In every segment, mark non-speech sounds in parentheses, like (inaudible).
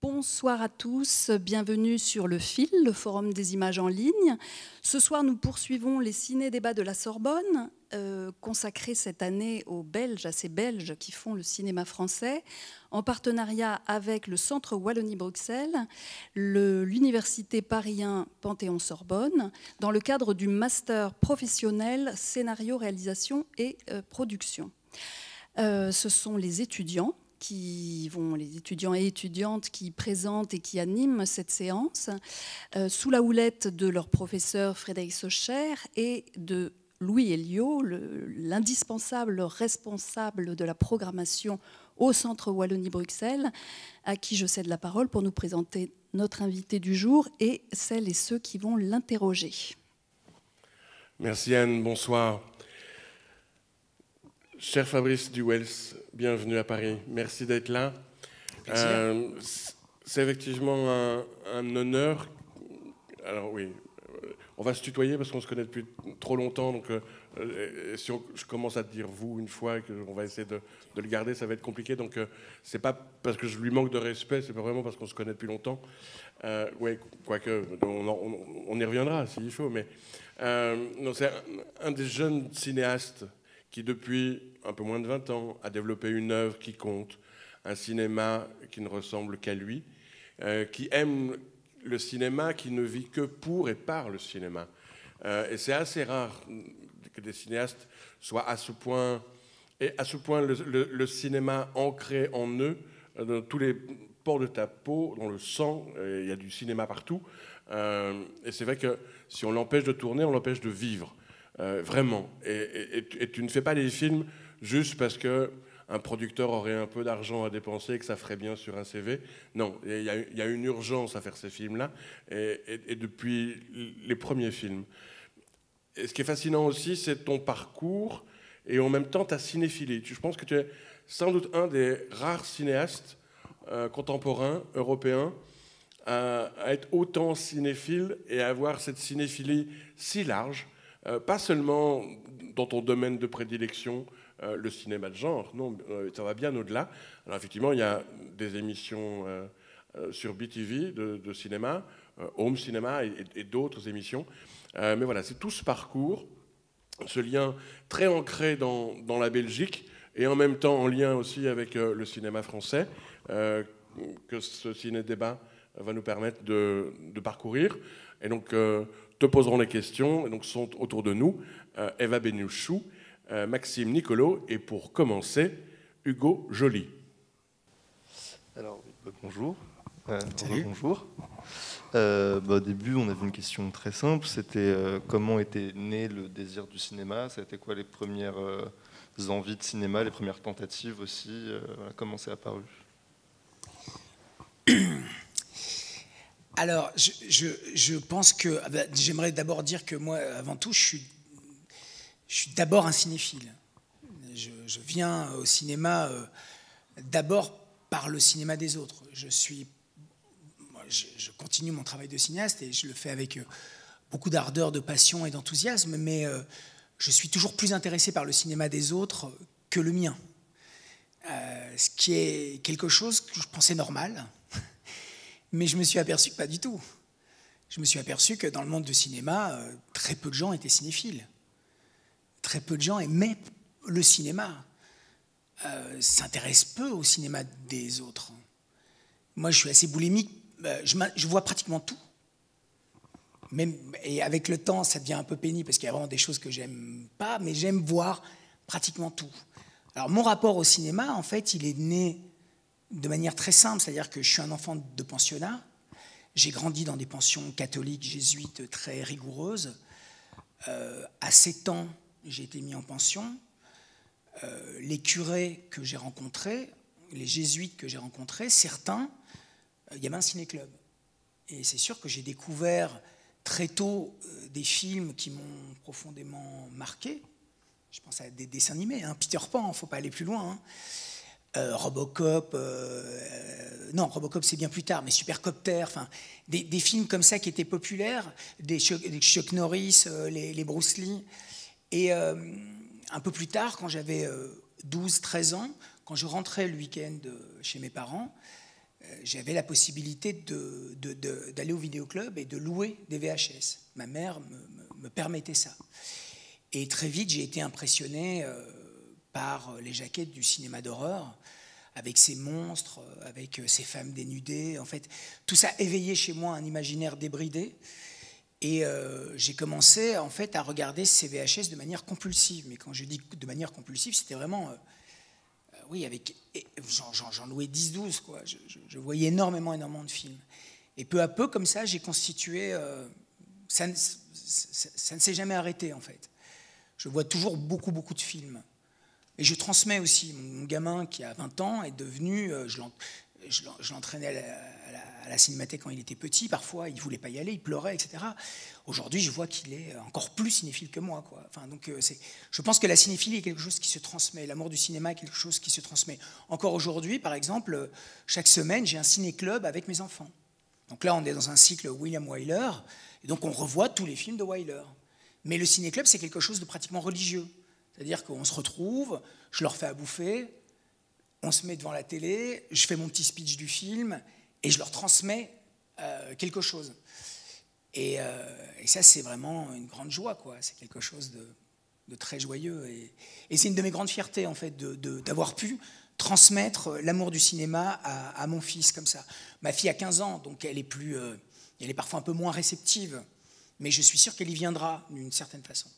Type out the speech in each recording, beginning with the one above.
Bonsoir à tous, bienvenue sur le fil, le forum des images en ligne. Ce soir, nous poursuivons les ciné-débats de la Sorbonne, euh, consacrés cette année aux Belges, à ces Belges qui font le cinéma français, en partenariat avec le Centre Wallonie-Bruxelles, l'Université Parisien Panthéon-Sorbonne, dans le cadre du master professionnel scénario, réalisation et euh, production. Euh, ce sont les étudiants qui vont, les étudiants et étudiantes qui présentent et qui animent cette séance, euh, sous la houlette de leur professeur Frédéric Socher et de Louis Elio, l'indispensable responsable de la programmation au Centre Wallonie-Bruxelles, à qui je cède la parole pour nous présenter notre invité du jour et celles et ceux qui vont l'interroger. Merci Anne, bonsoir. Cher Fabrice Duwels, bienvenue à Paris. Merci d'être là. Euh, c'est effectivement un, honneur. Alors oui, on va se tutoyer parce qu'on se connaît depuis trop longtemps. Donc euh, si je commence à te dire vous une fois et qu'on va essayer de, le garder, ça va être compliqué. Donc euh, c'est pas parce que je lui manque de respect, c'est pas vraiment parce qu'on se connaît depuis longtemps. oui, quoique on, on, y reviendra s'il faut. Mais c'est un des jeunes cinéastes qui depuis un peu moins de 20 ans a développé une œuvre qui compte, un cinéma qui ne ressemble qu'à lui, euh, qui aime le cinéma, qui ne vit que pour et par le cinéma. Euh, et c'est assez rare que des cinéastes soient à ce point, et à ce point le, cinéma ancré en eux, euh, dans tous les pores de ta peau, dans le sang, il y a du cinéma partout. et c'est vrai que si on l'empêche de tourner, on l'empêche de vivre. Euh, vraiment. Et, tu ne fais pas des films juste parce que un producteur aurait un peu d'argent à dépenser et que ça ferait bien sur un CV. Non, il y, a une urgence à faire ces films-là, et, depuis les premiers films. Et ce qui est fascinant aussi, c'est ton parcours et en même temps ta cinéphilie. Je pense que tu es sans doute un des rares cinéastes euh, contemporains européens à, être autant cinéphile et à avoir cette cinéphilie si large pas seulement dans ton domaine de prédilection, euh, le cinéma de genre, non, euh, ça va bien au-delà. Alors effectivement, il y a des émissions sur BTV de, cinéma, Home Cinéma et, d'autres émissions. mais voilà, c'est tout ce parcours, ce lien très ancré dans, la Belgique et en même temps en lien aussi avec le cinéma français, que ce ciné-débat va nous permettre de parcourir. Et donc, te poseront les questions. Et donc, sont autour de nous euh, Eva Benouchou, euh, Maxime Nicolo et pour commencer, Hugo Joly. Alors, bah, bonjour. Euh, bonjour. Bah, au début, on avait une question très simple. C'était comment était né le désir du cinéma? Ça a été quoi les premières envies de cinéma, les premières tentatives aussi Comment c'est apparu? (coughs) Alors, je, pense que. Ah bah, j'aimerais d'abord dire que moi, avant tout, je suis, je suis d'abord un cinéphile. Je, viens au cinéma euh, d'abord par le cinéma des autres. Je suis. Je, continue mon travail de cinéaste et je le fais avec euh, beaucoup d'ardeur, de passion et d'enthousiasme, mais euh, je suis toujours plus intéressé par le cinéma des autres que le mien. ce qui est quelque chose que je pensais normal mais je me suis aperçu que pas du tout. Je me suis aperçu que dans le monde du cinéma, euh, très peu de gens étaient cinéphiles. Très peu de gens aimaient le cinéma, euh, s'intéressent peu au cinéma des autres. Moi, je suis assez boulimique, euh, je, vois pratiquement tout. Et avec le temps, ça devient un peu pénible parce qu'il y a vraiment des choses que j'aime pas, mais j'aime voir pratiquement tout. Alors, mon rapport au cinéma, en fait, il est né de manière très simple, c'est-à-dire que je suis un enfant de pensionnat, j'ai grandi dans des pensions catholiques jésuites très rigoureuses. Euh, à 7 ans, j'ai été mis en pension. Euh, les curés que j'ai rencontrés, les jésuites que j'ai rencontrés, certains, euh, il y avait un ciné-club. Et c'est sûr que j'ai découvert très tôt des films qui m'ont profondément marqué. Je pense à des dessins animés, hein. Peter Pan, il ne faut pas aller plus loin. Hein. Euh, Robocop, euh, euh, non, Robocop c'est bien plus tard, mais Supercopter, enfin, des, films comme ça qui étaient populaires, des Chuck, Norris, les, Bruce Lee. Et un peu plus tard, quand j'avais 12-13 ans, quand je rentrais le week-end chez mes parents, j'avais la possibilité d'aller au vidéoclub et de louer des VHS. Ma mère me, permettait ça. Et très vite, j'ai été impressionné par les jaquettes du cinéma d'horreur, avec ces monstres, avec ces femmes dénudées. En fait, tout ça éveillait chez moi un imaginaire débridé. Et euh, j'ai commencé en fait à regarder ces VHS de manière compulsive. Mais quand je dis de manière compulsive, c'était vraiment, euh, euh, oui, avec, j'en louais 10-12 quoi. Je, voyais énormément, énormément de films. Et peu à peu, comme ça, j'ai constitué. Ça, ne s'est jamais arrêté en fait. Je vois toujours beaucoup, beaucoup de films. Et je transmets aussi. Mon gamin qui a 20 ans est devenu, je l'entraînais à la, cinémathèque quand il était petit. Parfois, il voulait pas y aller, il pleurait, etc. Aujourd'hui, je vois qu'il est encore plus cinéphile que moi. Quoi. Enfin, donc, euh, je pense que la cinéphilie est quelque chose qui se transmet. L'amour du cinéma est quelque chose qui se transmet. Encore aujourd'hui, par exemple, chaque semaine, j'ai un ciné-club avec mes enfants. Donc là, on est dans un cycle William Wyler, et donc on revoit tous les films de Wyler. Mais le ciné-club, c'est quelque chose de pratiquement religieux. C'est-à-dire qu'on se retrouve, je leur fais à bouffer, on se met devant la télé, je fais mon petit speech du film, et je leur transmets euh, quelque chose. Euh, et, ça, c'est vraiment une grande joie, quoi. C'est quelque chose de, très joyeux. Et, c'est une de mes grandes fiertés, en fait, d'avoir pu transmettre l'amour du cinéma à, mon fils comme ça. Ma fille a 15 ans, donc elle est, plus, euh, elle est parfois un peu moins réceptive, mais je suis sûr qu'elle y viendra d'une certaine façon.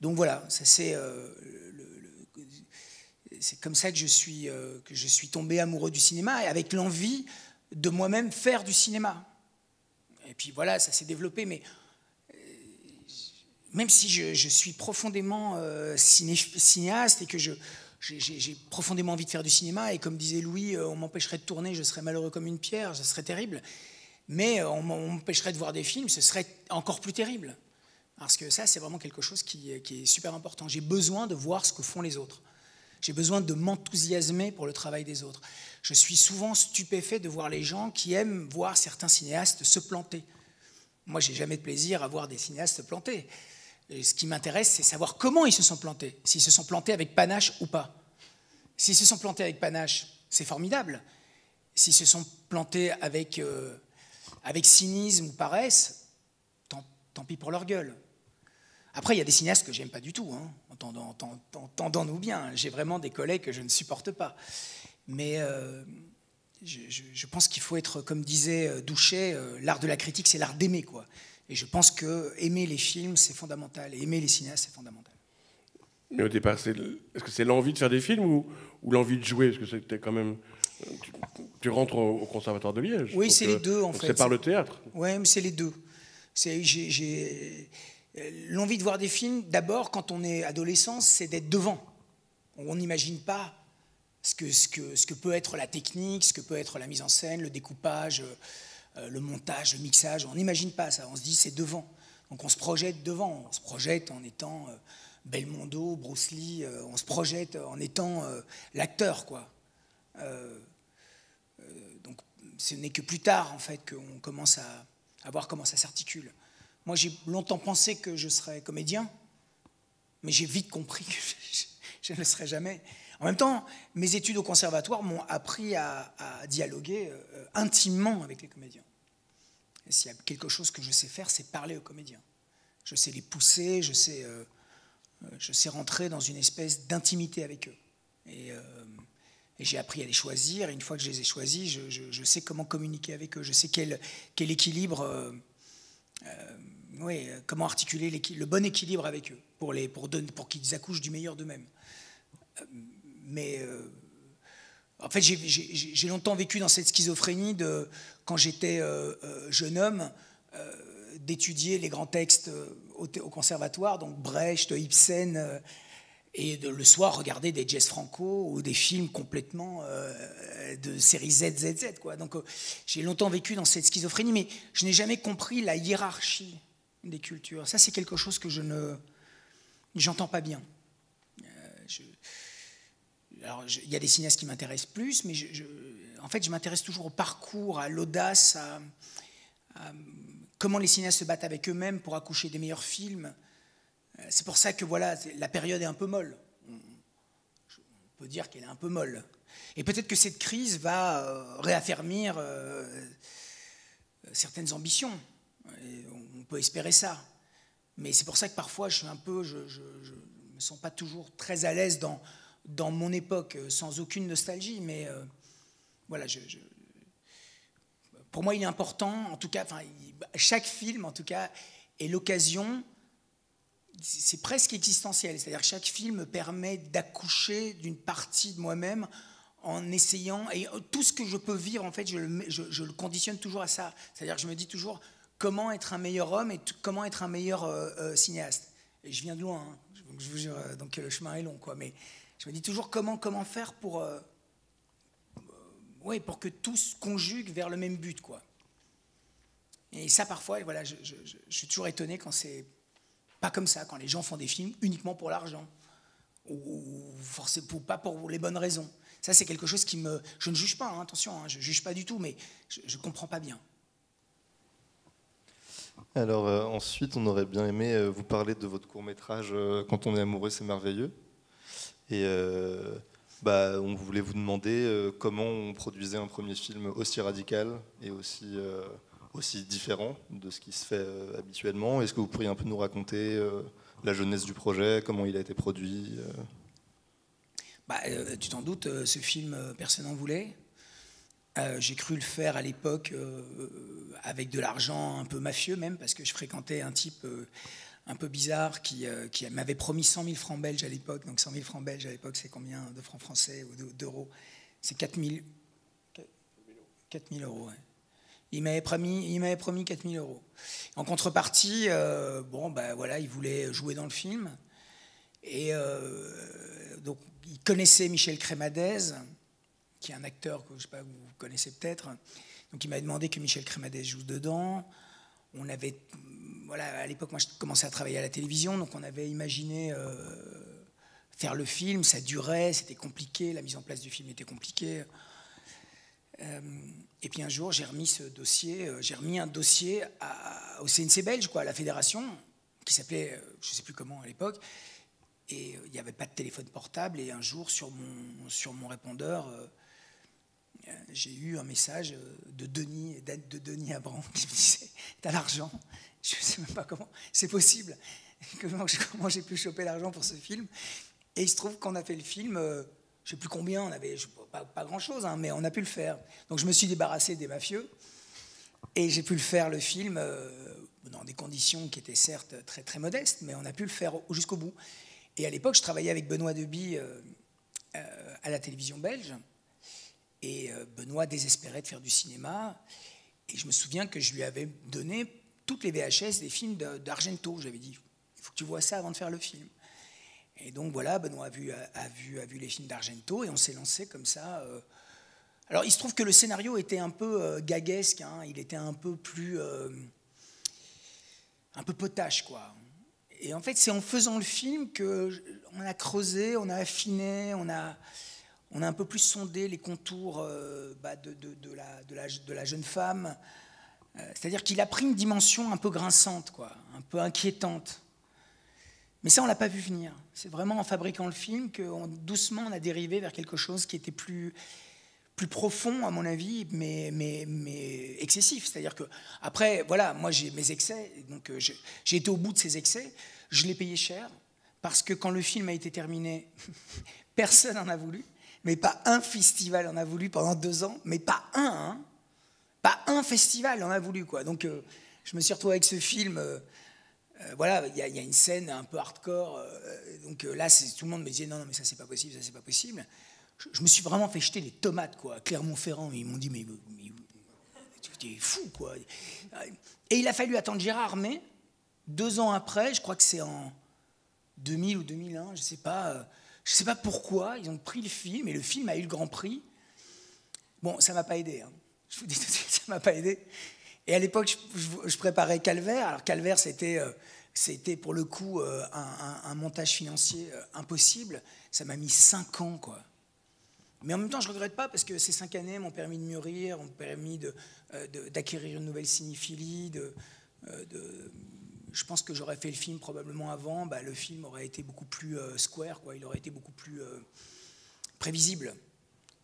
Donc voilà, ça c'est comme ça que je suis que je suis tombé amoureux du cinéma et avec l'envie de moi-même faire du cinéma. Et puis voilà, ça s'est développé, mais euh, même si je, suis profondément euh, cinéaste et que j'ai profondément envie de faire du cinéma, et comme disait Louis, euh, on m'empêcherait de tourner, je serais malheureux comme une pierre, ce serait terrible, mais on m'empêcherait de voir des films, ce serait encore plus terrible. Parce que ça, c'est vraiment quelque chose qui est super important. J'ai besoin de voir ce que font les autres. J'ai besoin de m'enthousiasmer pour le travail des autres. Je suis souvent stupéfait de voir les gens qui aiment voir certains cinéastes se planter. Moi, j'ai jamais de plaisir à voir des cinéastes se planter. ce qui m'intéresse, c'est savoir comment ils se sont plantés, s'ils se sont plantés avec panache ou pas. S'ils se sont plantés avec panache, c'est formidable. S'ils se sont plantés avec, euh, avec cynisme ou paresse, tant, pis pour leur gueule. Après, il y a des cinéastes que j'aime pas du tout, hein, entendons-nous bien. J'ai vraiment des collègues que je ne supporte pas. Mais euh, je, pense qu'il faut être, comme disait euh, Douchet, euh, l'art de la critique, c'est l'art d'aimer. quoi. Et je pense que aimer les films, c'est fondamental. Et aimer les cinéastes, c'est fondamental. Mais au départ, est-ce que c'est l'envie de faire des films ou, l'envie de jouer? Parce que c'était quand même. Tu, rentres au, Conservatoire de Liège. Oui, c'est les deux en fait. C'est par le théâtre. Oui, mais c'est les deux. J'ai l'envie de voir des films. D'abord, quand on est adolescent, c'est d'être devant. On n'imagine pas ce que, peut être la technique, ce que peut être la mise en scène, le découpage, euh, le montage, le mixage. On n'imagine pas ça, on se dit c'est devant. Donc on se projette devant, on se projette en étant euh, Belmondo, Bruce Lee, euh, on se projette en étant l'acteur. quoi. donc ce n'est que plus tard en fait qu'on commence à voir comment ça s'articule. Moi j'ai longtemps pensé que je serais comédien, mais j'ai vite compris que je ne le serais jamais. En même temps, mes études au conservatoire m'ont appris à, dialoguer euh, intimement avec les comédiens. Et s'il y a quelque chose que je sais faire, c'est parler aux comédiens. Je sais les pousser, je sais, euh, euh, je sais rentrer dans une espèce d'intimité avec eux. Et, j'ai appris à les choisir. Et une fois que je les ai choisis, je, sais comment communiquer avec eux. Je sais quel, quel équilibre, oui, comment articuler le bon équilibre avec eux pour, qu'ils accouchent du meilleur d'eux-mêmes mais euh, en fait, j'ai longtemps vécu dans cette schizophrénie de, quand j'étais euh, euh, jeune homme, d'étudier les grands textes au, conservatoire, donc Brecht, Ibsen, et le soir regarder des jazz franco ou des films complètement de série Z, Z, Z. Quoi. Donc j'ai longtemps vécu dans cette schizophrénie, mais je n'ai jamais compris la hiérarchie des cultures. Ça, c'est quelque chose que je ne j'entends pas bien. Je, alors, il y a des cinéastes qui m'intéressent plus, mais en fait, je m'intéresse toujours au parcours, à l'audace, à, comment les cinéastes se battent avec eux-mêmes pour accoucher des meilleurs films. Euh, c'est pour ça que voilà, la période est un peu molle. On peut dire qu'elle est un peu molle. Et peut-être que cette crise va réaffermir certaines ambitions. on peut espérer ça. Mais c'est pour ça que parfois, je suis un peu, je, me sens pas toujours très à l'aise dans, dans mon époque, sans aucune nostalgie. Mais voilà, je, pour moi, il est important, en tout cas, enfin, chaque film, en tout cas, est l'occasion, c'est presque existentiel, c'est-à-dire que chaque film permet d'accoucher d'une partie de moi-même en essayant, et tout ce que je peux vivre, en fait, je le, je, le conditionne toujours à ça. C'est-à-dire je me dis toujours comment être un meilleur homme et comment être un meilleur euh, euh, cinéaste. Et je viens de loin, hein. je vous jure, euh, donc le chemin est long, quoi. Mais je me dis toujours comment, comment faire pour pour que tous conjuguent vers le même but, quoi. Et ça, parfois, voilà, je, suis toujours étonné quand c'est pas comme ça, quand les gens font des films uniquement pour l'argent, ou, forcément pas pour les bonnes raisons. Ça, c'est quelque chose qui me. Je ne juge pas, hein, attention, hein, je ne juge pas du tout, mais je ne comprends pas bien. Alors, euh, ensuite, on aurait bien aimé euh, vous parler de votre court-métrage euh, Quand on est amoureux, c'est merveilleux. Et bah, on voulait vous demander comment on produisait un premier film aussi radical et aussi, aussi différent de ce qui se fait habituellement. Est-ce que vous pourriez un peu nous raconter la jeunesse du projet, comment il a été produit bah, Tu t'en doutes, ce film, personne n'en voulait. J'ai cru le faire à l'époque avec de l'argent un peu mafieux même, parce que je fréquentais un type un peu bizarre qui, euh, m'avait promis 100 000 francs belges à l'époque. Donc 100 000 francs belges à l'époque, c'est combien de francs français ou d'euros? C'est 4 000, 4 000 euros. Il m'avait promis, il m'avait promis 4 000 euros. En contrepartie, euh, bon, ben voilà, il voulait jouer dans le film. Et euh, donc, il connaissait Michel Crémadez, qui est un acteur que je sais pas, vous connaissez peut-être. Donc, il m'a demandé que Michel Crémadez joue dedans. On avait voilà, à l'époque, moi, je commençais à travailler à la télévision, donc on avait imaginé euh, faire le film. Ça durait, c'était compliqué, la mise en place du film était compliquée. Euh, et puis un jour, j'ai remis ce dossier, euh, j'ai remis un dossier au CNC belge, quoi, à la fédération, qui s'appelait, je ne sais plus comment à l'époque, et il n'y avait pas de téléphone portable. Et un jour, sur mon, sur mon répondeur, j'ai eu un message de Denis, de Denis Abran, qui me disait T'as l'argent je ne sais même pas comment c'est possible, comment j'ai pu choper l'argent pour ce film. Et il se trouve qu'on a fait le film, euh, je ne sais plus combien, on avait pas, grand-chose, hein, mais on a pu le faire. Donc je me suis débarrassé des mafieux et j'ai pu le faire, le film, euh, dans des conditions qui étaient certes très, très modestes, mais on a pu le faire jusqu'au bout. Et à l'époque, je travaillais avec Benoît Deby euh, à la télévision belge. Et Benoît désespérait de faire du cinéma. Et je me souviens que je lui avais donné toutes les VHS des films d'Argento. J'avais dit, il faut que tu vois ça avant de faire le film. Et donc voilà, Benoît a vu, a, vu, a vu les films d'Argento et on s'est lancé comme ça. Euh. Alors il se trouve que le scénario était un peu euh, gaguesque, hein. il était un peu plus. Euh, un peu potache, quoi. Et en fait, c'est en faisant le film qu'on a creusé, on a affiné, on a, on a un peu plus sondé les contours bah, de, la, jeune femme. Euh, c'est-à-dire qu'il a pris une dimension un peu grinçante, quoi, un peu inquiétante. Mais ça, on l'a pas vu venir. C'est vraiment en fabriquant le film que doucement on a dérivé vers quelque chose qui était plus, profond, à mon avis, mais excessif. C'est-à-dire que, après, voilà, moi j'ai mes excès, donc euh, j'ai été au bout de ces excès, je l'ai payé cher, parce que quand le film a été terminé, (laughs) personne n'en a voulu, mais pas un festival en a voulu pendant deux ans, mais pas un. Hein pas un festival en a voulu. Quoi. Donc euh, je me suis retrouvé avec ce film. Euh, euh, voilà, il y, a une scène un peu hardcore. donc là, tout le monde me disait non, non, mais ça c'est pas possible, ça c'est pas possible. Je, me suis vraiment fait jeter les tomates, quoi. Clermont-Ferrand, ils m'ont dit mais, tu es fou, quoi. Et il a fallu attendre Gérard Armé, deux ans après, je crois que c'est en 2000 ou 2001, je sais pas. Je sais pas pourquoi, ils ont pris le film et le film a eu le Grand Prix. Bon, ça m'a pas aidé. Hein. Je vous dis tout de suite, ça m'a pas aidé. Et à l'époque, je, préparais Calvaire. Alors Calvaire, c'était, euh, pour le coup euh, un, montage financier euh, impossible. Ça m'a mis cinq ans, quoi. Mais en même temps, je ne regrette pas parce que ces cinq années m'ont permis de mûrir, m'ont permis d'acquérir une nouvelle cinéphilie. De, de, je pense que j'aurais fait le film probablement avant. Bah, le film aurait été beaucoup plus square, quoi. il aurait été beaucoup plus prévisible.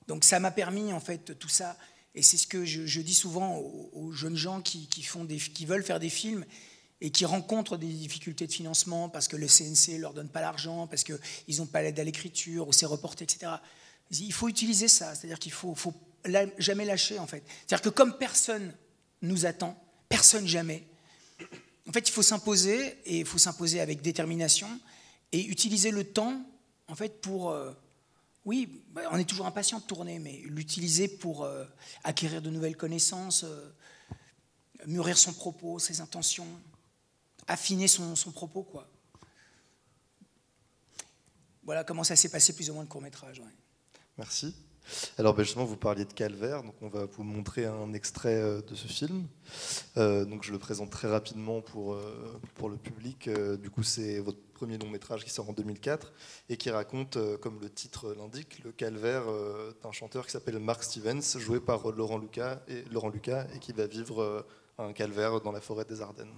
Donc ça m'a permis en fait tout ça, et c'est ce que je, dis souvent aux, jeunes gens qui, font des, qui veulent faire des films et qui rencontrent des difficultés de financement parce que le CNC ne leur donne pas l'argent, parce qu'ils n'ont pas l'aide à l'écriture, ou c'est reporté, etc. Il faut utiliser ça, c'est-à-dire qu'il faut, faut jamais lâcher en fait. C'est-à-dire que comme personne nous attend, personne jamais, en fait il faut s'imposer, et il faut s'imposer avec détermination, et utiliser le temps en fait pour... Euh, oui, bah, on est toujours impatient de tourner, mais l'utiliser pour euh, acquérir de nouvelles connaissances, euh, mûrir son propos, ses intentions, affiner son, propos, quoi. Voilà comment ça s'est passé plus ou moins le court métrage. Merci. Alors ben, justement, vous parliez de Calvaire, donc on va vous montrer un extrait euh, de ce film. Euh, donc je le présente très rapidement pour, euh, pour le public. du coup, c'est votre premier long métrage qui sort en 2004 et qui raconte, comme le titre l'indique, le calvaire d'un chanteur qui s'appelle Mark Stevens, joué par Laurent Lucas et, Laurent Lucas, et qui va vivre un calvaire dans la forêt des Ardennes.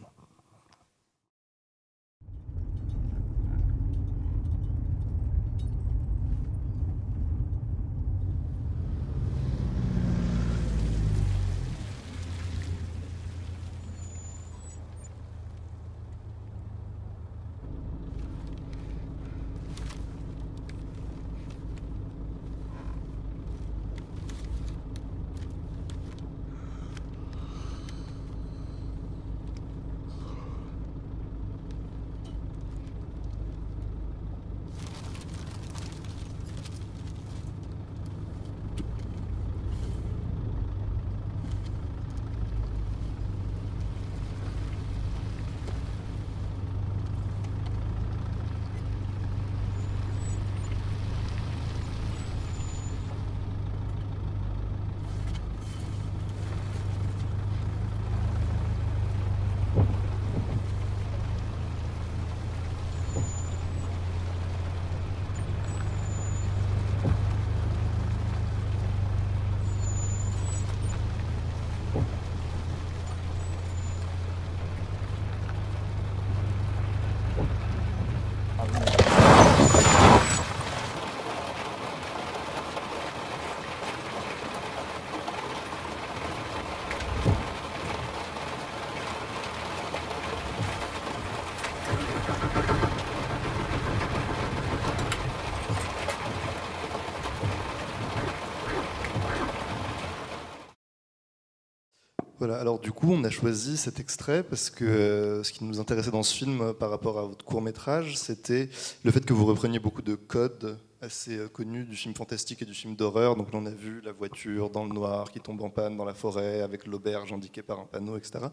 Alors du coup, on a choisi cet extrait parce que euh, ce qui nous intéressait dans ce film euh, par rapport à votre court métrage, c'était le fait que vous repreniez beaucoup de codes assez euh, connus du film fantastique et du film d'horreur. Donc on a vu la voiture dans le noir qui tombe en panne dans la forêt avec l'auberge indiquée par un panneau, etc.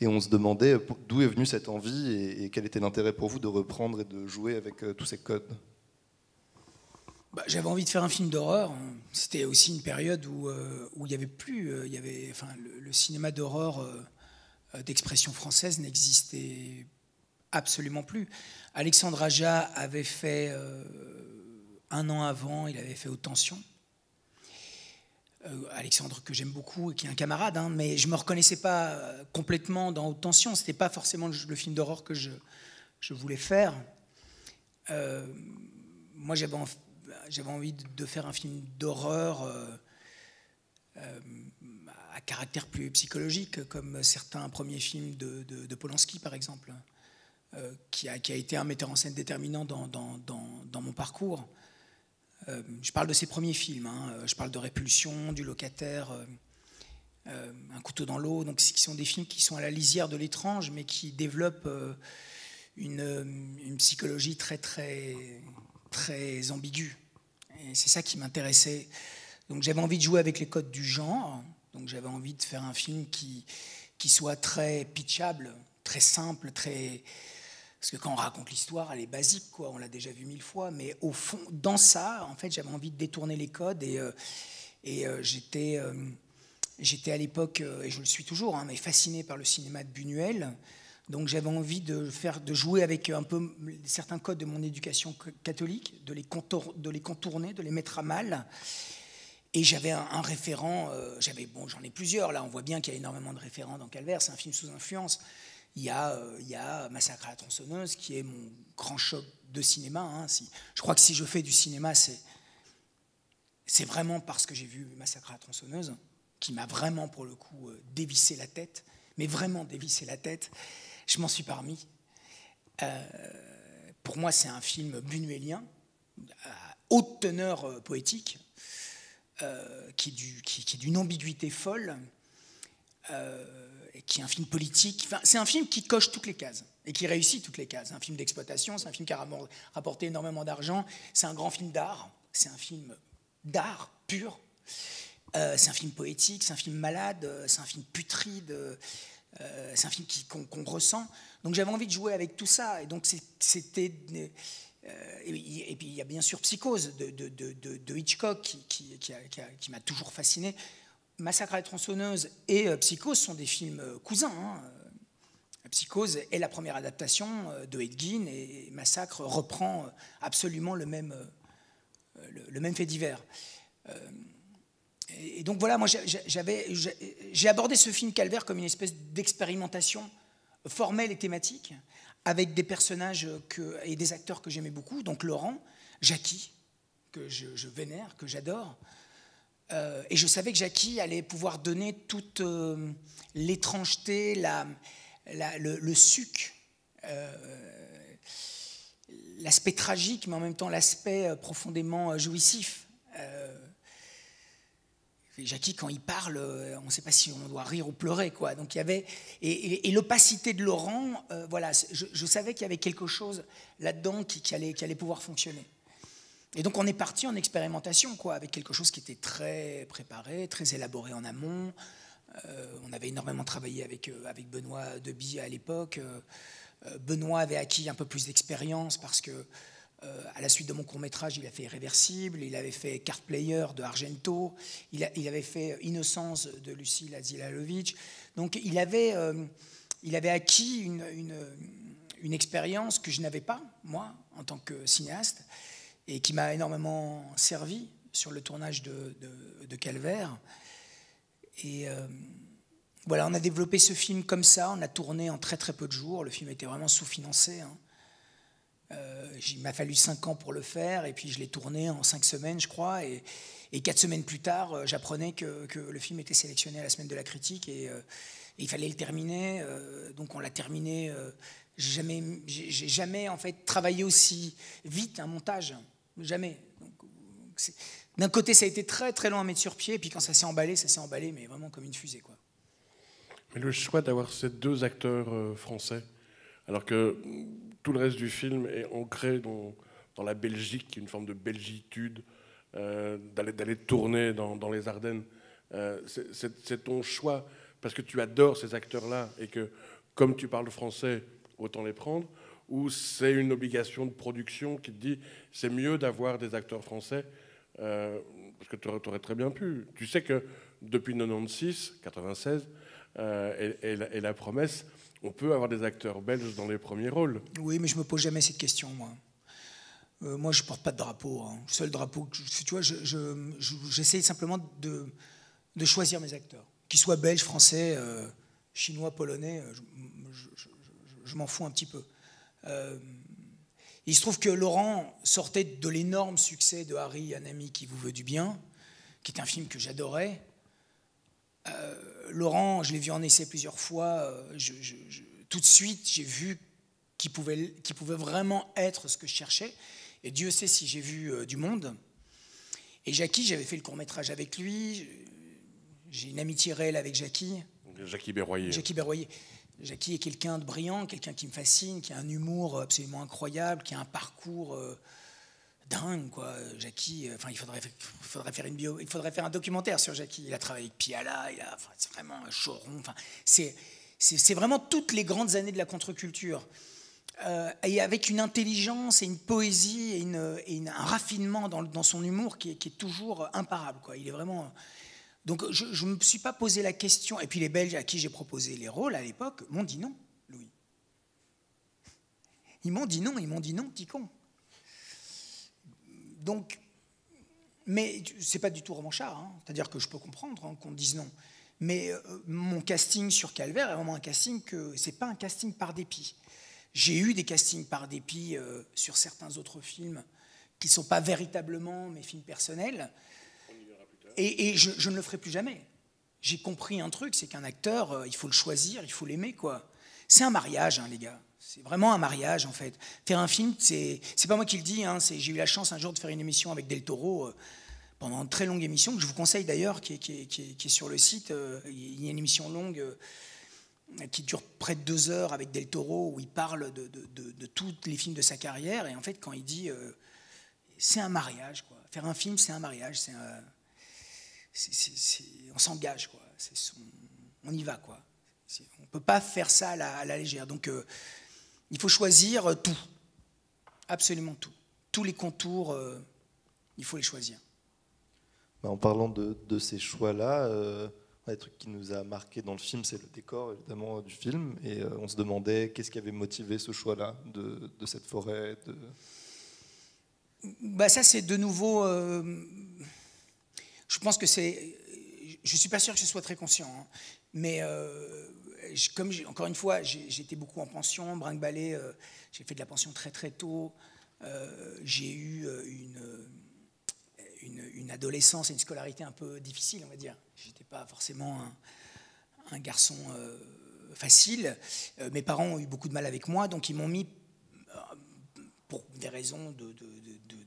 Et on se demandait d'où est venue cette envie et, quel était l'intérêt pour vous de reprendre et de jouer avec tous ces codes? Bah, j'avais envie de faire un film d'horreur. C'était aussi une période où, euh, il n'y avait plus, euh, le, cinéma d'horreur euh, d'expression française n'existait absolument plus. Alexandre Aja avait fait un an avant, il avait fait Haute Tension. Alexandre que j'aime beaucoup et qui est un camarade, hein, mais je me reconnaissais pas complètement dans Haute Tension. C'était pas forcément le, film d'horreur que je, je, voulais faire. moi, j'avais j'avais envie de faire un film d'horreur euh, euh, à caractère plus psychologique, comme certains premiers films de, Polanski, par exemple, euh, qui, a, été un metteur en scène déterminant dans, mon parcours. je parle de ses premiers films, hein. je parle de Répulsion, du locataire, Un couteau dans l'eau, donc qui sont des films qui sont à la lisière de l'étrange, mais qui développent une, une, psychologie très, très, très ambiguë c'est ça qui m'intéressait. Donc j'avais envie de jouer avec les codes du genre. Donc j'avais envie de faire un film qui, qui soit très pitchable, très simple, très... Parce que quand on raconte l'histoire, elle est basique, quoi. On l'a déjà vu mille fois. Mais au fond, dans ça, en fait, j'avais envie de détourner les codes. Et, euh, euh, j'étais, euh, j'étais à l'époque, et je le suis toujours, hein, mais fasciné par le cinéma de Buñuel. Donc j'avais envie de, jouer avec un peu certains codes de mon éducation catholique, de les, contourner, de les mettre à mal. Et j'avais un, référent, euh, j'avais bon, j'en ai plusieurs là. On voit bien qu'il y a énormément de référents dans Calvaire. C'est un film sous influence. Il y a, euh, il y a Massacre à la tronçonneuse qui est mon grand choc de cinéma. Hein. Je crois que si je fais du cinéma, c'est vraiment parce que j'ai vu Massacre à la tronçonneuse qui m'a vraiment, pour le coup, euh, dévissé la tête, mais vraiment dévissé la tête. Je m'en suis parmi. Euh, pour moi, c'est un film bunuélien, à haute teneur euh, poétique, qui est d'une ambiguïté folle, qui est un film politique. C'est un film qui coche toutes les cases et qui réussit toutes les cases. Un film d'exploitation, c'est un film qui a rapporté énormément d'argent, c'est un grand film d'art, c'est un film d'art pur. Euh, c'est un film poétique, c'est un film malade, euh, c'est un film putride, euh, c'est un film qu'on ressent. Donc j'avais envie de jouer avec tout ça. Et donc c'était. et, puis il y a bien sûr Psychose de, Hitchcock qui, m'a toujours fasciné. Massacre à la tronçonneuse et Psychose sont des films cousins. Hein. Psychose est la première adaptation de Hedgin et Massacre reprend absolument le même, le, même fait divers. Euh, et donc voilà, moi j'ai abordé ce film Calvaire comme une espèce d'expérimentation formelle et thématique avec des personnages que, et des acteurs que j'aimais beaucoup, donc Laurent, Jackie, que je, vénère, que j'adore. Euh, et je savais que Jackie allait pouvoir donner toute euh, l'étrangeté, la, le, suc, l'aspect tragique, mais en même temps l'aspect profondément jouissif euh, Jackie, quand il parle, euh, on ne sait pas si on doit rire ou pleurer, quoi. Donc il y avait et, l'opacité de Laurent, euh, voilà, je, savais qu'il y avait quelque chose là-dedans qui, allait, pouvoir fonctionner. Et donc on est parti en expérimentation, quoi, avec quelque chose qui était très préparé, très élaboré en amont. on avait énormément travaillé avec avec Benoît Deby à l'époque. Benoît avait acquis un peu plus d'expérience parce que euh, à la suite de mon court métrage, il a fait Irréversible, il avait fait Card Player de Argento, il, avait fait Innocence de Lucille Azilalovic. Donc il avait, euh, il avait acquis une, une, expérience que je n'avais pas, moi, en tant que cinéaste, et qui m'a énormément servi sur le tournage de, de, Calvaire. Et euh, voilà, on a développé ce film comme ça, on a tourné en très très peu de jours, le film était vraiment sous-financé. Hein. Euh, il m'a fallu cinq ans pour le faire, et puis je l'ai tourné en cinq semaines, je crois. Et, quatre semaines plus tard, euh, j'apprenais que, le film était sélectionné à la semaine de la critique, et, euh, il fallait le terminer. donc on l'a terminé. j'ai jamais, j'ai jamais en fait travaillé aussi vite un montage, jamais. D'un côté, ça a été très très long à mettre sur pied, et puis quand ça s'est emballé, ça s'est emballé, mais vraiment comme une fusée, quoi. Mais le choix d'avoir ces deux acteurs français, alors que tout le reste du film est ancré dans, la Belgique, une forme de belgitude, euh, d'aller tourner dans, les Ardennes. Euh, c'est ton choix parce que tu adores ces acteurs-là et que, comme tu parles français, autant les prendre, ou c'est une obligation de production qui te dit c'est mieux d'avoir des acteurs français euh, parce que tu aurais, très bien pu. Tu sais que depuis 96, 96 et, et, la, promesse, on peut avoir des acteurs belges dans les premiers rôles. Oui, mais je me pose jamais cette question, moi. Euh, moi, je porte pas de drapeau. Hein. Le seul drapeau, tu vois, j'essaie simplement de, de, choisir mes acteurs, qu'ils soient belges, français, euh, chinois, polonais. Euh, je, m'en fous un petit peu. il se trouve que Laurent sortait de l'énorme succès de Harry, un ami qui vous veut du bien, qui est un film que j'adorais. Euh, Laurent, je l'ai vu en essai plusieurs fois. Euh, tout de suite, j'ai vu qu'il pouvait, pouvait vraiment être ce que je cherchais. Et Dieu sait si j'ai vu euh, du monde. Et Jackie, j'avais fait le court métrage avec lui. J'ai une amitié réelle avec Jackie. Jackie Berroyer. Jackie Berroyer. Jackie est quelqu'un de brillant, quelqu'un qui me fascine, qui a un humour absolument incroyable, qui a un parcours dingue, quoi. Jackie, euh, enfin, il faudrait, faudrait faire une bio, il faudrait faire un documentaire sur Jackie. Il a travaillé avec Piala, il a, c'est vraiment un choron. Enfin, c'est, c'est, vraiment toutes les grandes années de la contre-culture. Euh, et avec une intelligence et une poésie et, un raffinement dans, dans, son humour qui est, qui est, toujours imparable. Quoi. Il est vraiment. Donc je ne me suis pas posé la question. Et puis les Belges à qui j'ai proposé les rôles à l'époque m'ont dit non, Louis. Ils m'ont dit non, ils m'ont dit non, petit con. Donc, mais c'est pas du tout revanchard, hein. c'est-à-dire que je peux comprendre hein, qu'on dise non. Mais euh, mon casting sur Calvaire est vraiment un casting que c'est pas un casting par dépit. J'ai eu des castings par dépit euh, sur certains autres films qui ne sont pas véritablement mes films personnels. et, je, ne le ferai plus jamais. J'ai compris un truc, c'est qu'un acteur, euh, il faut le choisir, il faut l'aimer, quoi. C'est un mariage, hein, les gars. C'est vraiment un mariage, en fait. Faire un film, c'est, pas moi qui le dis. Hein, j'ai eu la chance un jour de faire une émission avec Del Toro euh, pendant une très longue émission que je vous conseille d'ailleurs, qui, est sur le site. il y a une émission longue qui dure près de deux heures avec Del Toro, où il parle de, tous les films de sa carrière. Et en fait, quand il dit c'est un mariage, quoi. Faire un film, c'est un mariage, on s'engage, quoi. on y va, quoi. On ne peut pas faire ça à la, légère. Donc, euh, il faut choisir tout, absolument tout. Tous les contours, euh, il faut les choisir. Bah, en parlant de, ces choix-là, euh, un truc qui nous a marqué dans le film, c'est le décor évidemment du film. Et euh, on se demandait qu'est-ce qui avait motivé ce choix-là de, de, cette forêt. De bah ça, c'est de nouveau. Euh, je pense que c'est. Je suis pas sûr que je sois très conscient, hein, mais euh, comme encore une fois, j'étais beaucoup en pension, brinque-ballet. Euh, j'ai fait de la pension très très tôt. j'ai eu une, une, adolescence et une scolarité un peu difficile, on va dire. J'étais pas forcément un, garçon facile. mes parents ont eu beaucoup de mal avec moi, donc ils m'ont mis pour des raisons de,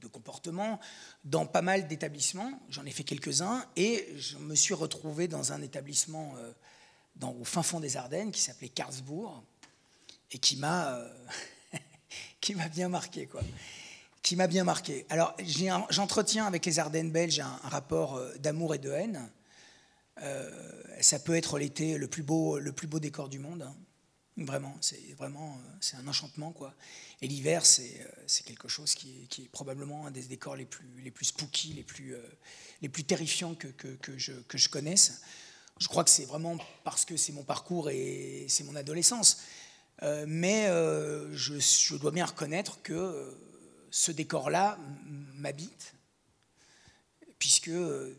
comportement dans pas mal d'établissements. J'en ai fait quelques-uns et je me suis retrouvé dans un établissement euh, au fin fond des Ardennes qui s'appelait Karlsbourg et qui m'a euh, (laughs) qui m'a bien marqué quoi. Qui m'a bien marqué. Alors j'entretiens avec les Ardennes belges un, rapport euh, d'amour et de haine. ça peut être l'été le plus beau le plus beau décor du monde. Hein. Vraiment, c'est vraiment c'est un enchantement quoi. Et l'hiver, c'est euh, quelque chose qui est, qui est, probablement un des décors les plus, les plus spooky, les plus, euh, les plus terrifiants que, que, que, je, que je connaisse. Je crois que c'est vraiment parce que c'est mon parcours et c'est mon adolescence. Euh, mais je, je, dois bien reconnaître que ce décor-là m'habite, puisque le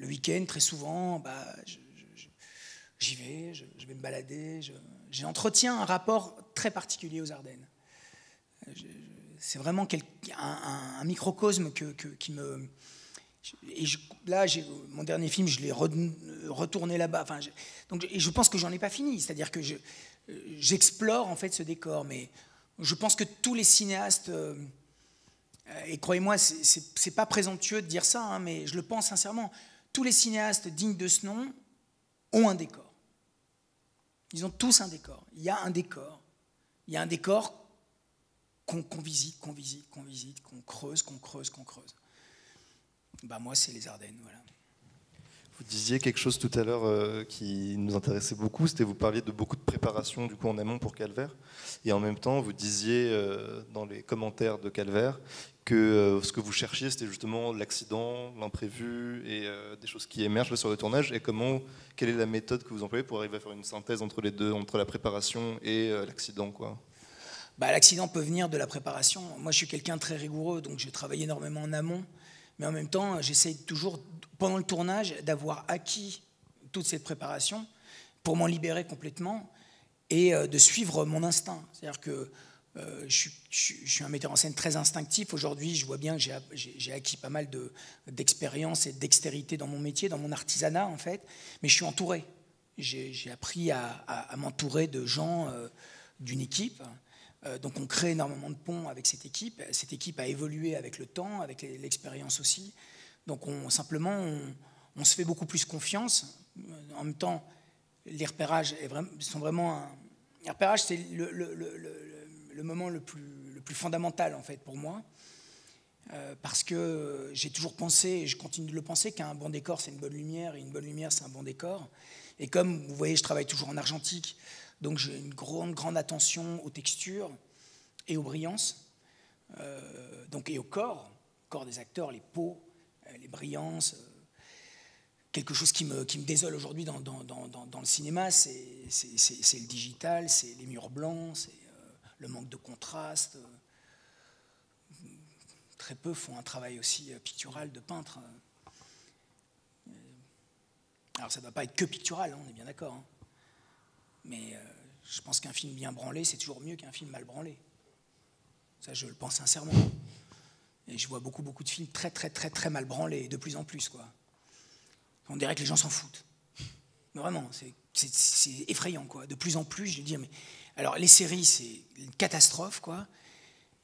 week-end, très souvent, bah, j'y vais, je, je, vais me balader, j'entretiens un rapport très particulier aux Ardennes c'est vraiment un, microcosme qui me. Et là, mon dernier film, je l'ai retourné là-bas. Donc, et je pense que j'en ai pas fini. C'est-à-dire que j'explore en fait ce décor, mais je pense que tous les cinéastes, euh, et croyez-moi, c'est pas présomptueux de dire ça, hein, mais je le pense sincèrement, tous les cinéastes dignes de ce nom ont un décor. Ils ont tous un décor. Il y a un décor. Il y a un décor qu'on visite, qu'on visite, qu'on visite, qu'on creuse, qu'on creuse, qu'on creuse. Bah moi, c'est les Ardennes, voilà. Vous disiez quelque chose tout à l'heure euh, qui nous intéressait beaucoup, c'était vous parliez de beaucoup de préparation du coup en amont pour Calvaire, et en même temps vous disiez euh, dans les commentaires de Calvaire que euh, ce que vous cherchiez c'était justement l'accident, l'imprévu et des choses qui émergent sur le tournage. Et comment, quelle est la méthode que vous employez pour arriver à faire une synthèse entre les deux, entre la préparation et l'accident, quoi? Bah, l'accident peut venir de la préparation. Moi, je suis quelqu'un de très rigoureux, donc je travaille énormément en amont. Mais en même temps, j'essaye toujours, pendant le tournage, d'avoir acquis toute cette préparation pour m'en libérer complètement et euh, de suivre mon instinct. C'est-à-dire que euh, je, suis un metteur en scène très instinctif. Aujourd'hui, je vois bien que j'ai acquis pas mal d'expérience et de dextérité dans mon métier, dans mon artisanat, en fait. Mais je suis entouré. J'ai appris à, m'entourer de gens, euh, d'une équipe. Euh, donc on crée énormément de ponts avec cette équipe. Cette équipe a évolué avec le temps, avec l'expérience aussi. Donc on, simplement, on, se fait beaucoup plus confiance. Euh, en même temps, les repérages sont vraiment... Un, les repérages, c'est le, moment le plus, fondamental en fait pour moi. Euh, parce que j'ai toujours pensé, et je continue de le penser, qu'un bon décor, c'est une bonne lumière, et une bonne lumière, c'est un bon décor. Et comme vous voyez, je travaille toujours en argentique, donc j'ai une grande, attention aux textures et aux brillances, euh, donc, et au corps, corps des acteurs, les peaux, euh, les brillances. Euh, quelque chose qui me, qui me désole aujourd'hui dans, dans, dans, dans, le cinéma, c'est le digital, c'est les murs blancs, c'est le manque de contraste. Très peu font un travail aussi pictural de peintre. Alors ça ne doit pas être que pictural, hein, on est bien d'accord. Hein. Mais je pense qu'un film bien branlé, c'est toujours mieux qu'un film mal branlé. Ça, je le pense sincèrement. Et je vois beaucoup, beaucoup de films très, très, très, très mal branlés, de plus en plus, quoi. On dirait que les gens s'en foutent. Mais vraiment, c'est effrayant, quoi. De plus en plus, je veux dire, mais alors les séries, c'est une catastrophe, quoi.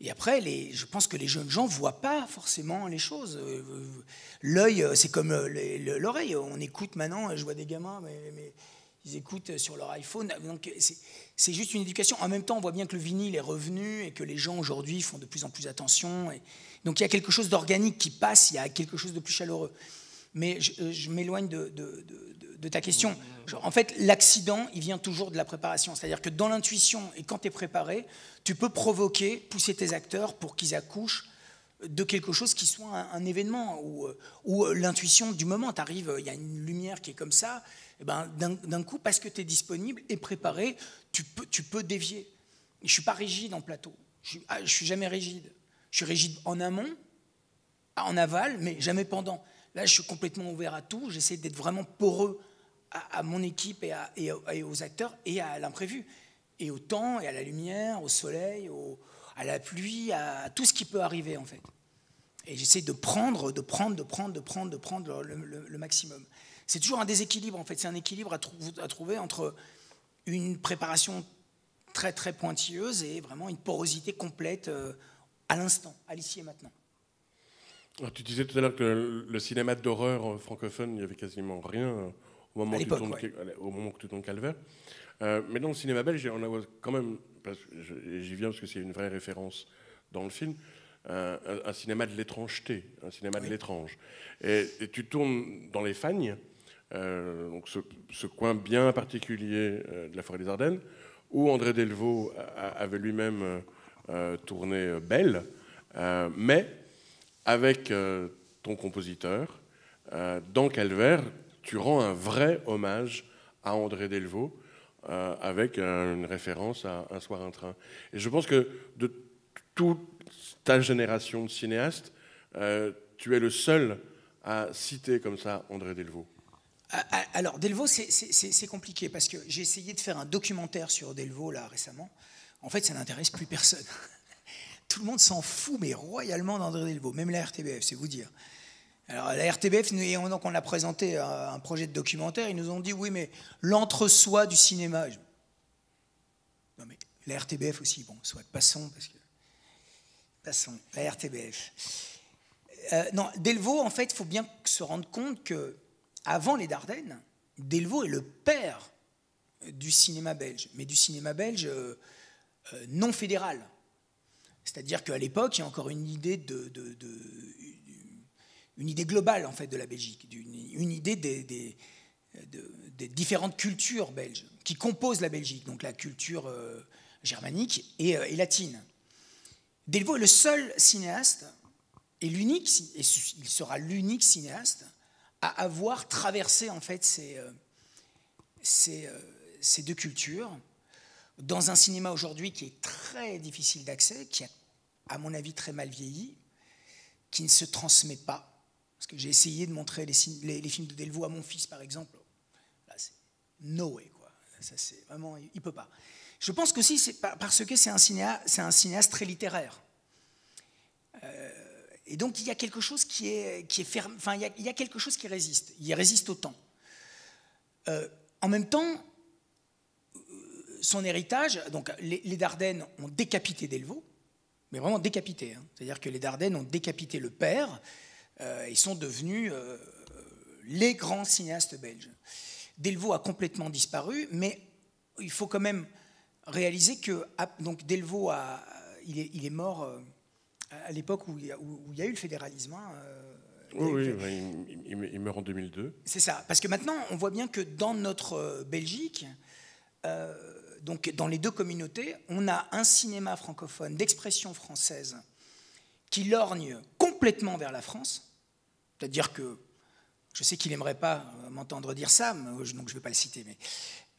Et après, les, je pense que les jeunes gens voient pas forcément les choses. Euh, l'œil, euh, c'est comme euh, l'oreille. On écoute maintenant, je vois des gamins, mais, ils écoutent sur leur iPhone. Donc c'est juste une éducation. En même temps, on voit bien que le vinyle est revenu et que les gens aujourd'hui font de plus en plus attention. Donc il y a quelque chose d'organique qui passe, il y a quelque chose de plus chaleureux. Mais je, m'éloigne de, de, ta question. En fait, l'accident, il vient toujours de la préparation. C'est-à-dire que dans l'intuition et quand tu es préparé, tu peux provoquer, pousser tes acteurs pour qu'ils accouchent de quelque chose qui soit un, événement ou, ou l'intuition du moment. Tu arrives, il y a une lumière qui est comme ça, et ben, d'un coup, parce que tu es disponible et préparé, tu peux, tu peux dévier. je ne suis pas rigide en plateau. Je ne ah, suis jamais rigide. Je suis rigide en amont, en aval, mais jamais pendant. Là, je suis complètement ouvert à tout. J'essaie d'être vraiment poreux à, mon équipe et, et, aux acteurs et à l'imprévu. Et au temps, et à la lumière, au soleil, à la pluie, à tout ce qui peut arriver, en fait. Et j'essaie de prendre, de prendre, de prendre, de prendre, de prendre le, maximum. C'est toujours un déséquilibre, en fait. C'est un équilibre à, à trouver entre une préparation très, très pointilleuse et vraiment une porosité complète euh, à l'instant, à l'ici et maintenant. Alors, tu disais tout à l'heure que le cinéma d'horreur francophone, il n'y avait quasiment rien au moment, où, tu tournes, au moment tu tournes Calvaire. Euh, mais dans le cinéma belge, on a quand même, j'y viens parce que c'est une vraie référence dans le film, un, cinéma de l'étrangeté, un cinéma de l'étrange. Et, tu tournes dans les Fagnes, euh, donc ce, coin bien particulier euh, de la forêt des Ardennes, où André Delvaux avait lui-même tourné Belle, mais avec euh, ton compositeur, euh, dans Calvaire, tu rends un vrai hommage à André Delvaux, euh, avec une référence à Un soir un train. Et je pense que de toute ta génération de cinéastes, tu es le seul à citer comme ça André Delvaux. Ah, ah, alors, Delvaux, c'est compliqué parce que j'ai essayé de faire un documentaire sur Delvaux là récemment. En fait, ça n'intéresse plus personne. (laughs) Tout le monde s'en fout, mais royalement d'André Delvaux, même la RTBF, c'est vous dire. Alors la RTBF, donc on a présenté un projet de documentaire, ils nous ont dit oui, mais l'entre-soi du cinéma. Non mais la RTBF aussi, bon, soit passons parce que passons. La RTBF. Euh, non, Delvaux, en fait, il faut bien se rendre compte que avant les Dardennes, Delvaux est le père du cinéma belge, mais du cinéma belge euh, euh, non fédéral. C'est-à-dire qu'à l'époque, il y a encore une idée, de, une idée globale en fait, de la Belgique, une, idée des, différentes cultures belges qui composent la Belgique, donc la culture euh, germanique euh, et, latine. Delvaux est le seul cinéaste, et l'unique, et il sera l'unique cinéaste à avoir traversé en fait ces, euh, ces, deux cultures dans un cinéma aujourd'hui qui est très difficile d'accès, qui a à mon avis, très mal vieilli, qui ne se transmet pas. Que j'ai essayé de montrer les, films de Delvaux à mon fils, par exemple. Là, c'est no way, quoi. Ça, c'est vraiment, il peut pas. Je pense que c'est parce que c'est un, cinéaste, très littéraire. Euh, et donc, il y a quelque chose qui est, qui est ferme, enfin, il y, a, quelque chose qui résiste. Il résiste au temps. Euh, en même temps, son héritage, donc les, les Dardennes ont décapité Delvaux, mais vraiment décapité. Hein. C'est-à-dire que les Dardennes ont décapité le père euh, et sont devenus euh, les grands cinéastes belges. Delvaux a complètement disparu, mais il faut quand même réaliser que donc Delvaux a, il, est, il est mort euh, à l'époque où, où, il y a eu le fédéralisme. Hein, oui, il, meurt en 2002. C'est ça, parce que maintenant on voit bien que dans notre Belgique, donc dans les deux communautés, on a un cinéma francophone d'expression française qui lorgne complètement vers la France. C'est-à-dire que, je sais qu'il n'aimerait pas m'entendre dire ça, donc je ne vais pas le citer, mais,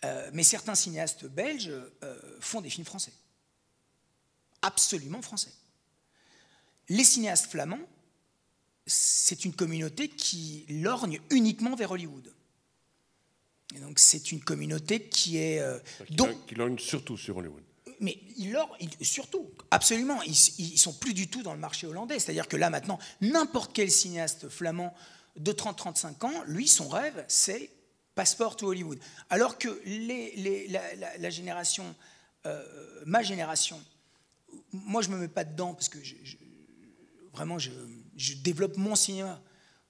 euh, mais certains cinéastes belges euh, font des films français. Absolument français. Les cinéastes flamands, c'est une communauté qui lorgne uniquement vers Hollywood. Et donc c'est une communauté qui est... Euh, qui donc, surtout sur Hollywood. Mais surtout, absolument, ils, ne sont plus du tout dans le marché hollandais. C'est-à-dire que là maintenant, n'importe quel cinéaste flamand de 30-35 ans, lui, son rêve, c'est passeport to Hollywood. Alors que la, génération, euh, ma génération, moi je ne me mets pas dedans parce que vraiment je, développe mon cinéma.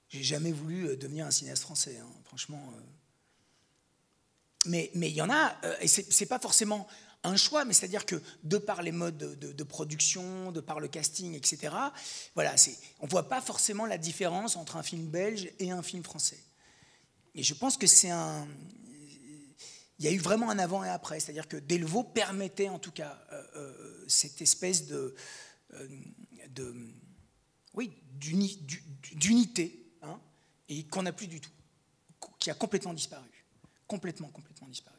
J'ai jamais voulu euh, devenir un cinéaste français, hein, franchement. Euh. Mais il y en a, et ce n'est pas forcément un choix, mais c'est-à-dire que de par les modes de, production, de par le casting, etc., voilà, on ne voit pas forcément la différence entre un film belge et un film français. Et je pense que c'est un. Il y a eu vraiment un avant et après, c'est-à-dire que Delvaux permettait en tout cas euh, euh, cette espèce de, euh, oui, d'unité, hein, et qu'on n'a plus du tout, qui a complètement disparu, complètement, complètement disparu.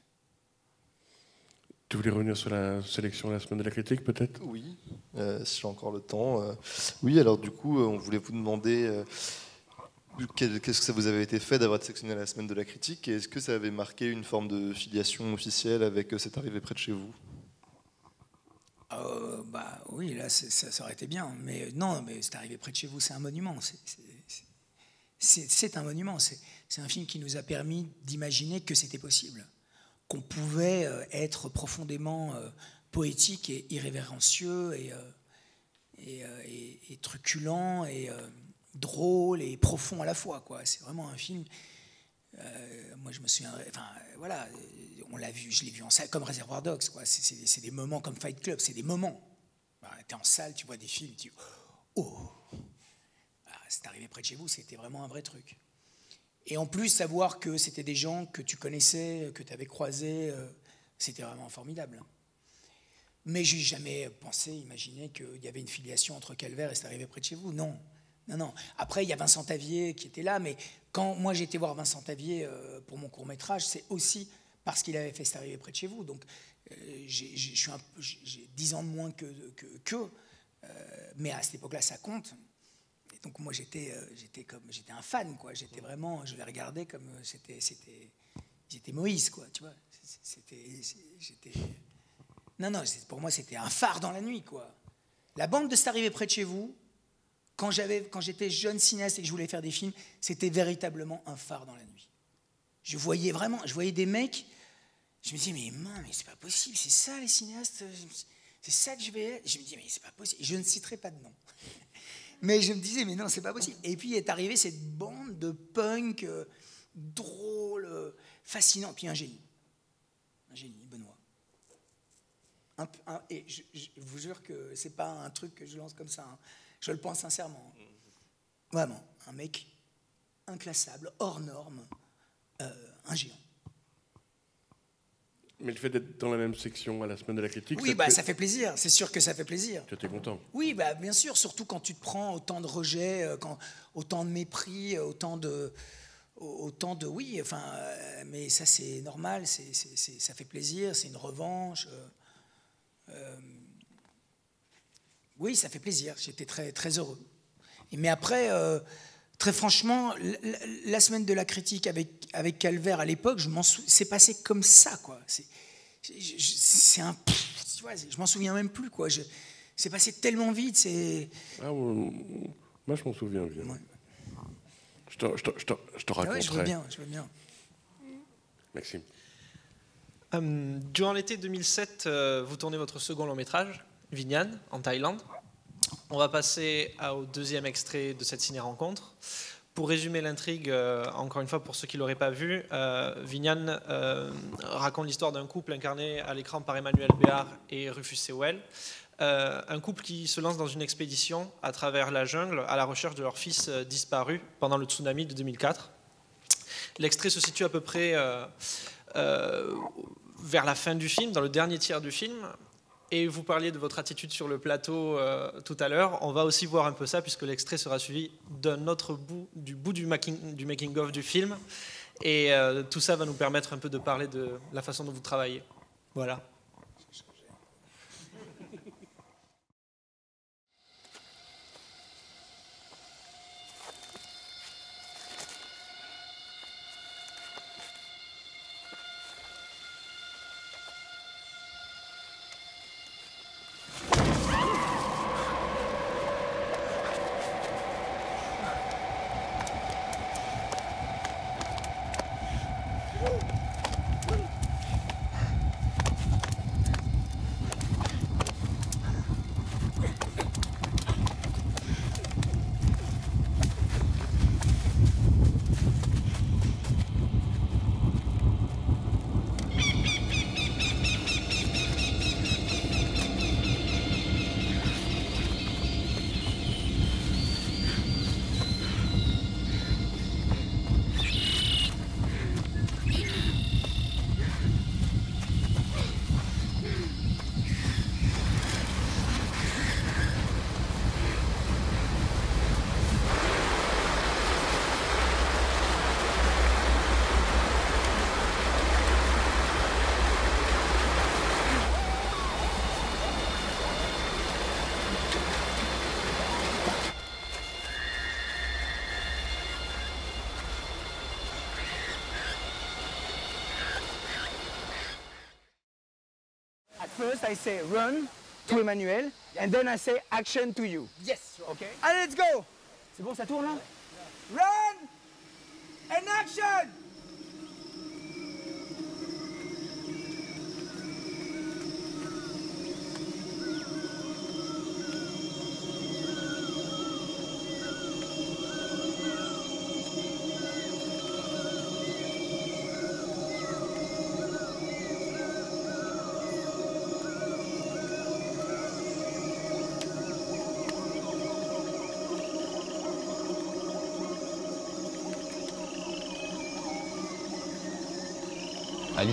Tu voulais revenir sur la sélection de la semaine de la critique, peut-être? Oui, euh, si j'ai encore le temps. Euh. oui, alors du coup, euh, on voulait vous demander qu'est-ce que ça vous avait été fait d'avoir été sélectionné à la semaine de la critique et est-ce que ça avait marqué une forme de filiation officielle avec cette arrivée près de chez vous? Bah oui, là ça, ça, aurait été bien, mais non, mais c'est arrivé près de chez vous, c'est un monument, c'est un monument, c'est un film qui nous a permis d'imaginer que c'était possible qu'on pouvait euh, être profondément euh, poétique et irrévérencieux et, euh, et, truculent et drôle et profond à la fois. Quoi. C'est vraiment un film. moi, je me souviens. Enfin, voilà, on l'a vu, je l'ai vu en salle comme Réservoir Dogs. Quoi. C'est, des moments comme Fight Club, c'est des moments. Bah, tu es en salle, tu vois des films, tu oh, ah, c'est arrivé près de chez vous, c'était vraiment un vrai truc. Et en plus, savoir que c'était des gens que tu connaissais, que tu avais croisés, euh, c'était vraiment formidable. Mais j'ai jamais pensé, imaginé qu'il y avait une filiation entre Calvaire et c'est arrivé près de chez vous. Non, non, non. Après, il y a Vincent Tavier qui était là, mais quand moi été voir Vincent Tavier euh, pour mon court métrage, c'est aussi parce qu'il avait fait C'est arrivé près de chez vous. Donc, euh, j'ai 10 ans de moins que, que, mais à cette époque-là, ça compte donc moi j'étais euh, j'étais comme j'étais un fan quoi. J'étais vraiment je les regardais comme euh, c'était c'était j'étais Moïse quoi tu vois. C'était j'étais non non pour moi c'était un phare dans la nuit quoi. La bande de C'est arrivé près de chez vous. Quand j'avais quand j'étais jeune cinéaste et que je voulais faire des films c'était véritablement un phare dans la nuit. Je voyais vraiment je voyais des mecs. Je me disais mais mais c'est pas possible c'est ça les cinéastes c'est ça que je vais être. je me disais mais c'est pas possible. Je ne citerai pas de nom mais je me disais, mais non, c'est pas possible. Et puis est arrivée cette bande de punk euh, drôle, euh, fascinant, puis un génie. Un génie, Benoît. et je, vous jure que c'est pas un truc que je lance comme ça. Hein. Je le pense sincèrement. Vraiment, un mec inclassable, hors norme, euh, un géant. Mais le fait d'être dans la même section à la semaine de la critique. Oui, ça, bah, fait... ça fait plaisir, c'est sûr que ça fait plaisir. Tu étais content Oui, bah, bien sûr, surtout quand tu te prends autant de rejets, euh, quand, autant de mépris, euh, autant de. Autant de. Oui, enfin, euh, mais ça c'est normal, c'est, ça fait plaisir, c'est une revanche. oui, ça fait plaisir, j'étais très, très heureux. Mais après, très franchement, la, semaine de la critique avec, avec Calvaire à l'époque, je m'en c'est passé comme ça, quoi. C'est un, tu vois, je m'en souviens même plus, quoi. C'est passé tellement vite, c'est. Ah, moi, je m'en souviens bien. Je, te, je, te, je, te, je te raconterai. Ah je veux bien, je veux bien. Maxime. Euh, durant l'été 2007, euh, vous tournez votre second long métrage, Vinyan, en Thaïlande. On va passer au deuxième extrait de cette ciné-rencontre. Pour résumer l'intrigue, euh, encore une fois pour ceux qui ne l'auraient pas vu, euh, Vignan euh, raconte l'histoire d'un couple incarné à l'écran par Emmanuel Béard et Rufus Sewell. un couple qui se lance dans une expédition à travers la jungle à la recherche de leur fils disparu pendant le tsunami de 2004. L'extrait se situe à peu près vers la fin du film, dans le dernier tiers du film, et vous parliez de votre attitude sur le plateau euh, tout à l'heure. On va aussi voir un peu ça, puisque l'extrait sera suivi d'un autre bout, du bout du making, du making of du film. Et euh, tout ça va nous permettre un peu de parler de la façon dont vous travaillez. Voilà. First I say run to Emmanuel, and then I say action to you. Yes. Okay. Allez, let's go. C'est bon, ça tourne là. Run and action.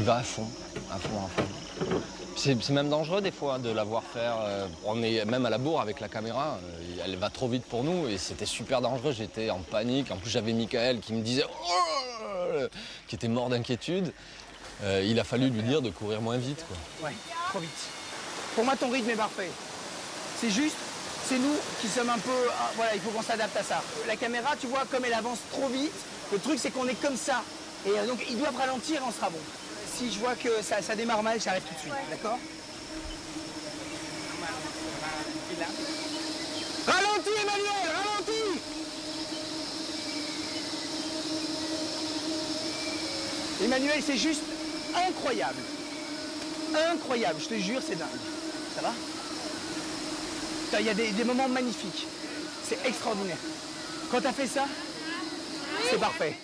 Va à fond, à fond, à fond. C'est même dangereux des fois de la voir faire. euh, On est même à la bourre avec la caméra. euh, Elle va trop vite pour nous et c'était super dangereux. J'étais en panique. En plus, j'avais Michael qui me disait, Oh qui était mort d'inquiétude. Euh, il a fallu lui dire de courir moins vite. Ouais, trop vite. Pour moi, ton rythme est parfait. C'est juste, c'est nous qui sommes un peu. ah, voilà, il faut qu'on s'adapte à ça. La caméra, tu vois, comme elle avance trop vite, le truc, c'est qu'on est comme ça. Et donc, ils doivent ralentir on sera bon. Si je vois que ça, ça démarre mal, j'arrête tout de suite. D'accord Ralentis, Emmanuel, ralentis Emmanuel, c'est juste incroyable. Incroyable, je te jure, c'est dingue. Ça va Il y a des, des moments magnifiques. C'est extraordinaire. Quand t'as fait ça, c'est parfait.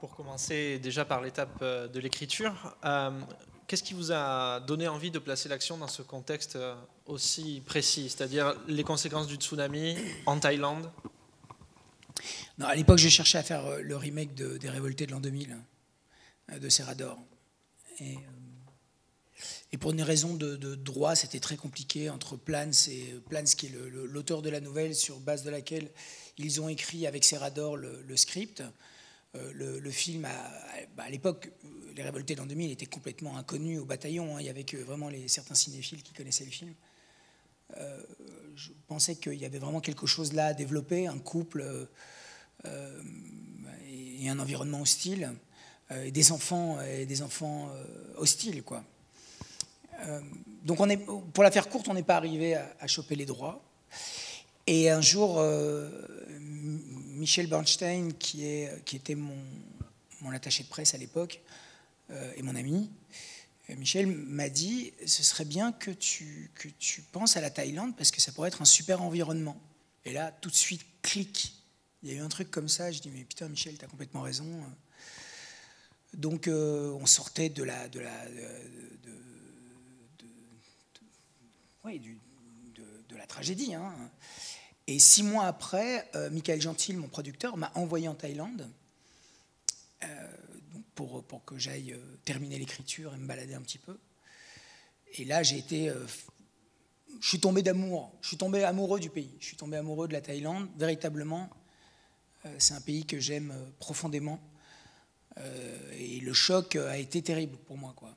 Pour commencer déjà par l'étape euh, de l'écriture, euh, qu'est-ce qui vous a donné envie de placer l'action dans ce contexte euh, aussi précis, c'est-à-dire les conséquences du tsunami en Thaïlande? Non, à l'époque, j'ai cherché à faire le remake de- des Révoltés de l'an 2000, euh, de Serrador. Et, pour une raison de, de droit, c'était très compliqué entre Plans et Plans, qui est l'auteur de la nouvelle sur base de laquelle ils ont écrit avec Serrador le script. Euh, le, film, bah, à l'époque, euh, Les Révoltés l'an 2000 était complètement inconnu au bataillon. hein. Il y avait que vraiment les, certains cinéphiles qui connaissaient le film. Euh, je pensais qu'il y avait vraiment quelque chose là à développer, un couple. et un environnement hostile et des enfants et des enfants hostiles quoi. Donc pour la faire courte, on n'est pas arrivé à, à choper les droits. Et un jour, Michel Bernstein, qui, est, qui était mon, mon attaché de presse à l'époque, euh, et mon ami, euh, Michel m'a dit, ce serait bien que tu, que tu penses à la Thaïlande parce que ça pourrait être un super environnement. Et là, tout de suite, clic. Il y a eu un truc comme ça, je dis, mais putain, Michel, tu as complètement raison. Donc, euh, on sortait de la. De la de, de- de la tragédie. hein. Et six mois après, euh, Michael Gentil, mon producteur, m'a envoyé en Thaïlande euh, pour, pour que j'aille euh, terminer l'écriture et me balader un petit peu. Et là, j'ai été. euh, je suis tombé d'amour. Je suis tombé amoureux du pays. Je suis tombé amoureux de la Thaïlande. Véritablement, c'est un pays que j'aime profondément. Et le choc a été terrible pour moi. Quoi.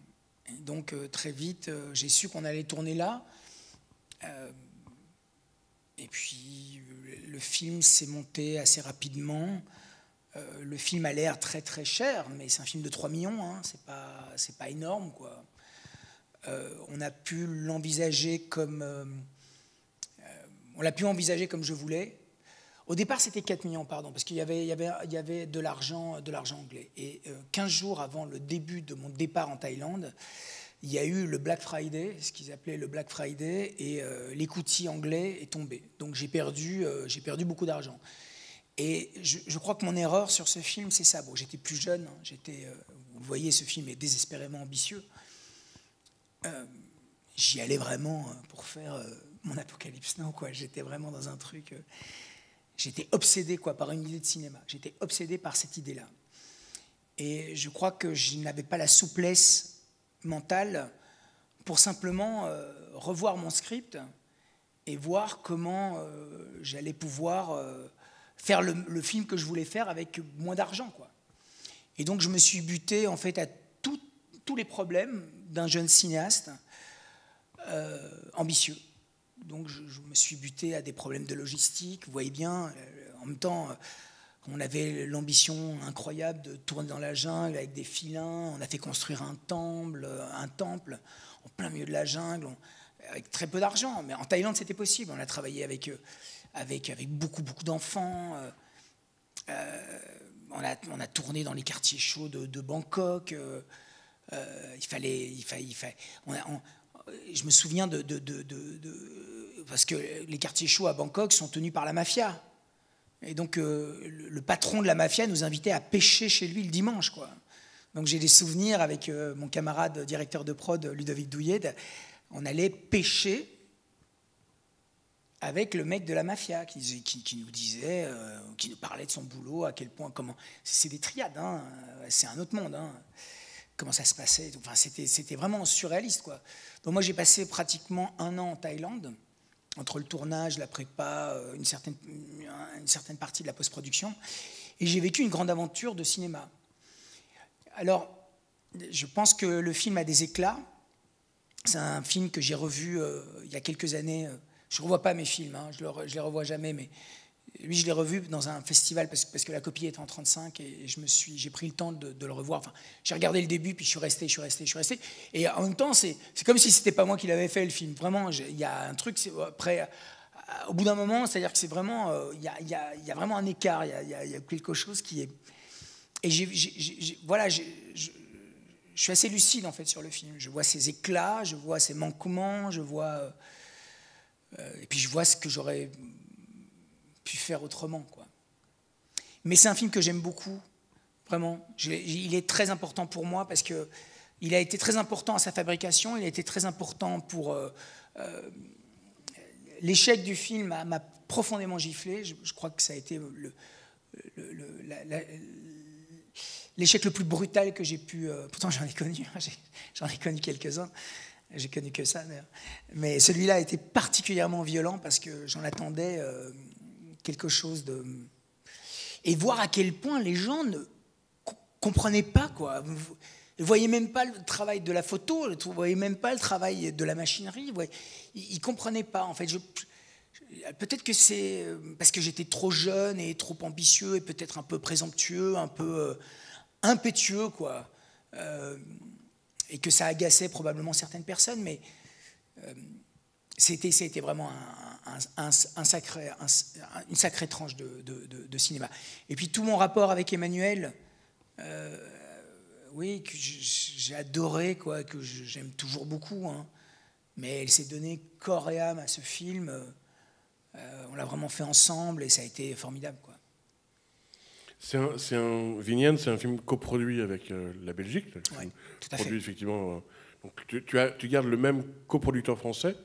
Donc, très vite, j'ai su qu'on allait tourner là. Et puis, le- film s'est monté assez rapidement. Euh, le film a l'air très très cher, mais c'est un film de 3 millions, hein, c'est pas, pas énorme. Quoi. Euh, on a pu l'envisager comme. euh, on l'a pu envisager comme je voulais. Au départ, c'était 4 millions, pardon, parce qu'il y avait, y avait, y avait de l'argent anglais. Et euh, 15 jours avant le début de mon départ en Thaïlande, il y a eu le Black Friday, ce qu'ils appelaient le Black Friday, et euh, l'écoutille anglais est tombé. Donc j'ai perdu, euh, perdu beaucoup d'argent. Et je, crois que mon erreur sur ce film, c'est ça. Bon, j'étais plus jeune, hein, j'étais, euh, vous le voyez, ce film est désespérément ambitieux. Euh, J'y allais vraiment pour faire mon Apocalypse Now, quoi. J'étais vraiment dans un truc. j'étais obsédé, quoi, par une idée de cinéma. J'étais obsédé par cette idée-là. Et je crois que je n'avais pas la souplesse mentale pour simplement euh, revoir mon script et voir comment euh, j'allais pouvoir euh, faire le, film que je voulais faire avec moins d'argent. Et donc je me suis buté en fait à tous les problèmes d'un jeune cinéaste ambitieux. Donc je, je me suis buté à des problèmes de logistique. Vous voyez bien, en même temps, on avait l'ambition incroyable de tourner dans la jungle avec des filins. On a fait construire un temple, un temple en plein milieu de la jungle, avec très peu d'argent. Mais en Thaïlande, c'était possible. On a travaillé avec, avec, avec beaucoup, beaucoup d'enfants. on, a, on, a, tourné dans les quartiers chauds de, Bangkok. il fallait, il fallait, il je me souviens de, parce que les quartiers chauds à Bangkok sont tenus par la mafia. Et donc euh, le, patron de la mafia nous invitait à pêcher chez lui le dimanche. Quoi. Donc j'ai des souvenirs avec euh, mon camarade directeur de prod Ludovic Douillet. On allait pêcher avec le mec de la mafia qui, nous disait, euh, qui nous parlait de son boulot, à quel point, comment. C'est des triades, hein, c'est un autre monde. Hein, comment ça se passait. Enfin, c'était vraiment surréaliste. Quoi. Donc moi j'ai passé pratiquement un an en Thaïlande entre le tournage, la prépa, euh, une certaine, partie de la post-production. Et j'ai vécu une grande aventure de cinéma. Alors, je pense que le film a des éclats. C'est un film que j'ai revu euh, il y a quelques années. Je ne revois pas mes films, hein, je ne les revois jamais, mais lui, je l'ai revu dans un festival parce, que la copie était en 35 et, je me suis, j'ai pris le temps de, le revoir. Enfin, j'ai regardé le début, puis je suis resté, je suis resté, je suis resté. Et en même temps, c'est, comme si c'était pas moi qui l'avais fait le film. Vraiment, il y a un truc. Après, au bout d'un moment, c'est-à-dire que c'est vraiment, euh, il y, a, y, a, y, a, vraiment un écart. Il y, y a, quelque chose qui est. Et j'ai, voilà, je suis assez lucide en fait sur le film. Je vois ses éclats, je vois ses manquements, je vois. Euh, et puis je vois ce que j'aurais pu faire autrement. Quoi. Mais c'est un film que j'aime beaucoup, vraiment. il est très important pour moi parce que il a été très important à sa fabrication, il a été très important pour... Euh, euh, l'échec du film m'a profondément giflé. Je, crois que ça a été l'échec le, plus brutal que j'ai pu... Euh, pourtant j'en ai connu, hein, j'en ai, connu quelques-uns. J'ai connu que ça, mais celui-là a été particulièrement violent parce que j'en attendais quelque chose de... Et voir à quel point les gens ne comprenaient pas, quoi. Vous ne voyez même pas le travail de la photo, vous ne voyez même pas le travail de la machinerie. Ils ne comprenaient pas, en fait. Peut-être que c'est parce que j'étais trop jeune et trop ambitieux et peut-être un peu présomptueux, un peu euh, impétueux, quoi. Euh, et que ça agaçait probablement certaines personnes, mais euh, c'était, c'était vraiment un, un, sacré, une sacrée tranche de, cinéma. Et puis tout mon rapport avec Emmanuel, euh, oui, que j'ai adoré, quoi, que j'aime toujours beaucoup, hein. mais elle s'est donnée corps et âme à ce film. Euh, on l'a vraiment fait ensemble et ça a été formidable. Quoi. C'est un, c'est un c'est un film coproduit avec euh, la Belgique. Oui, tout à fait. effectivement. donc tu, as, tu gardes le même coproducteur français.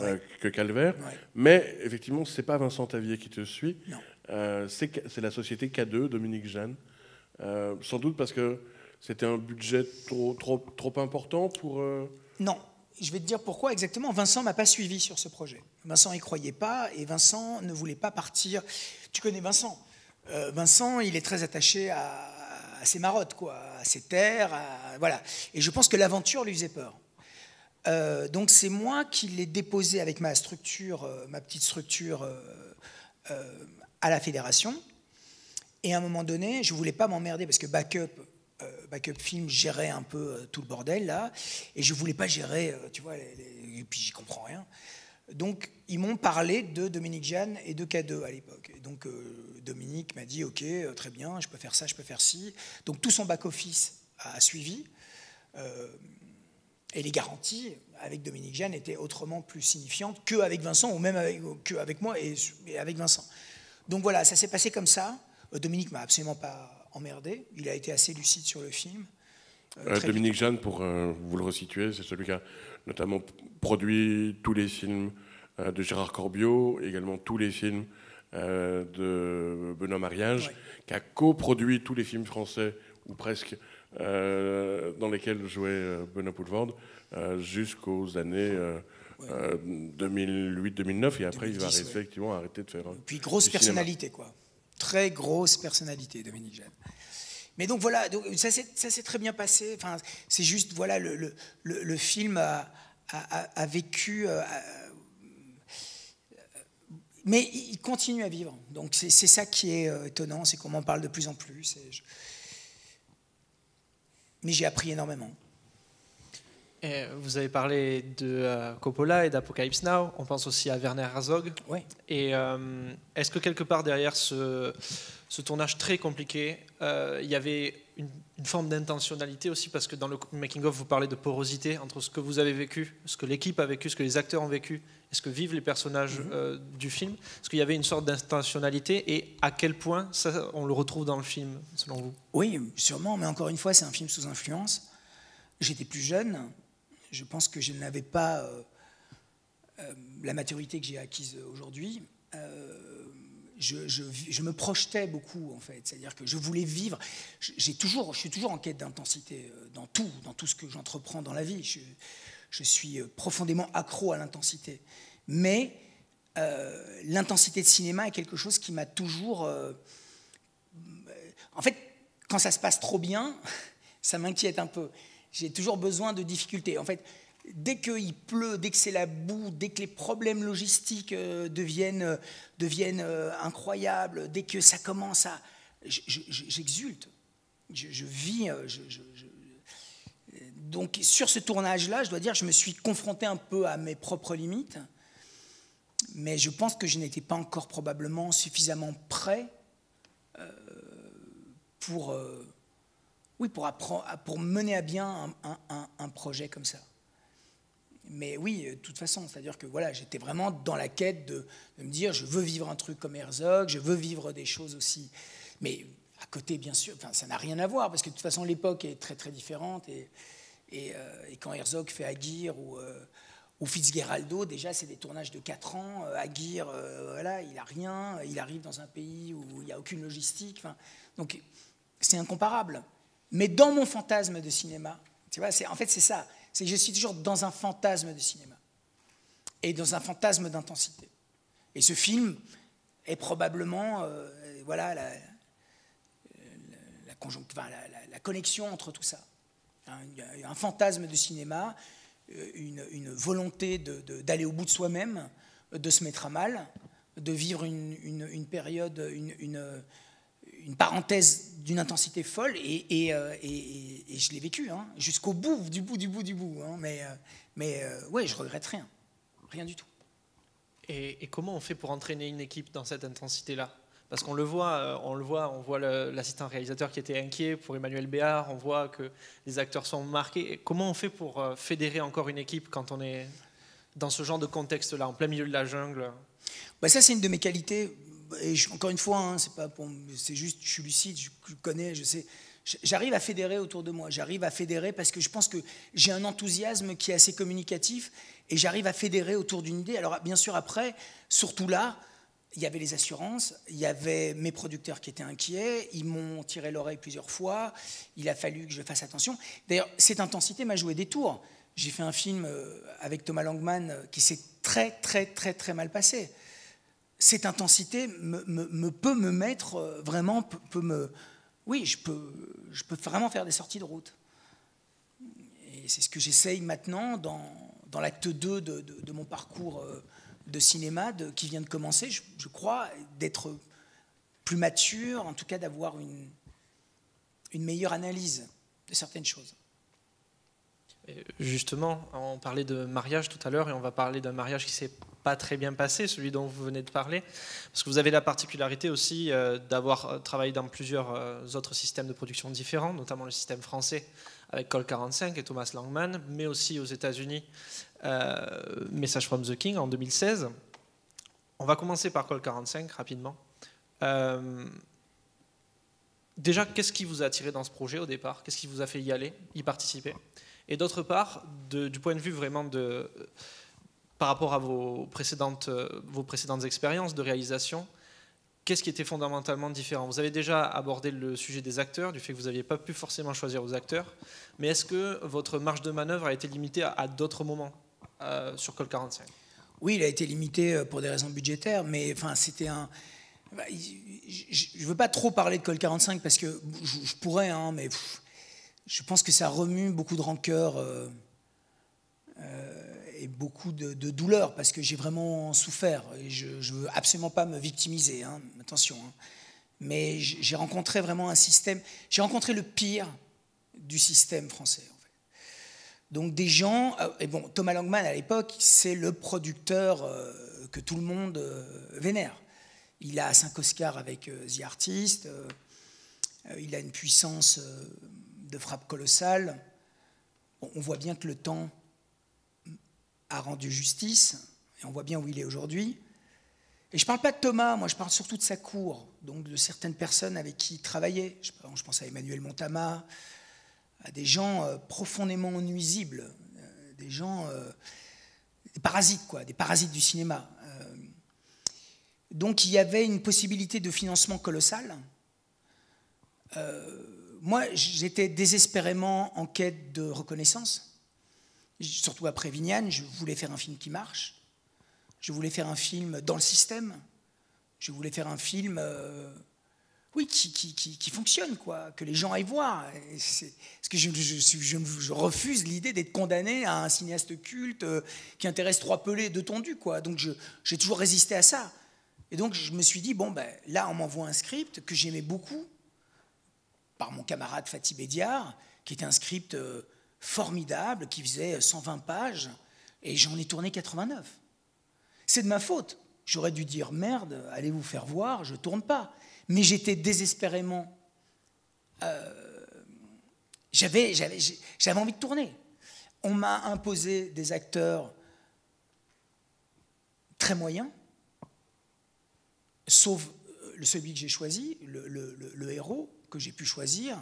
Euh, que Calvaire. Mais effectivement, ce n'est pas Vincent Tavier qui te suit. Euh, c'est la société K2, Dominique Jeanne. Euh, sans doute parce que c'était un budget trop, trop, trop important pour... Non, je vais te dire pourquoi exactement. Vincent m'a pas suivi sur ce projet. Vincent y croyait pas et Vincent ne voulait pas partir. Tu connais Vincent? Vincent, il est très attaché à, ses marottes, quoi, à ses terres, voilà. Et je pense que l'aventure lui faisait peur. Euh, donc c'est moi qui l'ai déposé avec ma structure, euh, ma petite structure euh, à la fédération. Et à un moment donné, je ne voulais pas m'emmerder parce que Backup, Backup Film gérait un peu tout le bordel là, et je ne voulais pas gérer, tu vois, et puis j'y comprends rien. Donc ils m'ont parlé de Dominique Jeanne et de K2 à l'époque. Donc Dominique m'a dit, ok, très bien, je peux faire ça, je peux faire ci. Donc tout son back-office a suivi. Et les garanties avec Dominique Jeanne étaient autrement plus signifiantes qu'avec Vincent, ou même qu'avec moi et, avec Vincent. Donc voilà, ça s'est passé comme ça. Euh, Dominique m'a absolument pas emmerdé. Il a été assez lucide sur le film. Euh, euh, Dominique Jeanne, pour vous le resituer, c'est celui qui a notamment produit tous les films de Gérard Corbiot, également tous les films de Benoît Mariage, qui a coproduit tous les films français, ou presque, dans lesquels jouait euh, Benoît Poulvorde euh, jusqu'aux années 2008-2009 et après il va effectivement arrêter de faire. Puis grosse personnalité quoi, très grosse personnalité Dominique Jeanne. Mais donc voilà, donc, ça s'est très bien passé. Enfin, c'est juste voilà le, le, le, film a, a, a vécu mais il continue à vivre. Donc c'est ça qui est euh, étonnant, c'est qu'on m'en parle de plus en plus. Mais j'ai appris énormément. vous avez parlé de euh, Coppola et d'Apocalypse Now. On pense aussi à Werner Herzog. Oui. Et euh, est-ce que quelque part derrière ce, ce tournage très compliqué, il y avait une, forme d'intentionnalité aussi parce que dans le making of vous parlez de porosité entre ce que vous avez vécu, ce que l'équipe a vécu, ce que les acteurs ont vécu, et ce que vivent les personnages mhm. euh, du film. Est-ce qu'il y avait une sorte d'intentionnalité et à quel point ça on le retrouve dans le film selon vous? Oui, sûrement, mais encore une fois c'est un film sous influence. J'étais plus jeune, je pense que je n'avais pas euh, euh, la maturité que j'ai acquise aujourd'hui je, me projetais beaucoup en fait, c'est-à-dire que je voulais vivre. J'ai toujours, je suis toujours en quête d'intensité euh, dans tout, dans tout ce que j'entreprends dans la vie. Je, suis euh, profondément accro à l'intensité, mais euh, l'intensité de cinéma est quelque chose qui m'a toujours. en fait, quand ça se passe trop bien, (laughs) ça m'inquiète un peu. J'ai toujours besoin de difficultés. En fait, dès qu'il pleut, dès que c'est la boue, dès que les problèmes logistiques euh, deviennent, euh, euh, incroyables, dès que ça commence à... J'exulte. Je, vis. donc sur ce tournage-là, je dois dire, je me suis confronté un peu à mes propres limites, mais je pense que je n'étais pas encore probablement suffisamment prêt pour, oui, pour mener à bien un projet comme ça mais oui, de toute façon, c'est-à-dire que voilà, j'étais vraiment dans la quête de, me dire, je veux vivre un truc comme Herzog, je veux vivre des choses aussi. Mais à côté, bien sûr, ça n'a rien à voir, parce que de toute façon, l'époque est très très différente. Et, euh, quand Herzog fait Aguirre ou, euh, ou Fitzgeraldo, déjà, c'est des tournages de 4 ans. Euh, Aguirre, voilà, il n'a rien, il arrive dans un pays où il n'y a aucune logistique. Donc, c'est incomparable. Mais dans mon fantasme de cinéma, tu vois, en fait, c'est ça c'est que je suis toujours dans un fantasme de cinéma et dans un fantasme d'intensité. Et ce film est probablement euh, voilà, la, la, connexion entre tout ça. Un, fantasme de cinéma, euh, une, volonté d'aller au bout de soi-même, de se mettre à mal, de vivre une, période, une, une parenthèse d'une intensité folle et, euh, je l'ai vécu hein, jusqu'au bout, du bout, du bout, du bout. Hein, mais euh, mais euh, ouais, je regrette rien, rien du tout. Et, comment on fait pour entraîner une équipe dans cette intensité-là? Parce qu'on le voit, on le voit, on voit l'assistant réalisateur qui était inquiet pour Emmanuel Béard, on voit que les acteurs sont marqués. comment on fait pour fédérer encore une équipe quand on est dans ce genre de contexte-là, en plein milieu de la jungle? Bah Ça, c'est une de mes qualités et encore une fois, hein, c'est pas c'est juste, je suis lucide, je connais, je sais. J'arrive à fédérer autour de moi. J'arrive à fédérer parce que je pense que j'ai un enthousiasme qui est assez communicatif et j'arrive à fédérer autour d'une idée. Alors bien sûr après, surtout là, il y avait les assurances, il y avait mes producteurs qui étaient inquiets, ils m'ont tiré l'oreille plusieurs fois, il a fallu que je fasse attention. D'ailleurs, cette intensité m'a joué des tours. J'ai fait un film euh, avec Thomas Langman euh, qui s'est très très très très mal passé cette intensité me, peut me mettre euh, vraiment, peut, me, oui, je peux, je peux vraiment faire des sorties de route. Et c'est ce que j'essaye maintenant dans, dans l'acte 2 de, mon parcours euh, de cinéma de, qui vient de commencer, je, crois, d'être plus mature, en tout cas d'avoir une, une meilleure analyse de certaines choses. Justement, on parlait de mariage tout à l'heure et on va parler d'un mariage qui s'est pas très bien passé, celui dont vous venez de parler, parce que vous avez la particularité aussi euh, d'avoir euh, travaillé dans plusieurs euh, autres systèmes de production différents, notamment le système français avec Col 45 et Thomas Langman, mais aussi aux États-Unis, Message from the King en 2016. On va commencer par Col 45 rapidement. déjà, qu'est-ce qui vous a attiré dans ce projet au départ? Qu'est-ce qui vous a fait y aller, y participer? Et d'autre part, du point de vue vraiment de par rapport à vos précédentes, euh, vos précédentes expériences de réalisation, qu'est-ce qui était fondamentalement différent? Vous avez déjà abordé le sujet des acteurs, du fait que vous n'aviez pas pu forcément choisir vos acteurs, mais est-ce que votre marge de manœuvre a été limitée à, d'autres moments euh, sur Col 45 Oui, il a été limité euh, pour des raisons budgétaires, mais enfin, c'était un. Bah, je ne veux pas trop parler de Col 45 parce que je, pourrais, hein, mais je pense que ça remue beaucoup de rancœur et beaucoup de, douleur parce que j'ai vraiment souffert et je ne veux absolument pas me victimiser, hein, attention. Hein. Mais j'ai rencontré vraiment un système, j'ai rencontré le pire du système français. Donc des gens, euh, et bon, Thomas Langman à l'époque, c'est le producteur euh, que tout le monde vénère. Il a 5 Oscars avec The Artist, il a une puissance de frappe colossale. on voit bien que le temps a rendu justice, et on voit bien où il est aujourd'hui. Et je ne parle pas de Thomas, moi je parle surtout de sa cour, donc de certaines personnes avec qui il travaillait. Je, pense à Emmanuel Montama, à des gens euh, profondément nuisibles, euh, des gens, euh, des parasites, quoi, des parasites du cinéma. donc il y avait une possibilité de financement colossal. moi, j'étais désespérément en quête de reconnaissance surtout après Vignane, je voulais faire un film qui marche. Je voulais faire un film dans le système. Je voulais faire un film, euh, oui, qui, qui, fonctionne, quoi, que les gens aillent voir. Parce que je, je, refuse l'idée d'être condamné à un cinéaste culte euh, qui intéresse trois pelés de tondu, quoi. Donc j'ai toujours résisté à ça. Et donc je me suis dit, bon, ben, là, on m'envoie un script que j'aimais beaucoup, par mon camarade Fatih Bédiar, qui était un script... Euh, formidable qui faisait 120 pages et j'en ai tourné 89. C'est de ma faute. J'aurais dû dire merde, allez vous faire voir, je tourne pas. Mais j'étais désespérément. Euh, j'avais, envie de tourner. On m'a imposé des acteurs très moyens, sauf celui que j'ai choisi, le héros que j'ai pu choisir.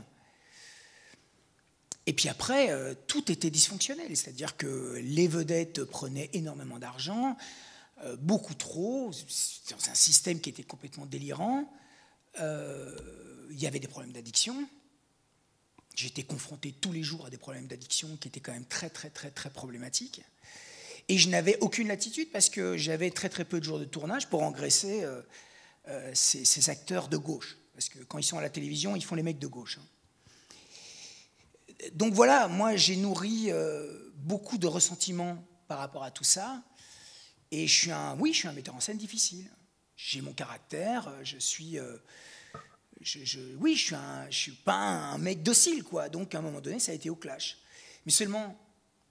Et puis après, euh, tout était dysfonctionnel, c'est-à-dire que les vedettes prenaient énormément d'argent, euh, beaucoup trop, dans un système qui était complètement délirant. Euh, il y avait des problèmes d'addiction. J'étais confronté tous les jours à des problèmes d'addiction qui étaient quand même très, très, très, très problématiques. Et je n'avais aucune latitude parce que j'avais très, très peu de jours de tournage pour engraisser ces, acteurs de gauche. Parce que quand ils sont à la télévision, ils font les mecs de gauche. Hein donc voilà, moi j'ai nourri euh, beaucoup de ressentiments par rapport à tout ça. Et je suis un, oui, je suis un metteur en scène difficile. J'ai mon caractère, euh, je suis, euh, oui, je suis un, je suis pas un mec docile quoi. Donc à un moment donné, ça a été au clash. Mais seulement,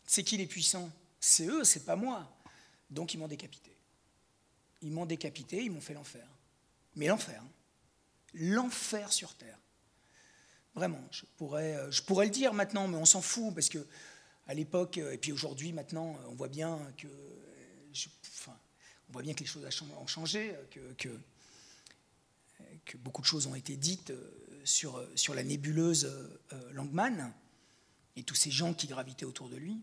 c'est qui les puissants C'est eux, c'est pas moi. Donc ils m'ont décapité. Ils m'ont décapité, ils m'ont fait l'enfer. Mais l'enfer, hein. l'enfer sur terre. Vraiment, je pourrais, euh, je pourrais le dire maintenant, mais on s'en fout parce que à l'époque, euh, et puis aujourd'hui, maintenant, euh, on voit bien que, enfin, on voit bien que les choses ont changé, que, que, que, beaucoup de choses ont été dites sur, sur la nébuleuse Langman et tous ces gens qui gravitaient autour de lui.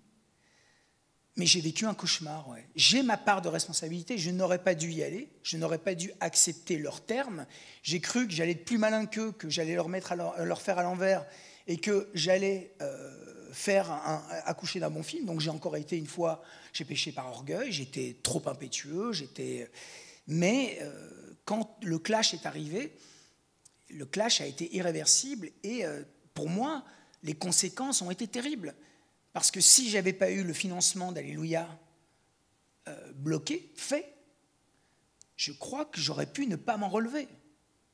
Mais j'ai vécu un cauchemar. J'ai ma part de responsabilité. Je n'aurais pas dû y aller. Je n'aurais pas dû accepter leurs termes. J'ai cru que j'allais être plus malin qu'eux, que j'allais leur, mettre à leur, faire à l'envers et que j'allais euh, faire un, accoucher d'un bon film. Donc j'ai encore été une fois, j'ai péché par orgueil. J'étais trop impétueux. J'étais. Mais euh, quand le clash est arrivé, le clash a été irréversible et euh, pour moi, les conséquences ont été terribles. Parce que si j'avais pas eu le financement d'Alléluia euh, bloqué, fait, je crois que j'aurais pu ne pas m'en relever.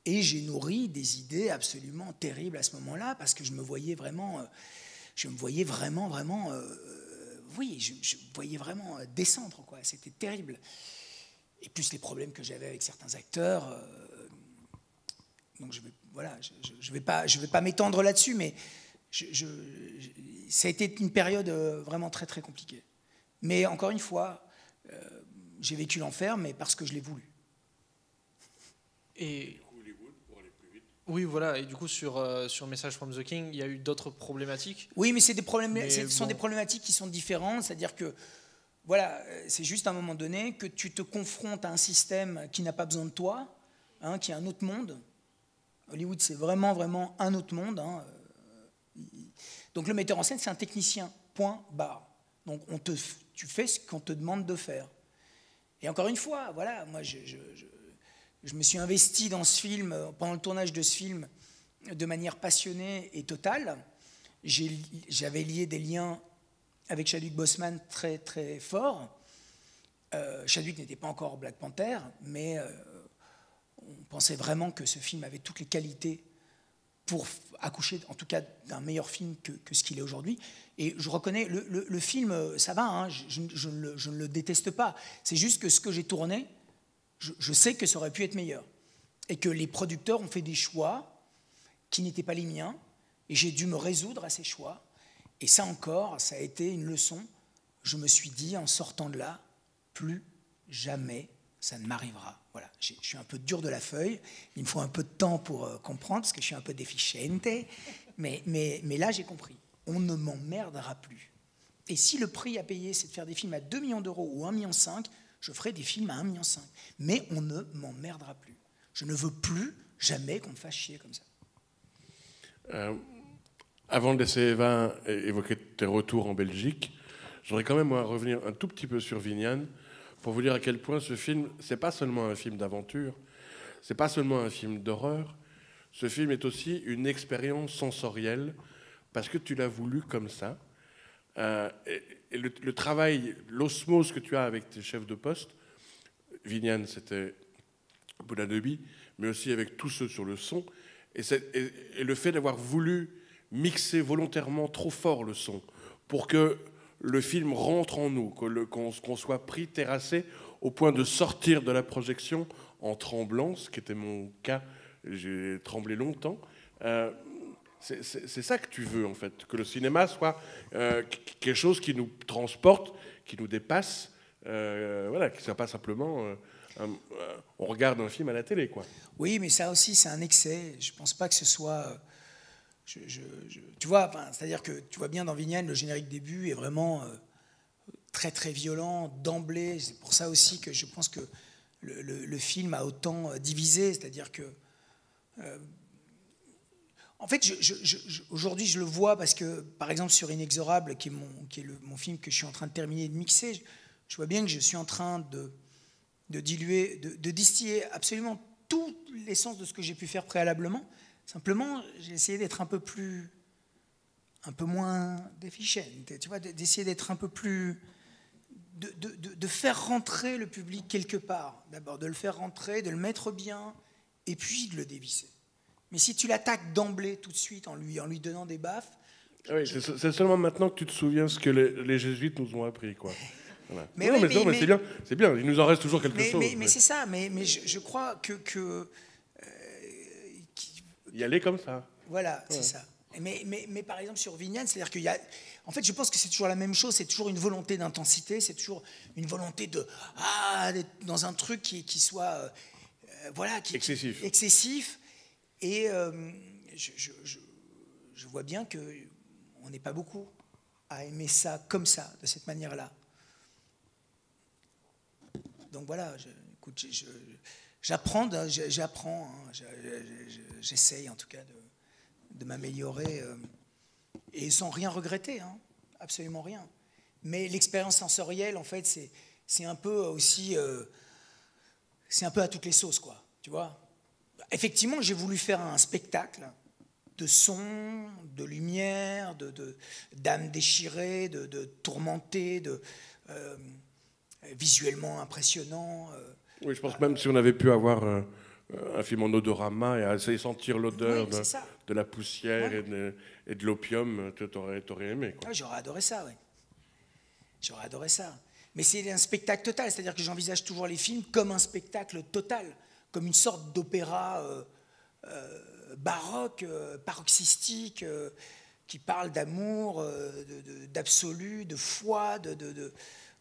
Et j'ai nourri des idées absolument terribles à ce moment-là, parce que je me voyais vraiment, euh, je me voyais vraiment, vraiment, euh, oui, je, je, voyais vraiment descendre, quoi. C'était terrible. Et plus les problèmes que j'avais avec certains acteurs. donc je vais, voilà, je ne vais pas, je vais pas m'étendre là-dessus, mais je, ça a été une période euh, vraiment très très compliquée. Mais encore une fois, euh, j'ai vécu l'enfer, mais parce que je l'ai voulu. Et oui, voilà. Et du coup, sur, euh, sur Message from the King, il y a eu d'autres problématiques. Oui, mais c'est des problèmes, ce sont des problématiques qui sont différentes. C'est-à-dire que, voilà, c'est juste à un moment donné que tu te confrontes à un système qui n'a pas besoin de toi, hein, qui est un autre monde. Hollywood, c'est vraiment, vraiment un autre monde. Hein. Donc le metteur en scène, c'est un technicien, point, barre. Donc on te, tu fais ce qu'on te demande de faire. Et encore une fois, voilà, moi je, je, me suis investi dans ce film, pendant le tournage de ce film, de manière passionnée et totale. J'avais lié des liens avec Chadwick Boseman très très fort. Euh, Chadwick n'était pas encore Black Panther, mais euh, on pensait vraiment que ce film avait toutes les qualités pour accoucher, en tout cas, d'un meilleur film que, ce qu'il est aujourd'hui. Et je reconnais, le, film, ça va, hein, je, ne le déteste pas. C'est juste que ce que j'ai tourné, je, sais que ça aurait pu être meilleur. Et que les producteurs ont fait des choix qui n'étaient pas les miens, et j'ai dû me résoudre à ces choix. Et ça encore, ça a été une leçon. Je me suis dit, en sortant de là, plus jamais ça ne m'arrivera. Voilà, je suis un peu dur de la feuille, il me faut un peu de temps pour euh, comprendre, parce que je suis un peu déficiente, mais, mais, mais là j'ai compris, on ne m'emmerdera plus. Et si le prix à payer, c'est de faire des films à 2 millions d'euros ou 1,5 million, je ferai des films à 1,5 million. Mais on ne m'emmerdera plus. Je ne veux plus jamais qu'on me fasse chier comme ça. Euh, avant de laisser Eva évoquer tes retours en Belgique, je voudrais quand même revenir un tout petit peu sur Vignane pour vous dire à quel point ce film, c'est pas seulement un film d'aventure, c'est pas seulement un film d'horreur. Ce film est aussi une expérience sensorielle parce que tu l'as voulu comme ça. Euh, et, le, travail, l'osmose que tu as avec tes chefs de poste, Vignane, c'était Bonadebi, mais aussi avec tous ceux sur le son, et le fait d'avoir voulu mixer volontairement trop fort le son pour que le film rentre en nous, qu'on soit pris, terrassé, au point de sortir de la projection en tremblant, ce qui était mon cas, j'ai tremblé longtemps. Euh, c'est ça que tu veux, en fait, que le cinéma soit euh, quelque chose qui nous transporte, qui nous dépasse, euh, voilà, qui ne soit pas simplement... on regarde un film à la télé, quoi. Oui, mais ça aussi, c'est un excès. Je ne pense pas que ce soit tu vois, c'est-à-dire que tu vois bien dans Vignane, le générique début est vraiment euh, très très violent d'emblée. C'est pour ça aussi que je pense que le, film a autant euh, divisé, c'est-à-dire que euh, en fait, aujourd'hui, je le vois parce que, par exemple, sur Inexorable, qui est, mon, qui est le, mon film que je suis en train de terminer de mixer, je, vois bien que je suis en train de, diluer, de, de, distiller absolument toute l'essence de ce que j'ai pu faire préalablement. Simplement, j'ai essayé d'être un peu plus, un peu moins déficient, tu vois, d'essayer d'être un peu plus, de, de, de, faire rentrer le public quelque part. D'abord, de le faire rentrer, de le mettre bien, et puis de le dévisser. Mais si tu l'attaques d'emblée, tout de suite, en lui, en lui donnant des baffes. Ah oui, c'est seulement maintenant que tu te souviens ce que les, jésuites nous ont appris, quoi. Mais, mais, c'est bien, c'est bien. Il nous en reste toujours quelque chose. Mais, c'est ça. Mais, mais je, crois que, que y aller comme ça. Voilà, c'est ça. Mais, mais, mais, par exemple sur Vignane, c'est-à-dire qu'il y a, en fait, je pense que c'est toujours la même chose. C'est toujours une volonté d'intensité, c'est toujours une volonté de ah, d'être dans un truc qui, qui soit euh, voilà, qui, excessif. excessif. Et euh, je, je, je, vois bien que on n'est pas beaucoup à aimer ça comme ça, de cette manière-là. Donc voilà, écoute, j'apprends, j'apprends, hein, j'essaye en tout cas de, m'améliorer euh, et sans rien regretter, hein, absolument rien. Mais l'expérience sensorielle, en fait, c'est un peu aussi, euh, c'est un peu à toutes les sauces, quoi. Tu vois. Effectivement, j'ai voulu faire un spectacle de son, de lumière, de d'âmes déchirées, de, de tourmentées, de euh, visuellement impressionnant. Oui, je pense même si on avait pu avoir un film en odorama et à essayer de sentir l'odeur de, la poussière et de, et de l'opium, tu aurais, aurais, aimé. J'aurais adoré ça, oui. J'aurais adoré ça. Mais c'est un spectacle total, c'est-à-dire que j'envisage toujours les films comme un spectacle total, comme une sorte d'opéra euh, euh, baroque, euh, paroxystique, qui parle d'amour, d'absolu, de, foi, de...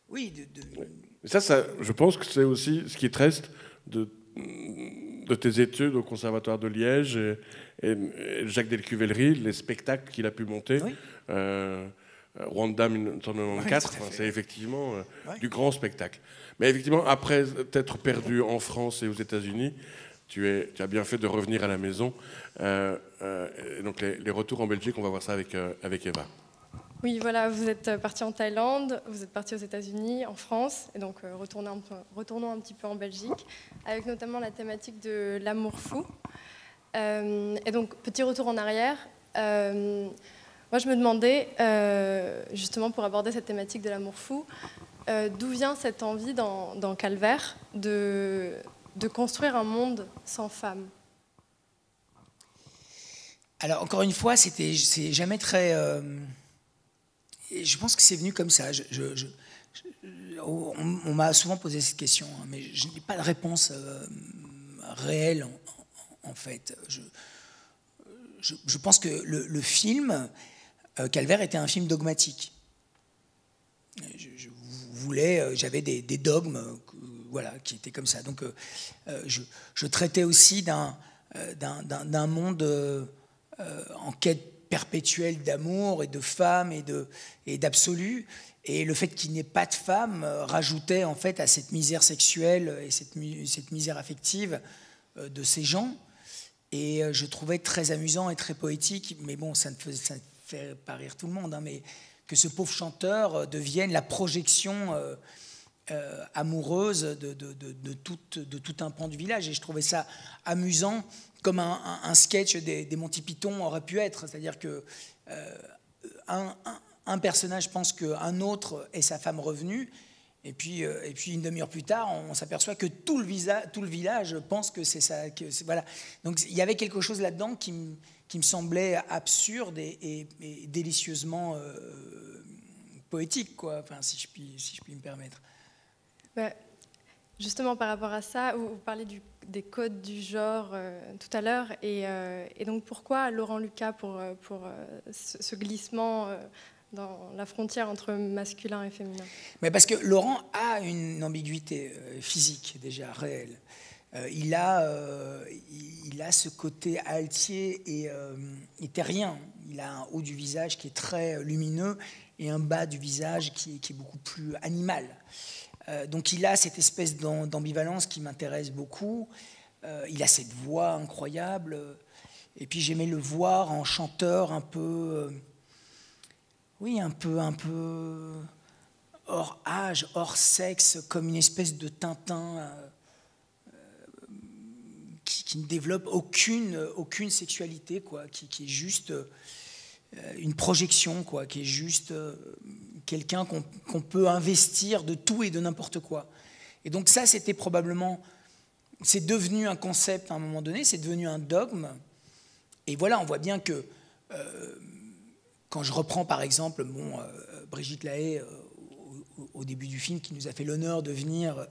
oui, de, Ça, ça, je pense que c'est aussi ce qui te reste de de tes études au Conservatoire de Liège et, Jacques Delcuvellery, les spectacles qu'il a pu monter. Euh, Rwanda 1994, c'est effectivement euh, du grand spectacle. Mais effectivement, après t'être perdu en France et aux États-Unis, tu, es, tu as bien fait de revenir à la maison. Euh, donc les, les, retours en Belgique, on va voir ça avec, avec Eva. Oui, voilà, vous êtes parti en Thaïlande, vous êtes parti aux États-Unis, en France, et donc euh, retournons, un petit peu en Belgique, avec notamment la thématique de l'amour fou. Euh, et donc, petit retour en arrière. Euh, Moi, je me demandais, euh, justement pour aborder cette thématique de l'amour fou, euh, d'où vient cette envie dans, Calvaire de, construire un monde sans femmes? Alors, encore une fois, c'était, c'est jamais très. Je pense que c'est venu comme ça. On m'a souvent posé cette question, hein, mais je n'ai pas de réponse euh, réelle, en, fait. Je, pense que le, film, euh, Calvaire, était un film dogmatique. Je, voulais, euh, j'avais des, dogmes, euh, voilà, qui étaient comme ça. Donc, je, traitais aussi d'un monde en quête perpétuelle d'amour et de femmes et de et d'absolu. Et le fait qu'il n'y ait pas de femmes euh, rajoutait en fait à cette misère sexuelle et cette, cette misère affective euh, de ces gens. Et euh, je trouvais très amusant et très poétique, mais bon, ça ne fait, pas rire tout le monde, hein, mais que ce pauvre chanteur devienne la projection amoureuse de, de, de tout, de tout un pan du village. Et je trouvais ça amusant, comme un, sketch des, Monty Python aurait pu être. C'est-à-dire que euh, un, personnage pense qu'un autre est sa femme revenue. Et puis, euh, et puis une demi-heure plus tard, on s'aperçoit que tout le, visa- tout le village pense que c'est ça. Que voilà. Donc il y avait quelque chose là-dedans qui, qui me semblait absurde et, délicieusement euh, poétique, quoi. Enfin, si je puis, si je puis me permettre. Bah, Justement, par rapport à ça, vous parlez du- des codes du genre euh, tout à l'heure. Et, euh, et donc, pourquoi Laurent Lucas pour, euh, pour ce, glissement dans la frontière entre masculin et féminin? Mais parce que Laurent a une ambiguïté physique déjà réelle. Il, a, il a ce côté altier et, terrien. Il a un haut du visage qui est très lumineux et un bas du visage qui est beaucoup plus animal. Euh, donc il a cette espèce d'am- d'ambivalence qui m'intéresse beaucoup. Euh, il a cette voix incroyable. Et puis j'aimais le voir en chanteur un peu... euh, oui, un peu, un peu hors âge, hors sexe, comme une espèce de Tintin qui, ne développe aucune, aucune sexualité, quoi, qui, qui est juste une projection, quoi, qui est juste quelqu'un qu'on peut investir de tout et de n'importe quoi. Et donc ça, c'était probablement, c'est devenu un concept à un moment donné, c'est devenu un dogme. Et voilà, on voit bien que euh, quand je reprends par exemple bon, euh, Brigitte Lahaye euh, au, début du film qui nous a fait l'honneur de venir.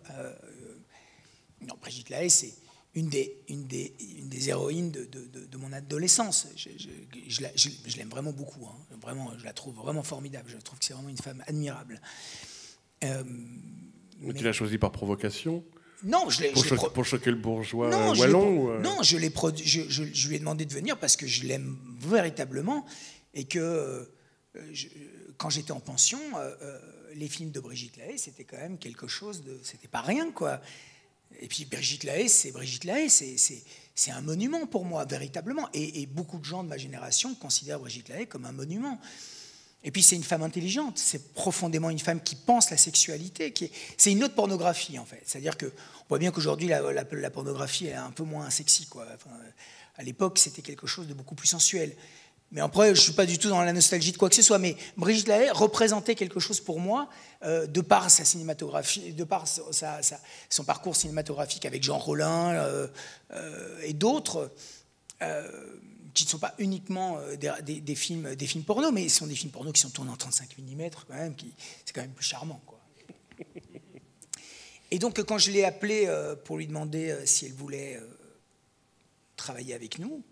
non, Brigitte Lahaye, c'est une des, une, des, une des héroïnes de, de- de- de mon adolescence. Je, je- je la- je- je l'aime vraiment beaucoup. hein. Vraiment, je la trouve vraiment formidable. Je trouve que c'est vraiment une femme admirable. Euh, Mais mais- tu l'as choisi par provocation non, je l'ai. pour, cho- pour choquer le bourgeois non, je l'ai wallon ou, non, je, je, lui ai demandé de venir parce que je l'aime véritablement et que euh, je- quand j'étais en pension, euh, les films de Brigitte Lahaye, c'était quand même quelque chose de. C'était pas rien, quoi. Et puis Brigitte Lahaye, c'est Brigitte Lahaye, c'est- un monument pour moi, véritablement. Et, beaucoup de gens de ma génération considèrent Brigitte Lahaye comme un monument. Et puis c'est une femme intelligente, c'est profondément une femme qui pense la sexualité, c'est une autre pornographie en fait. C'est-à-dire que on voit bien qu'aujourd'hui la, pornographie est un peu moins sexy quoi. À l'époque c'était quelque chose de beaucoup plus sensuel. Mais après je suis pas du tout dans la nostalgie de quoi que ce soit. Mais Brigitte Lahaye représentait quelque chose pour moi euh, de par sa cinématographie, de par son parcours cinématographique avec Jean Rollin euh, euh, et d'autres. qui ne sont pas uniquement des, films, des films porno, mais ce sont des films porno qui sont tournés en 35 mm, quand même, c'est quand même plus charmant. Et donc, quand je l'ai appelée pour lui demander si elle voulait travailler avec nous,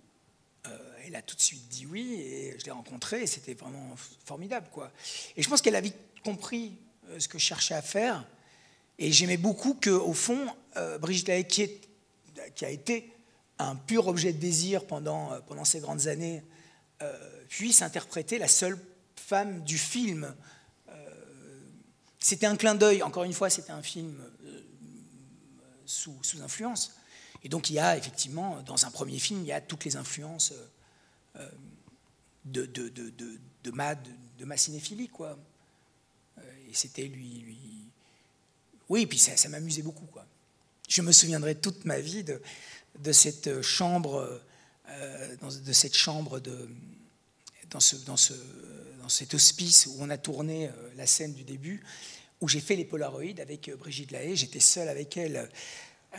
elle a tout de suite dit oui, et je l'ai rencontrée, et c'était vraiment formidable. Quoi. Et je pense qu'elle a vite compris euh, ce que je cherchais à faire, et j'aimais beaucoup qu'au fond, euh, Brigitte Lahaye, qui, est- qui a été un pur objet de désir pendant, euh, pendant ces grandes années, euh, puisse interpréter la seule femme du film. C'était un clin d'œil, encore une fois, c'était un film sous, sous influence. Et donc il y a effectivement, dans un premier film, il y a toutes les influences de, de, de, de, de ma, de, cinéphilie. Quoi. Euh, et c'était lui. Oui, puis ça, m'amusait beaucoup. Je me souviendrai toute ma vie de, de cette chambre, euh, dans- de cette chambre de, dans, ce, dans, ce, dans cet hospice où on a tourné la scène du début, où j'ai fait les polaroïdes avec Brigitte Lahaye. J'étais seul avec elle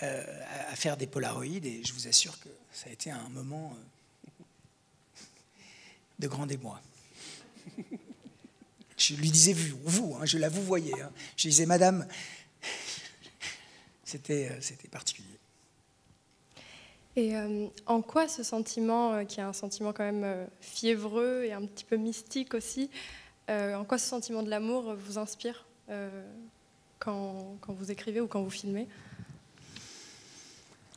à faire des polaroïdes et je vous assure que ça a été un moment de grand émoi. Je lui disais vous, vous hein, je la vous voyais. Hein. Je disais Madame, c'était c'était particulier. Et euh, en quoi ce sentiment, euh, qui est un sentiment quand même euh, fiévreux et un petit peu mystique aussi, en quoi ce sentiment de l'amour vous inspire quand, quand, vous écrivez ou quand vous filmez?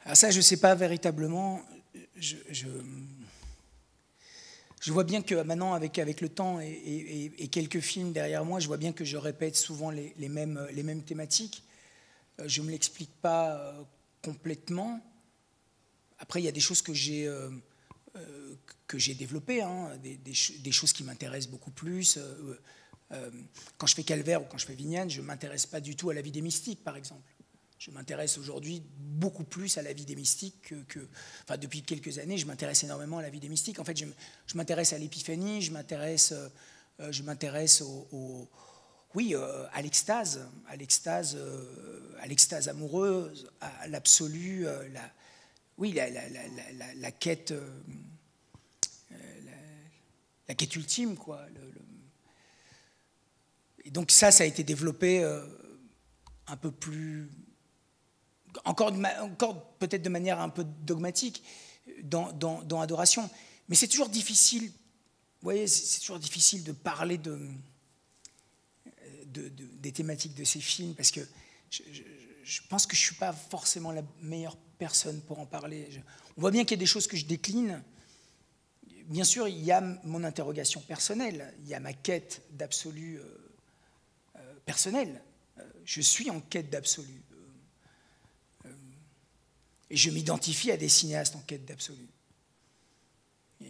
Alors ah, ça, je ne sais pas véritablement. Je, je, je, vois bien que maintenant, avec, avec le temps et, quelques films derrière moi, je vois bien que je répète souvent les, mêmes, les mêmes thématiques. Je ne me l'explique pas complètement. Après, il y a des choses que j'ai euh, euh, développées, hein, des, des, choses qui m'intéressent beaucoup plus. Euh, quand je fais Calvaire ou quand je fais Vignane, je ne m'intéresse pas du tout à la vie des mystiques, par exemple. Je m'intéresse aujourd'hui beaucoup plus à la vie des mystiques que, enfin, depuis quelques années, je m'intéresse énormément à la vie des mystiques. En fait, je, m'intéresse à l'épiphanie, je m'intéresse, je m'intéresse au, oui, à l'extase, à l'extase, à l'extase amoureuse, à l'absolu, la, oui, la, quête, euh, euh, la, quête ultime, quoi. Et donc ça, ça a été développé euh, un peu plus, encore, peut-être de manière un peu dogmatique dans, Adoration. Mais c'est toujours difficile, vous voyez, c'est toujours difficile de parler de, des thématiques de ces films parce que je, pense que je ne suis pas forcément la meilleure personne pour en parler. on voit bien qu'il y a des choses que je décline. Bien sûr, il y a mon interrogation personnelle, il y a ma quête d'absolu euh, euh, personnel. Euh, je suis en quête d'absolu. Et je m'identifie à des cinéastes en quête d'absolu.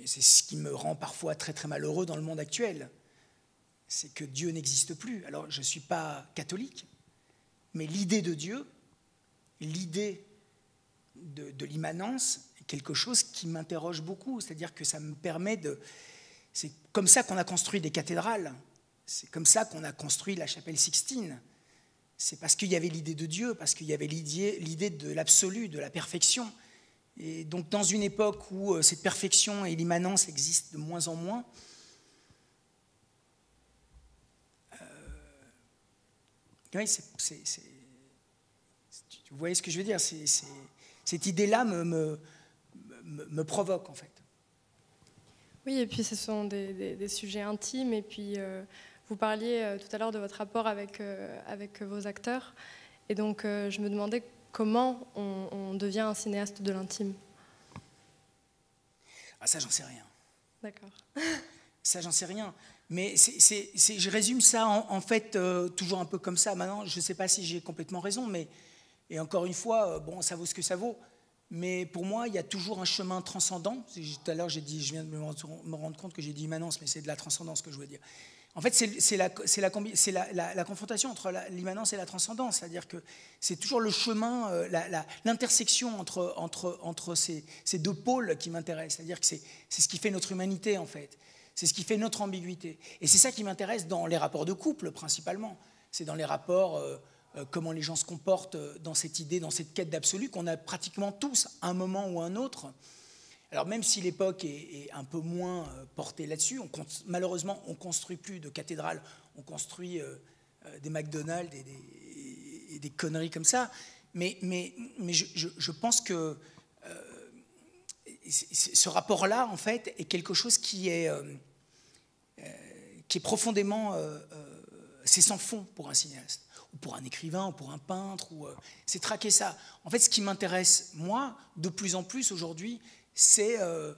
C'est ce qui me rend parfois très très malheureux dans le monde actuel. C'est que Dieu n'existe plus. Alors je ne suis pas catholique, mais l'idée de Dieu, l'idée de, l'immanence est quelque chose qui m'interroge beaucoup. C'est-à-dire que ça me permet de... C'est comme ça qu'on a construit des cathédrales. C'est comme ça qu'on a construit la chapelle Sixtine. C'est parce qu'il y avait l'idée de Dieu, parce qu'il y avait l'idée de l'absolu, de la perfection. Et donc dans une époque où euh, cette perfection et l'immanence existent de moins en moins, euh, oui, vous voyez ce que je veux dire? Cette idée-là me, provoque en fait. Oui, et puis ce sont des, sujets intimes, et puis euh, vous parliez euh, tout à l'heure de votre rapport avec, euh, avec vos acteurs, et donc je me demandais comment on, devient un cinéaste de l'intime. Ah ça, j'en sais rien. D'accord. (laughs) Ça, j'en sais rien. Mais je résume ça en, en fait toujours un peu comme ça. Maintenant, je ne sais pas si j'ai complètement raison, mais et encore une fois, euh, bon, ça vaut ce que ça vaut. Mais pour moi, il y a toujours un chemin transcendant. Tout à l'heure, j'ai dit, je viens de me rendre compte que j'ai dit immanence, mais c'est de la transcendance que je veux dire. En fait, c'est la, confrontation entre l'immanence et la transcendance. C'est-à-dire que c'est toujours le chemin, euh, l'intersection entre, ces, deux pôles qui m'intéressent. C'est-à-dire que c'est ce qui fait notre humanité, en fait. C'est ce qui fait notre ambiguïté. Et c'est ça qui m'intéresse dans les rapports de couple, principalement. C'est dans les rapports. Euh, euh, comment les gens se comportent dans cette idée, dans cette quête d'absolu qu'on a pratiquement tous, un moment ou un autre. Alors même si l'époque est, un peu moins euh, portée là-dessus, malheureusement, on construit plus de cathédrales, on construit des McDonald's et des, conneries comme ça. Mais, je, pense que ce rapport-là, en fait, est quelque chose qui est, profondément... c'est sans fond pour un cinéaste pour un écrivain, ou pour un peintre, ou euh, c'est traquer ça. En fait, ce qui m'intéresse, moi, de plus en plus aujourd'hui, c'est euh,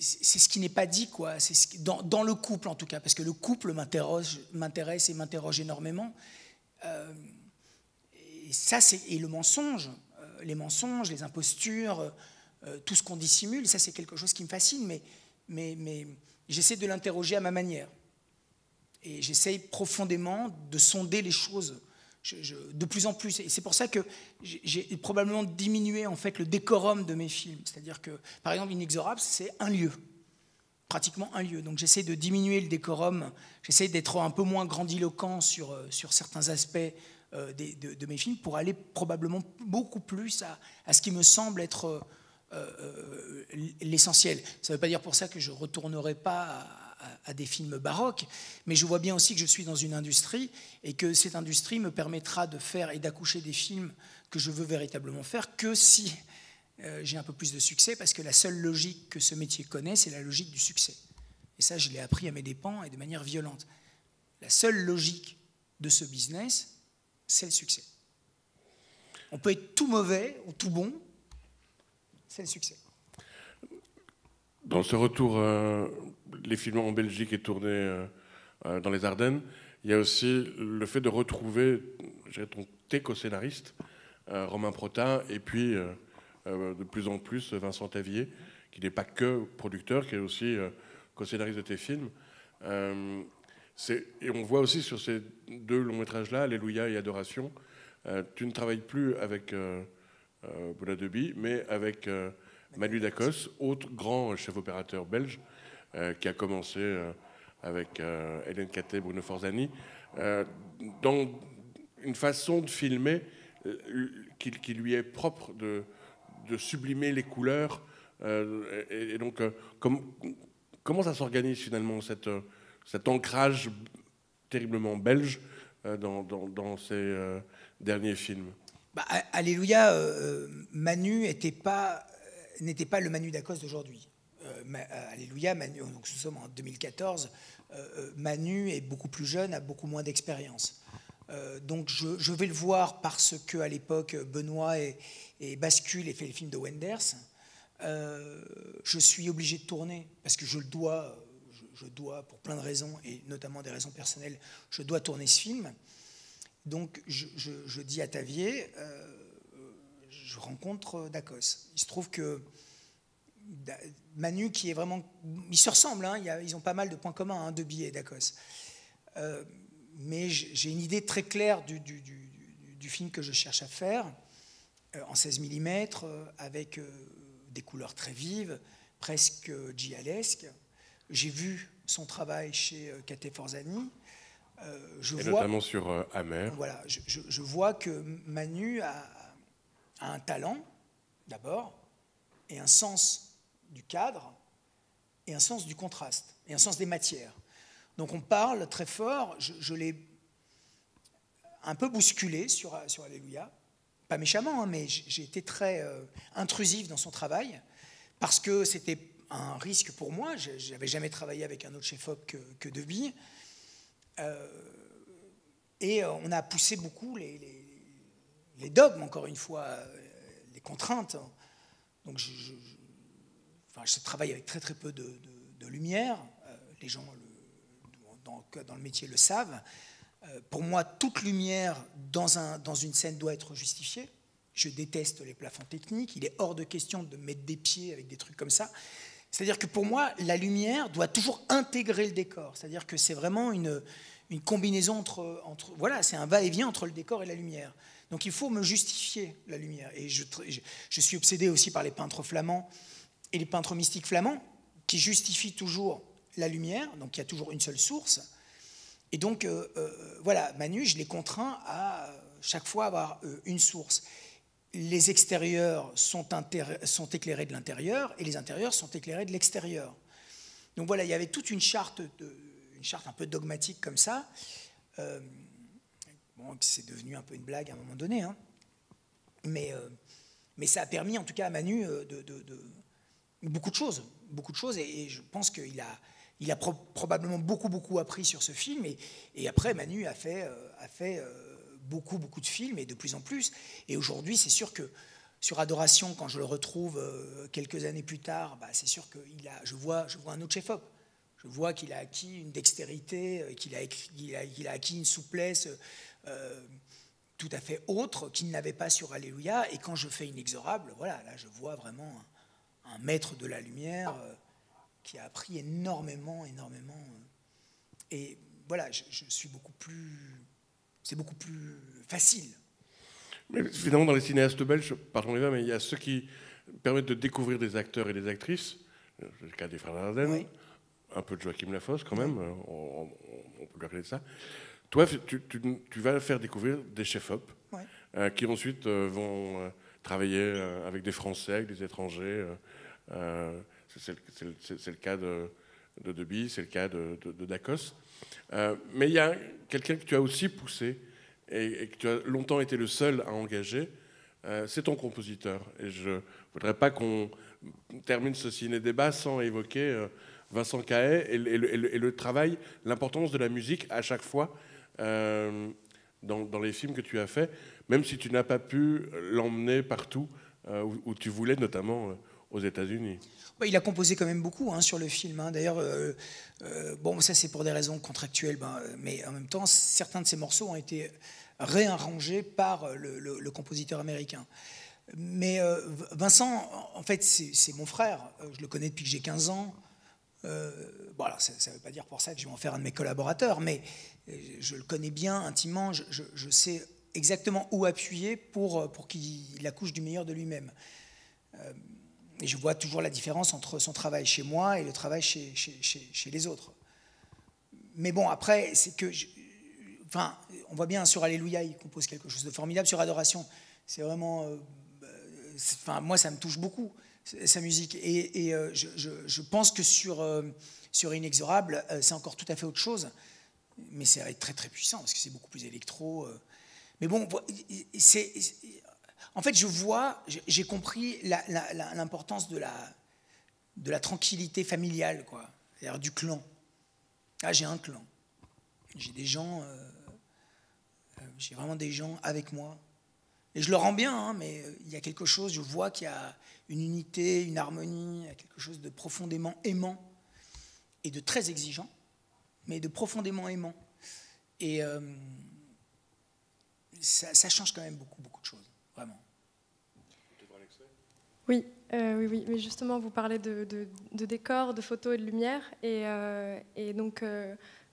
ce qui n'est pas dit, quoi. C'est ce dans, dans, le couple, en tout cas, parce que le couple m'intéresse et m'interroge énormément. Euh, et ça, et le mensonge, les mensonges, les impostures, tout ce qu'on dissimule, ça, c'est quelque chose qui me fascine, mais, mais, mais j'essaie de l'interroger à ma manière. Et j'essaye profondément de sonder les choses de plus en plus. Et c'est pour ça que j'ai probablement diminué en fait le décorum de mes films. C'est-à-dire que, par exemple, Inexorable, c'est un lieu. pratiquement un lieu. Donc j'essaie de diminuer le décorum, j'essaie d'être un peu moins grandiloquent sur, euh, sur certains aspects euh, de, mes films pour aller probablement beaucoup plus à, ce qui me semble être euh, l'essentiel. Ça ne veut pas dire pour ça que je ne retournerai pas à, des films baroques, mais je vois bien aussi que je suis dans une industrie et que cette industrie me permettra de faire et d'accoucher des films que je veux véritablement faire que si euh, j'ai un peu plus de succès parce que la seule logique que ce métier connaît, c'est la logique du succès. Et ça, je l'ai appris à mes dépens et de manière violente. La seule logique de ce business, c'est le succès. On peut être tout mauvais ou tout bon, c'est le succès. Dans ce retour, euh, les films en Belgique et tournés euh, dans les Ardennes, il y a aussi le fait de retrouver ton, tes co-scénaristes, Romain Protin, et puis euh, de plus en plus Vincent Tavier, qui n'est pas que producteur, qui est aussi euh, co-scénariste de tes films. Euh, et on voit aussi sur ces deux longs métrages-là, Alléluia et Adoration, tu ne travailles plus avec euh, Boula Deby, mais avec Manu Dacos, autre grand chef opérateur belge, qui a commencé avec Hélène Caté, Bruno Forzani, dans une façon de filmer qui, lui est propre de, sublimer les couleurs. Euh, et, donc, euh, comment ça s'organise finalement cette, euh, cet ancrage terriblement belge dans, dans, ces derniers films? Bah, Alléluia, Manu n'était pas, pas le Manu d'Acos d'aujourd'hui. Alléluia, Manu, donc nous sommes en 2014, Manu est beaucoup plus jeune, a beaucoup moins d'expérience. donc je, vais le voir parce que à l'époque Benoît est, bascule et fait les films de Wenders, euh, je suis obligé de tourner parce que je le dois, je, dois pour plein de raisons et notamment des raisons personnelles, je dois tourner ce film. Donc je, dis à Tavier, euh, je rencontre Dacos. Il se trouve que Manu, qui est vraiment, ils se ressemblent, hein, ils ont pas mal de points communs, hein, de billets Dacos. Euh, mais j'ai une idée très claire du, du, film que je cherche à faire. Euh, en 16 mm, euh, avec des couleurs très vives, presque gialesques. J'ai vu son travail chez Kate Forzani. je Et vois, notamment sur Amer. Voilà, je, vois que Manu a, un talent, d'abord, et un sens du cadre, et un sens du contraste, et un sens des matières. Donc on parle très fort, je, l'ai un peu bousculé sur, sur Alléluia, pas méchamment, hein, mais j'ai été très euh, intrusif dans son travail parce que c'était un risque pour moi. Je n'avais jamais travaillé avec un autre chef-op que, que Deby. Euh, et euh, on a poussé beaucoup les, les, dogmes, encore une fois, les contraintes. Donc je, travaille avec très très peu de, lumière. les gens dans, le métier le savent. Euh, pour moi, toute lumière dans, un, dans une scène doit être justifiée. Je déteste les plafonds techniques. Il est hors de question de mettre des pieds avec des trucs comme ça. C'est-à-dire que pour moi, la lumière doit toujours intégrer le décor. C'est-à-dire que c'est vraiment une, combinaison entre, voilà, c'est un va-et-vient entre le décor et la lumière. Donc il faut me justifier la lumière. Et je, je, suis obsédé aussi par les peintres flamands les peintres mystiques flamands qui justifient toujours la lumière. Donc il y a toujours une seule source. Et donc, euh, euh, voilà, Manu, je l'ai contraint à chaque fois avoir euh, une source. Les extérieurs sont, éclairés de l'intérieur et les intérieurs sont éclairés de l'extérieur. Donc voilà, il y avait toute une charte, une charte un peu dogmatique comme ça. bon, c'est devenu un peu une blague à un moment donné, hein. mais, mais ça a permis en tout cas à Manu de, beaucoup de choses, beaucoup de choses, et je pense qu'il a, probablement beaucoup, beaucoup appris sur ce film. Et, après, Manu a fait, euh, euh, beaucoup, beaucoup de films, et de plus en plus. Et aujourd'hui, c'est sûr que sur Adoration, quand je le retrouve euh, quelques années plus tard, bah, c'est sûr que je vois un autre chef-op. Je vois qu'il a acquis une dextérité, qu'il a, a, acquis une souplesse tout à fait autre qu'il n'avait pas sur Alléluia. Et quand je fais Inexorable, voilà, là, je vois vraiment un, maître de la lumière qui a appris énormément, énormément. Et voilà, je, suis beaucoup plus. C'est beaucoup plus facile. Mais finalement, dans les cinéastes belges, pardon mais il y a ceux qui permettent de découvrir des acteurs et des actrices. C'est le cas des frères Dardenne. un peu de Joachim Lafosse quand même, on, peut lui regarder ça. Toi, tu, vas faire découvrir des chefs-op qui ensuite vont travailler avec des Français, avec des étrangers. C'est le, cas de, de Deby, c'est le cas de, Dacos. mais il y a quelqu'un que tu as aussi poussé et, que tu as longtemps été le seul à engager, c'est ton compositeur. Et je ne voudrais pas qu'on termine ce ciné-débat sans évoquer euh, Vincent Cahet et, le, travail, l'importance de la musique à chaque fois euh, dans, les films que tu as faits, même si tu n'as pas pu l'emmener partout euh, où, tu voulais, notamment aux États-Unis. il a composé quand même beaucoup hein, sur le film. Hein. D'ailleurs, bon, ça c'est pour des raisons contractuelles, ben, mais en même temps, certains de ces morceaux ont été réarrangés par le compositeur américain. Mais euh, Vincent, en fait, c'est mon frère. Euh, je le connais depuis que j'ai 15 ans. Euh, ça ne veut pas dire pour ça que je vais en faire un de mes collaborateurs, mais je le connais bien intimement. Je, sais exactement où appuyer pour, pour qu'il accouche du meilleur de lui-même. Et je vois toujours la différence entre son travail chez moi et le travail chez, chez, chez, les autres. Mais bon, après, c'est que. enfin, on voit bien sur Alléluia, il compose quelque chose de formidable. Sur Adoration, c'est vraiment enfin, moi, ça me touche beaucoup, sa musique. Et, euh, je, pense que sur, euh, sur Inexorable, euh, c'est encore tout à fait autre chose. Mais c'est très, très puissant, parce que c'est beaucoup plus électro. Mais bon, c'est... En fait, je vois, j'ai compris l'importance de la, de la tranquillité familiale, quoi. C'est-à-dire du clan. Ah, j'ai un clan. J'ai des gens, j'ai vraiment des gens avec moi. Et je le rends bien, hein, mais euh, il y a quelque chose, je vois qu'il y a une unité, une harmonie, il y a quelque chose de profondément aimant et de très exigeant, mais de profondément aimant. Et euh, ça, change quand même beaucoup, beaucoup de choses, vraiment. Oui, euh, oui, oui, mais justement, vous parlez de, de, décor, de photos et de lumière, et, et donc,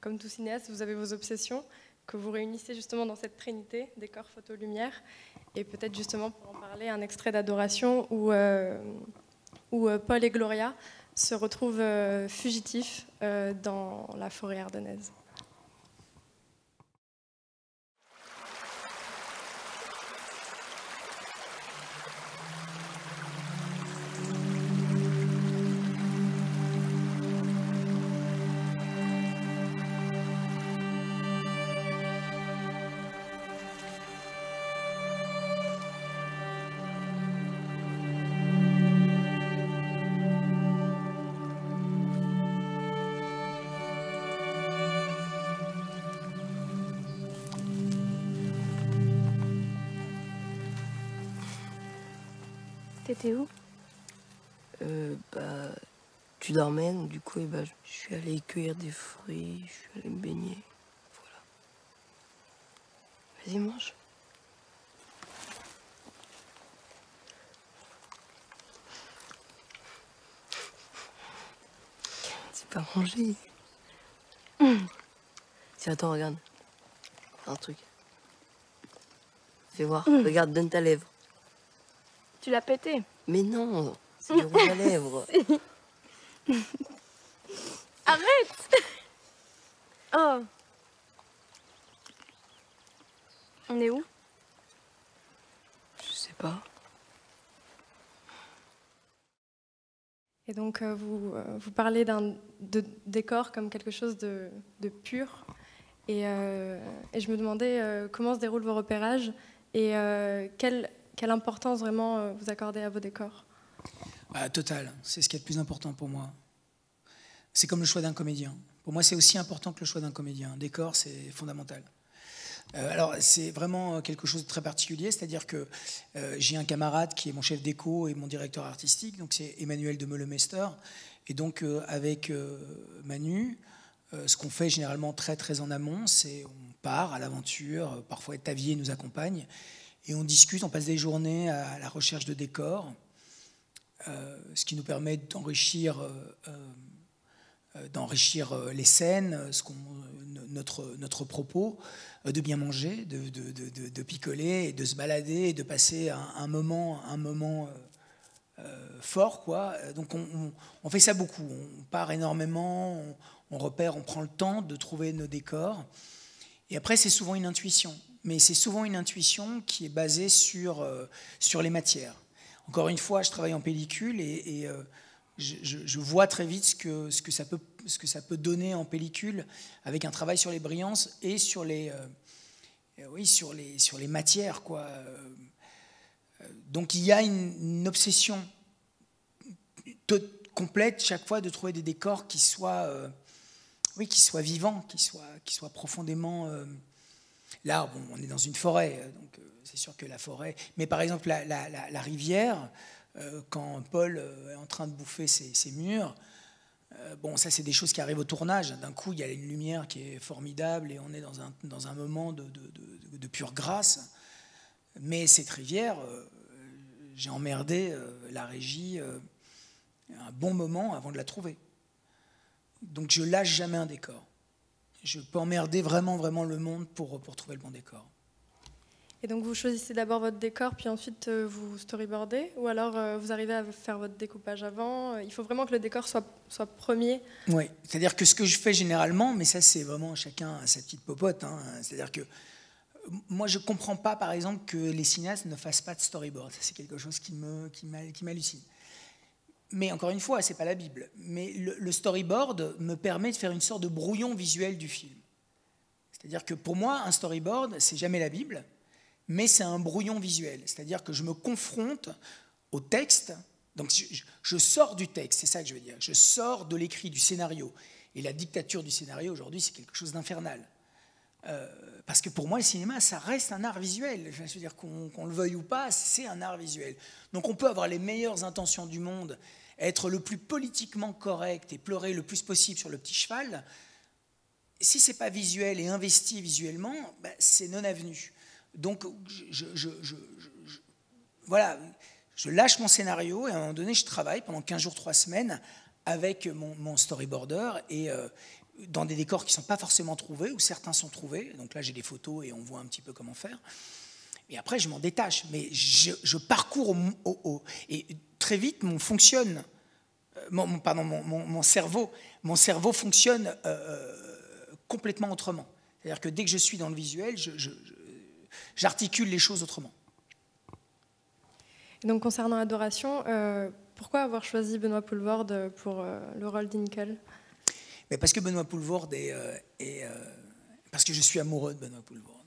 comme tout cinéaste, vous avez vos obsessions que vous réunissez justement dans cette trinité, décor, photo, lumière. Et peut-être justement pour en parler, un extrait d'adoration où, euh, où euh, Paul et Gloria se retrouvent euh, fugitifs dans la forêt ardennaise. T'étais où? Euh, Bah, tu dormais, donc du coup, eh bah, je suis allé cueillir des fruits, je suis allé me baigner. Voilà. Vas-y, mange. C'est pas manger. Si, attends, regarde. Un truc. Fais voir. Mmh. Regarde, donne ta lèvre. Tu l'as pété Mais non, (laughs) c'est le rouge à lèvres. (laughs) Arrête Oh On est où? Je sais pas. Et donc, euh, vous, euh, vous parlez d'un de décor comme quelque chose de, de pur. Et, euh, et, je me demandais comment se déroulent vos repérages et quel quelle importance vraiment euh, vous accordez à vos décors? Bah, Total, c'est ce qui est le plus important pour moi. C'est comme le choix d'un comédien. Pour moi, c'est aussi important que le choix d'un comédien. Un décor, c'est fondamental. Euh, alors, c'est vraiment quelque chose de très particulier, c'est-à-dire que euh, j'ai un camarade qui est mon chef d'écho et mon directeur artistique, donc c'est Emmanuel de Meulemester. Et donc, avec Manu, ce qu'on fait généralement très très en amont, c'est on part à l'aventure, parfois Tavier nous accompagne, et on discute, on passe des journées à la recherche de décors, euh, ce qui nous permet d'enrichir euh, euh, d'enrichir les scènes, ce notre, notre propos, de bien manger, de, picoler, de se balader, de passer un, moment, un moment fort, quoi. Donc on, fait ça beaucoup. On part énormément, on, repère, on prend le temps de trouver nos décors. Et après, c'est souvent une intuition. Mais c'est souvent une intuition qui est basée sur, sur les matières. Encore une fois, je travaille en pellicule et, je, vois très vite ce que, ce, que ça peut, ce que ça peut donner en pellicule avec un travail sur les brillances et sur les, oui, sur les, sur les matières. Quoi. Donc il y a une, obsession complète chaque fois de trouver des décors qui soient, euh, oui, qui soient vivants, qui soient, qui soient profondément. Euh, là, bon, on est dans une forêt, euh, donc c'est sûr que la forêt. Mais par exemple, la, rivière, quand Paul est en train de bouffer ses, murs, bon, ça c'est des choses qui arrivent au tournage. D'un coup, il y a une lumière qui est formidable et on est dans un, dans un moment de, pure grâce. Mais cette rivière, j'ai emmerdé euh, la régie euh, un bon moment avant de la trouver. Donc je lâche jamais un décor. Je peux emmerder vraiment, vraiment le monde pour, pour trouver le bon décor. Et donc vous choisissez d'abord votre décor, puis ensuite euh, vous storyboardez Ou alors vous arrivez à faire votre découpage avant Il faut vraiment que le décor soit, soit premier Oui, c'est-à-dire que ce que je fais généralement, mais ça c'est vraiment chacun sa petite popote, hein, c'est-à-dire que moi, je ne comprends pas, par exemple, que les cinéastes ne fassent pas de storyboard. C'est quelque chose qui m'hallucine. Qui Mais encore une fois, ce n'est pas la Bible. Mais le, storyboard me permet de faire une sorte de brouillon visuel du film. C'est-à-dire que pour moi, un storyboard, c'est jamais la Bible, mais c'est un brouillon visuel. C'est-à-dire que je me confronte au texte. Donc je sors du texte, c'est ça que je veux dire. Je sors de l'écrit, du scénario. Et la dictature du scénario aujourd'hui, c'est quelque chose d'infernal. Euh, parce que pour moi, le cinéma, ça reste un art visuel. Je veux dire, qu'on le veuille ou pas, c'est un art visuel. Donc on peut avoir les meilleures intentions du monde, être le plus politiquement correct et pleurer le plus possible sur le petit cheval. Si c'est pas visuel et investi visuellement, ben, c'est non avenu. Donc je, voilà, je lâche mon scénario et à un moment donné, je travaille pendant 15 jours, 3 semaines avec mon, storyboarder et, euh, dans des décors qui ne sont pas forcément trouvés, ou certains sont trouvés. Donc là, j'ai des photos et on voit un petit peu comment faire. Et après, je m'en détache. Mais je, parcours au, Et très vite, mon fonctionne. Euh, mon, pardon, mon, cerveau, mon cerveau fonctionne euh, euh, complètement autrement. C'est-à-dire que dès que je suis dans le visuel, j'articule les choses autrement. donc concernant Adoration, pourquoi avoir choisi Benoît Poulvord pour le rôle d'Inkel? Mais parce que Benoît Poulvord est, euh, euh, parce que je suis amoureux de Benoît Poulvord.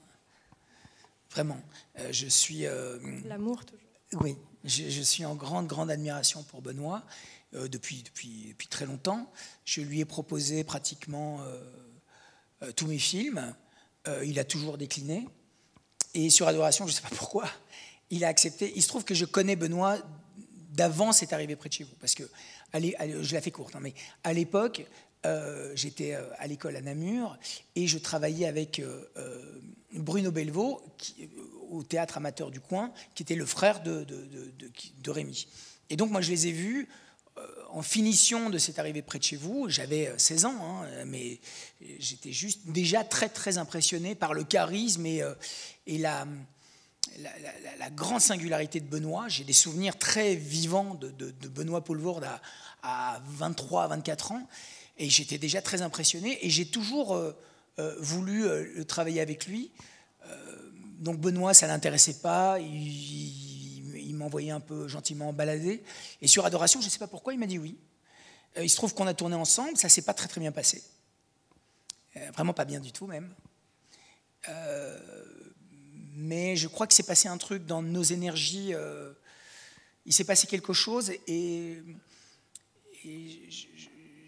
Vraiment. Euh, je suis. L'amour toujours. Oui, je, suis en grande, grande admiration pour Benoît depuis, depuis, depuis très longtemps. Je lui ai proposé pratiquement tous mes films. il a toujours décliné. Et sur Adoration, je ne sais pas pourquoi, il a accepté. Il se trouve que je connais Benoît d'avant c'est arrivé près de chez vous. Parce que, allez, je la fais courte, hein, mais à l'époque, euh, j'étais euh, à l'école à Namur et je travaillais avec euh, Bruno Belvaux au théâtre amateur du coin, qui était le frère de, Rémi. Et donc moi je les ai vus en finition de cette arrivée près de chez vous. J'avais 16 ans, hein, mais j'étais juste déjà très très impressionné par le charisme et, la, grande singularité de Benoît. J'ai des souvenirs très vivants de, Benoît Poulvourde à, à 23, 24 ans. Et j'étais déjà très impressionné et j'ai toujours euh, euh, voulu euh, travailler avec lui. donc Benoît, ça l'intéressait pas. Il, m'envoyait un peu gentiment balader. Et sur Adoration, je ne sais pas pourquoi, il m'a dit oui. il se trouve qu'on a tourné ensemble. Ça s'est pas très très bien passé. vraiment pas bien du tout même. mais je crois que c'est passé un truc dans nos énergies. il s'est passé quelque chose et, et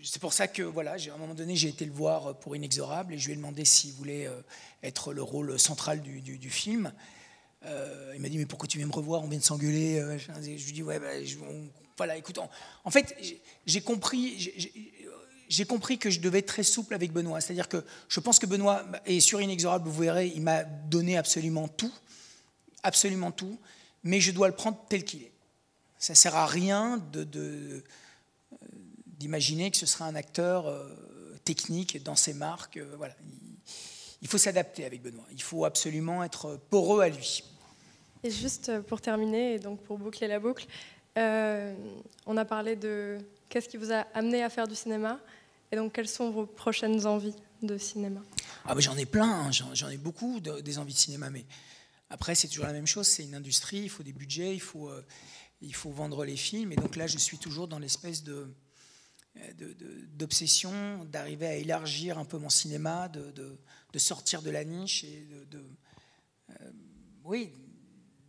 c'est pour ça que, voilà, à un moment donné, j'ai été le voir pour Inexorable et je lui ai demandé s'il voulait euh, être le rôle central du, film. Euh, il m'a dit, mais pourquoi tu viens me revoir? On vient de s'engueuler. Euh, je lui ai dit, ouais, bah, voilà, écoute, en, fait, j'ai compris. J'ai compris que je devais être très souple avec Benoît. C'est-à-dire que je pense que Benoît, et sur Inexorable, vous verrez, il m'a donné absolument tout, absolument tout, mais je dois le prendre tel qu'il est. Ça ne sert à rien de d'imaginer que ce sera un acteur euh, technique dans ses marques. Euh, voilà. Il faut s'adapter avec Benoît. Il faut absolument être poreux à lui. Et juste pour terminer, et donc pour boucler la boucle, on a parlé de qu'est-ce qui vous a amené à faire du cinéma et donc quelles sont vos prochaines envies de cinéma? Ah J'en ai plein, hein. j'en ai beaucoup des envies de cinéma, mais après c'est toujours la même chose, c'est une industrie, il faut des budgets, il faut, il faut vendre les films, et donc là je suis toujours dans l'espèce de d'obsession, d'arriver à élargir un peu mon cinéma, de, de sortir de la niche et de, euh, oui,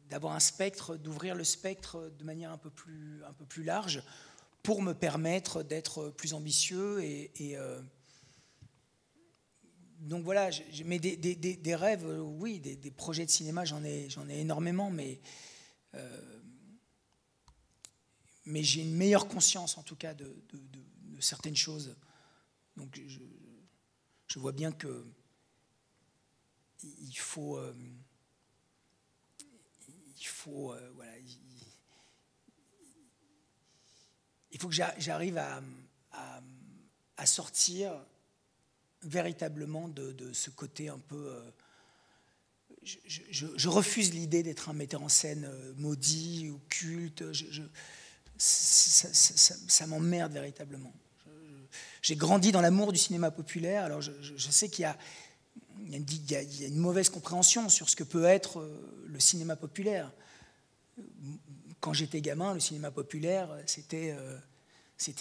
d'avoir un spectre, d'ouvrir le spectre de manière un peu plus, un peu plus large pour me permettre d'être plus ambitieux et, euh, donc voilà, mais des, rêves, oui, des, projets de cinéma, j'en ai, ai énormément, mais, euh, mais j'ai une meilleure conscience en tout cas de certaines choses. Donc je, vois bien que il faut, euh, il faut, euh, voilà, il, faut que j'arrive à, sortir véritablement de, ce côté un peu. Euh, je, refuse l'idée d'être un metteur en scène maudit ou culte. Ça m'emmerde véritablement. J'ai grandi dans l'amour du cinéma populaire, alors je, sais qu'il y a une mauvaise compréhension sur ce que peut être euh, le cinéma populaire. Quand j'étais gamin, le cinéma populaire, c'était euh,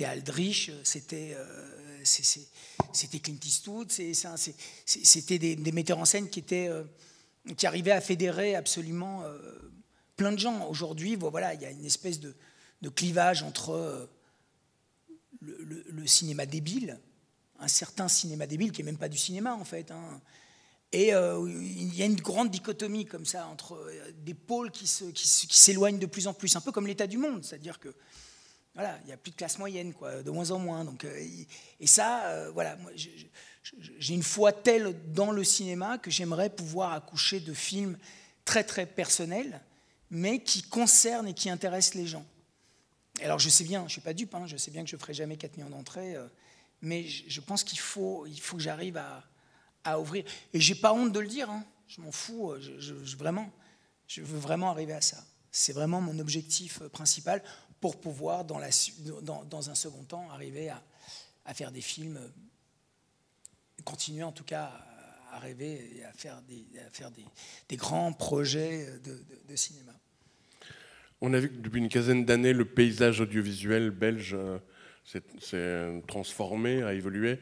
Aldrich, c'était euh, c'était Clint Eastwood, c'était des, metteurs en scène qui arrivaient à fédérer absolument plein de gens. Aujourd'hui, voilà, il y a une espèce de clivage entre le, cinéma débile, un certain cinéma débile qui est même pas du cinéma en fait. Hein, et euh, il y a une grande dichotomie comme ça entre euh, des pôles qui, s'éloignent de plus en plus, un peu comme l'état du monde, c'est-à-dire que voilà, il n'y a plus de classe moyenne, quoi, de moins en moins. Donc, euh, et ça, voilà, j'ai une foi telle dans le cinéma que j'aimerais pouvoir accoucher de films très très personnels, mais qui concernent et qui intéressent les gens. Alors je sais bien, je ne suis pas dupe, hein, je sais bien que je ne ferai jamais 4 millions d'entrées, mais je pense qu'il faut, il faut que j'arrive à, ouvrir. Et j'ai pas honte de le dire, hein. je m'en fous, euh, je, veux vraiment arriver à ça. C'est vraiment mon objectif euh, principal pour pouvoir, dans, un second temps, arriver à, faire des films, euh, continuer en tout cas à rêver et à faire des, grands projets de, cinéma. On a vu que depuis une quinzaine d'années, le paysage audiovisuel belge s'est transformé, a évolué,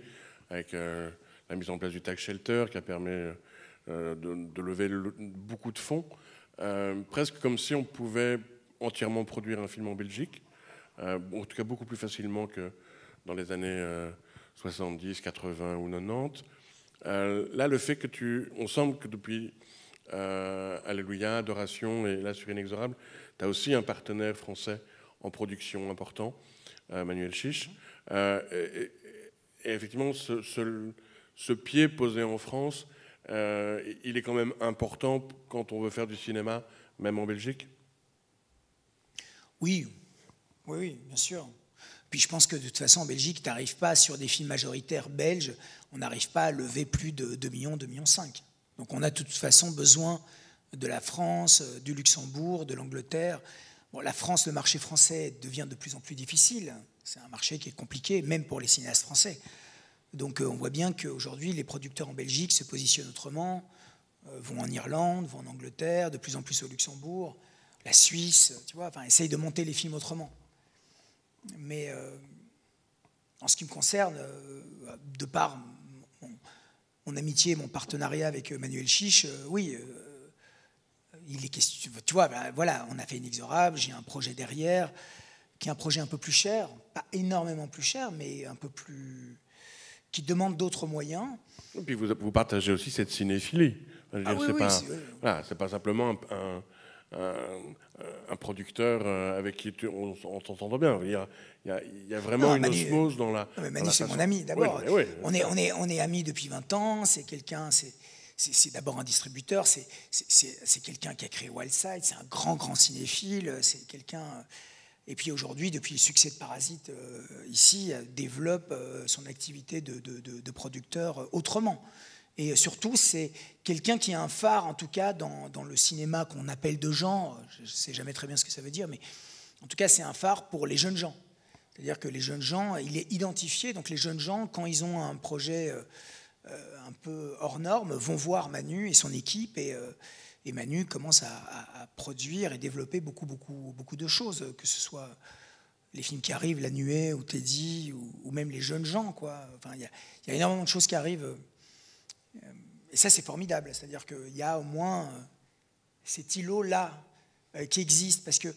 avec la mise en place du tax shelter qui a permis euh, de, lever beaucoup de fonds, euh, presque comme si on pouvait entièrement produire un film en Belgique, euh, en tout cas beaucoup plus facilement que dans les années 70, 80 ou 90. là, le fait que tu. On semble que depuis Alléluia, Adoration et La sur Inexorable, tu as aussi un partenaire français en production important, Manuel Chiche. Et, effectivement, ce, ce, ce pied posé en France, euh, il est quand même important quand on veut faire du cinéma, même en Belgique Oui, oui, oui, bien sûr. Puis je pense que de toute façon, en Belgique, tu n'arrives pas sur des films majoritaires belges, on n'arrive pas à lever plus de 2 millions, 2 millions 5. Donc on a de toute façon besoin de la France, du Luxembourg, de l'Angleterre. Bon, la France, le marché français devient de plus en plus difficile. C'est un marché qui est compliqué, même pour les cinéastes français. Donc euh, on voit bien qu'aujourd'hui, les producteurs en Belgique se positionnent autrement, euh, vont en Irlande, vont en Angleterre, de plus en plus au Luxembourg, la Suisse, tu vois, enfin, essayent de monter les films autrement. Mais euh, en ce qui me concerne, de par mon, amitié, mon partenariat avec Manuel Chiche, oui, il est question, tu vois, ben, voilà, on a fait Inexorable, j'ai un projet derrière, qui est un projet un peu plus cher, pas énormément plus cher, mais un peu plus qui demandent d'autres moyens. Et puis vous, vous, partagez aussi cette cinéphilie. Ah oui, c'est pas, voilà, pas, simplement un, un, producteur euh, avec qui on, s'entend bien. Il y, a, il, y a, vraiment une osmose dans la. Manu, c'est mon ami d'abord. on, est, on, est, on est amis depuis 20 ans. C'est quelqu'un. C'est d'abord un distributeur, c'est quelqu'un qui a créé Wildside, c'est un grand, grand cinéphile, c'est quelqu'un et puis aujourd'hui, depuis le succès de Parasite euh, ici, développe euh, son activité de, producteur euh, autrement. Et surtout, c'est quelqu'un qui a un phare, en tout cas, dans, le cinéma qu'on appelle de genre. Je ne sais jamais très bien ce que ça veut dire, mais En tout cas, c'est un phare pour les jeunes gens. C'est-à-dire que les jeunes gens, il est identifié, donc les jeunes gens, quand ils ont un projet un peu hors norme, vont voir Manu et son équipe, et, et Manu commence à, produire et développer beaucoup, beaucoup, beaucoup de choses, que ce soit les films qui arrivent, La Nuée ou Teddy, ou, même les jeunes gens. Quoi. Enfin, il y, y, a énormément de choses qui arrivent. Et ça, c'est formidable. C'est-à-dire qu'il y a au moins cet îlot-là qui existe. Parce que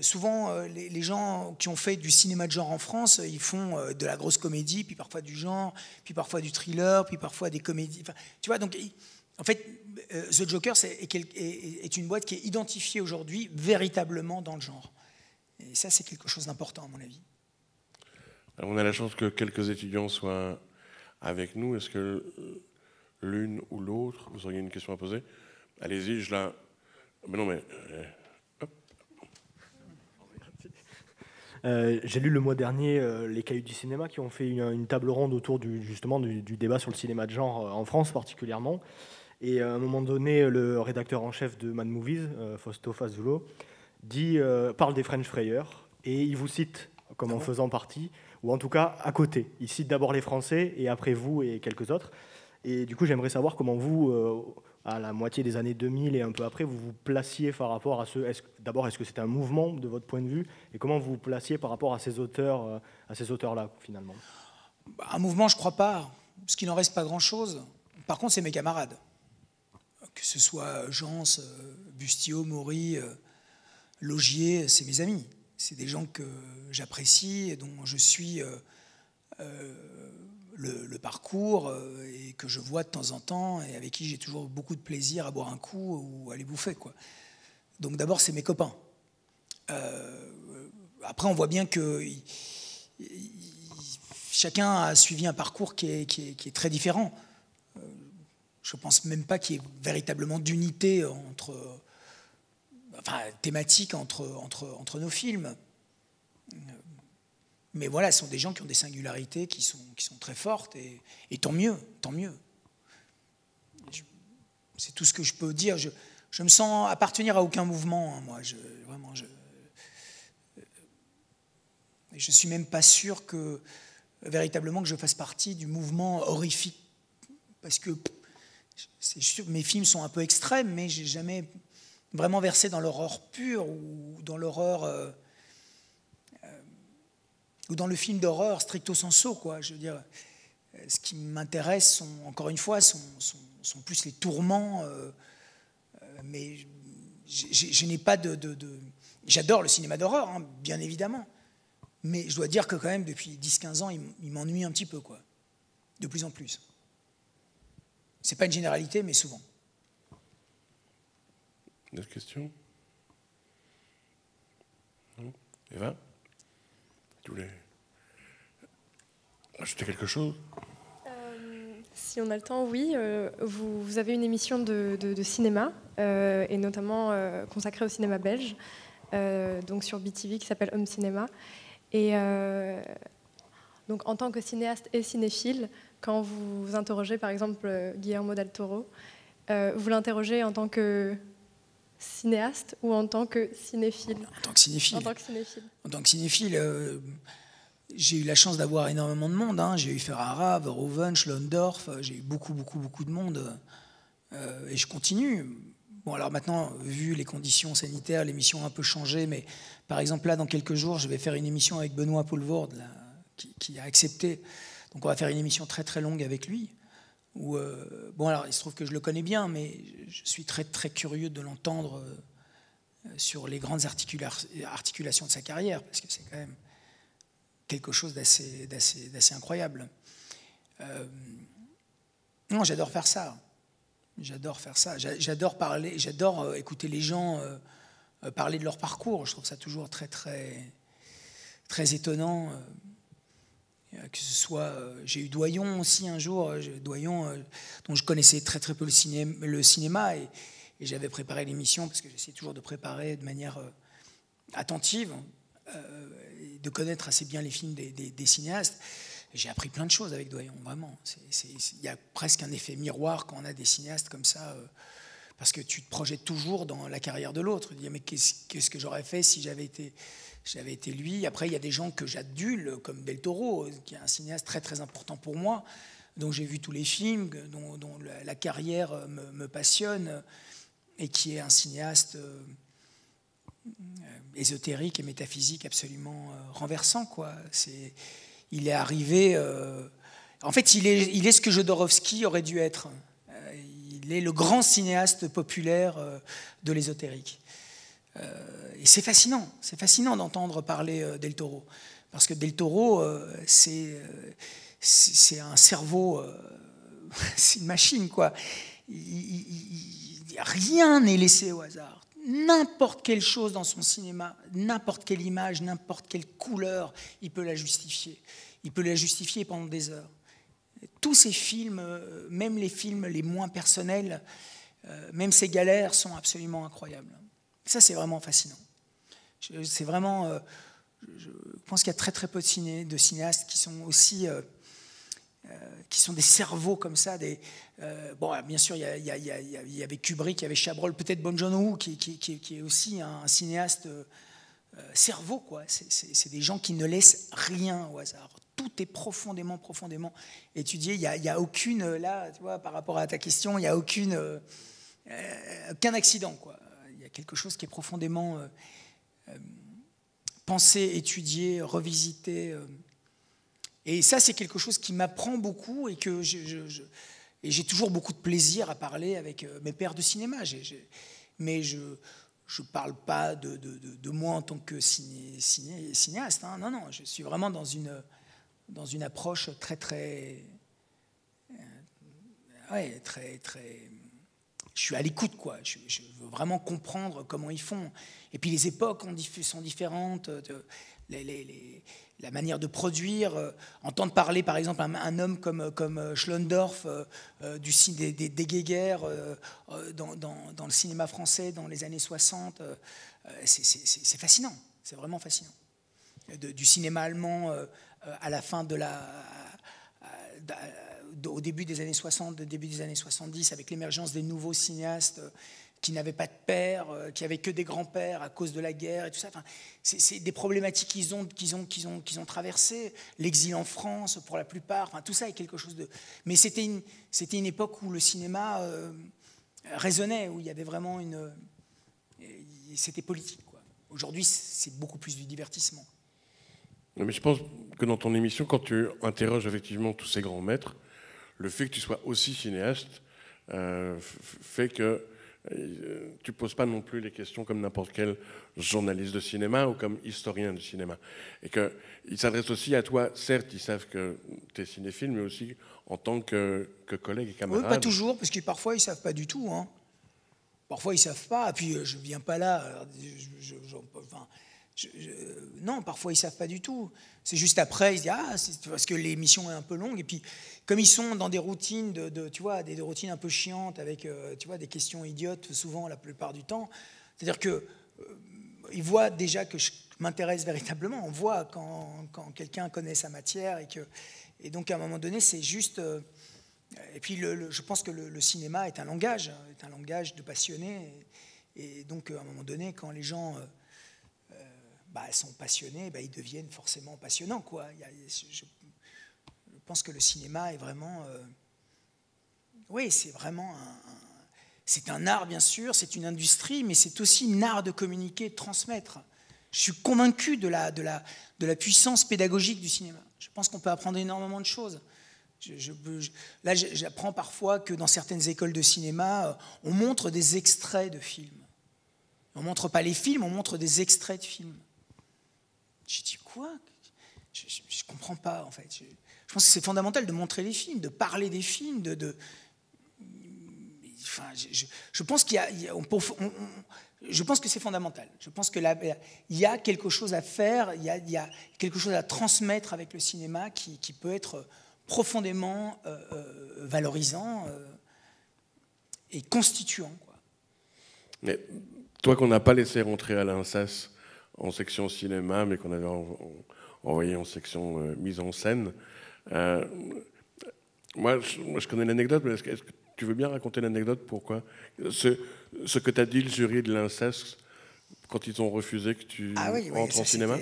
souvent, les, gens qui ont fait du cinéma de genre en France, ils font de la grosse comédie, puis parfois du genre, puis parfois du thriller, puis parfois des comédies. Tu vois, donc en fait, euh, The Joker est, une boîte qui est identifiée aujourd'hui véritablement dans le genre. Et ça, c'est quelque chose d'important, à mon avis. on a la chance que quelques étudiants soient avec nous. Est-ce que l'une ou l'autre, vous auriez une question à poser? Allez-y, je la. Mais non, mais. Euh, euh, J'ai lu le mois dernier les Cahiers du cinéma qui ont fait une, table ronde autour du, justement du, débat sur le cinéma de genre en France particulièrement. Et à un moment donné, le rédacteur en chef de Mad Movies, euh, Fausto Fazulo, dit, euh, parle des French Frayeurs et il vous cite comme en ah faisant partie, ou en tout cas à côté. Il cite d'abord les Français et après vous et quelques autres. Et du coup, j'aimerais savoir comment vous, euh, à la moitié des années 2000 et un peu après, vous vous placiez par rapport à ce. D'abord, est-ce que c'est un mouvement de votre point de vue Et comment vous vous placiez par rapport à ces auteurs, à ces auteurs-là, finalement? Bah, Un mouvement, je crois pas, parce qu'il n'en reste pas grand-chose. Par contre, c'est mes camarades que ce soit Jean, euh, Bustio, Maury, euh, Logier, c'est mes amis. C'est des gens que j'apprécie et dont je suis euh, le, parcours et que je vois de temps en temps et avec qui j'ai toujours beaucoup de plaisir à boire un coup ou à les bouffer. Quoi. Donc d'abord, c'est mes copains. après, on voit bien que chacun a suivi un parcours qui est très différent. Je ne pense même pas qu'il y ait véritablement d'unité entre, enfin, thématique entre, entre, entre nos films. Mais voilà, ce sont des gens qui ont des singularités qui sont, qui sont très fortes, et, tant mieux, tant mieux. C'est tout ce que je peux dire. Je, je me sens appartenir à aucun mouvement, hein, moi. Je, vraiment, je, je suis même pas sûr que véritablement que je fasse partie du mouvement horrifique, parce que sûr, mes films sont un peu extrêmes, mais j'ai jamais vraiment versé dans l'horreur pure ou dans l'horreur euh, euh, ou dans le film d'horreur stricto sensu, quoi. Je veux dire, ce qui m'intéresse, sont, encore une fois, sont, plus les tourments, euh, mais je n'ai pas de, J'adore le cinéma d'horreur, hein, bien évidemment, mais je dois dire que quand même depuis 10-15 ans, il m'ennuie un petit peu, quoi, de plus en plus. Ce n'est pas une généralité, mais souvent. D'autres questions? Eva? Tu voulais ajouter quelque chose euh, Si on a le temps, oui. Euh, vous, avez une émission de, cinéma, euh, et notamment consacrée au cinéma belge, donc sur BTV, qui s'appelle Home Cinéma. Et donc, en tant que cinéaste et cinéphile, quand vous interrogez par exemple Guillermo del Toro, euh, vous l'interrogez en tant que cinéaste ou en tant que cinéphile? En tant que cinéphile. En tant que cinéphile. En tant que cinéphile, euh, j'ai eu la chance d'avoir énormément de monde. Hein. J'ai eu Ferrara, Verhoeven, Schlondorf, j'ai eu beaucoup, beaucoup, beaucoup de monde. et je continue. Bon, alors maintenant, vu les conditions sanitaires, l'émission a un peu changé, mais par exemple, là, dans quelques jours, je vais faire une émission avec Benoît Poulvord, qui, qui, a accepté donc on va faire une émission très très longue avec lui. Où, euh, bon alors il se trouve que je le connais bien, mais je suis très très curieux de l'entendre euh, sur les grandes articulations de sa carrière, parce que c'est quand même quelque chose d'assez incroyable. Euh, non, j'adore faire ça. J'adore faire ça. J'adore parler, j'adore écouter les gens parler de leur parcours. Je trouve ça toujours très très très étonnant. Euh, que ce soit, euh, j'ai eu Doyon aussi un jour, euh, Doyon dont je connaissais très très peu le cinéma, le cinéma et, j'avais préparé l'émission parce que j'essaie toujours de préparer de manière attentive, de connaître assez bien les films des, cinéastes. J'ai appris plein de choses avec Doyon, vraiment. Il y a presque un effet miroir quand on a des cinéastes comme ça parce que tu te projettes toujours dans la carrière de l'autre. Tu dis, mais qu'est-ce que j'aurais fait si j'avais été, été lui? Après, il y a des gens que j'adule, comme Del Toro, qui est un cinéaste très très important pour moi, dont j'ai vu tous les films, dont, la, carrière me, passionne, et qui est un cinéaste euh, ésotérique et métaphysique absolument euh, renversant. Quoi. C'est, il est arrivé... Euh, en fait, il est, il est ce que Jodorowsky aurait dû être. Il est le grand cinéaste populaire de l'ésotérique. Et c'est fascinant, c'est fascinant d'entendre parler Del Toro. Parce que Del Toro, c'est c'est un cerveau, euh, (laughs) c'est une machine, quoi. rien n'est laissé au hasard. N'importe quelle chose dans son cinéma, n'importe quelle image, n'importe quelle couleur, il peut la justifier. Il peut la justifier pendant des heures. Tous ces films, euh, même les films les moins personnels, euh, même ces galères sont absolument incroyables. Ça, c'est vraiment fascinant. C'est vraiment. Je pense qu'il y a très très peu de, de cinéastes qui sont aussi euh, qui sont des cerveaux comme ça. Des, euh, bon, bien sûr, il y, avait Kubrick, il y avait Chabrol, peut-être Bon Joon-ho, qui, est aussi un, cinéaste euh, cerveau. Quoi. C'est, des gens qui ne laissent rien au hasard. Tout est profondément, profondément étudié. Il n'y a, aucune, là, tu vois, par rapport à ta question, il n'y a aucune, aucun accident. Quoi. Il y a quelque chose qui est profondément pensé, étudié, revisité. Et ça, c'est quelque chose qui m'apprend beaucoup et que j'ai toujours beaucoup de plaisir à parler avec euh, mes pères de cinéma. mais je ne parle pas de, de, moi en tant que ciné, cinéaste. Hein. Non, non, je suis vraiment dans une, dans une approche très, très. Euh, ouais, très, très. Je suis à l'écoute, quoi. Je, veux vraiment comprendre comment ils font. Et puis les époques sont différentes. Les, la manière de produire, euh, entendre parler par exemple un, homme comme, comme euh, Schlondorf euh, des, des, dans, dans, le cinéma français dans les années 60, c'est fascinant, c'est vraiment fascinant. du cinéma allemand à la fin de la... au début des années 60, début des années 70, avec l'émergence des nouveaux cinéastes qui n'avaient pas de père, euh, qui n'avaient que des grands-pères à cause de la guerre et tout ça. Enfin, c'est des problématiques qu'ils ont, qu'ils ont, qu'ils ont, qu'ils ont traversées. L'exil en France, pour la plupart. Enfin, tout ça est quelque chose de. Mais c'était une, c'était une époque où le cinéma euh, résonnait, où il y avait vraiment une. Euh, c'était politique. Aujourd'hui, c'est beaucoup plus du divertissement. Mais je pense que dans ton émission, quand tu interroges effectivement tous ces grands maîtres, le fait que tu sois aussi cinéaste fait que tu poses pas non plus les questions comme n'importe quel journaliste de cinéma ou comme historien de cinéma. Et qu'ils s'adressent aussi à toi, certes, ils savent que tu es cinéphile, mais aussi en tant que, collègue et camarade. Oui, pas toujours, parce que parfois ils savent pas du tout. Hein. Parfois ils savent pas, et puis euh, je viens pas là. je, non, parfois ils savent pas du tout. C'est juste après, ils se disent ah, c'est parce que l'émission est un peu longue. Et puis, comme ils sont dans des routines, de, tu vois, des, routines un peu chiantes avec, euh, tu vois, des questions idiotes souvent la plupart du temps. C'est-à-dire que euh, ils voient déjà que je m'intéresse véritablement. On voit quand, quand quelqu'un connaît sa matière et que, et donc à un moment donné, c'est juste. Euh, et puis, le, je pense que le, cinéma est un langage, est un langage de passionnés. Et, donc, à un moment donné, quand les gens bah, sont passionnés, bah, ils deviennent forcément passionnants. Quoi. je, pense que le cinéma est vraiment... Euh, oui, c'est vraiment un, c'est un art, bien sûr, c'est une industrie, mais c'est aussi un art de communiquer, de transmettre. Je suis convaincu de la, de la, de la puissance pédagogique du cinéma. Je pense qu'on peut apprendre énormément de choses. Là, j'apprends parfois que dans certaines écoles de cinéma, euh, on montre des extraits de films. On ne montre pas les films, on montre des extraits de films. Je dis quoi? Je ne comprends pas en fait. Je, pense que c'est fondamental de montrer les films, de parler des films, de. enfin, je, pense qu'il y a, je pense que c'est fondamental. Je pense que il y a quelque chose à faire, il y a, quelque chose à transmettre avec le cinéma qui, peut être profondément euh, euh, valorisant euh, et constituant. Quoi. Mais toi qu'on n'a pas laissé rentrer à l'INSAS en section cinéma, mais qu'on avait envoyé en section euh, mise en scène. Euh, moi, je, connais l'anecdote, mais est-ce que, tu veux bien raconter l'anecdote? Pourquoi? Ce, ce que t'as dit le jury de l'inceste quand ils ont refusé que tu Ah oui, oui, rentres ça, en cinéma?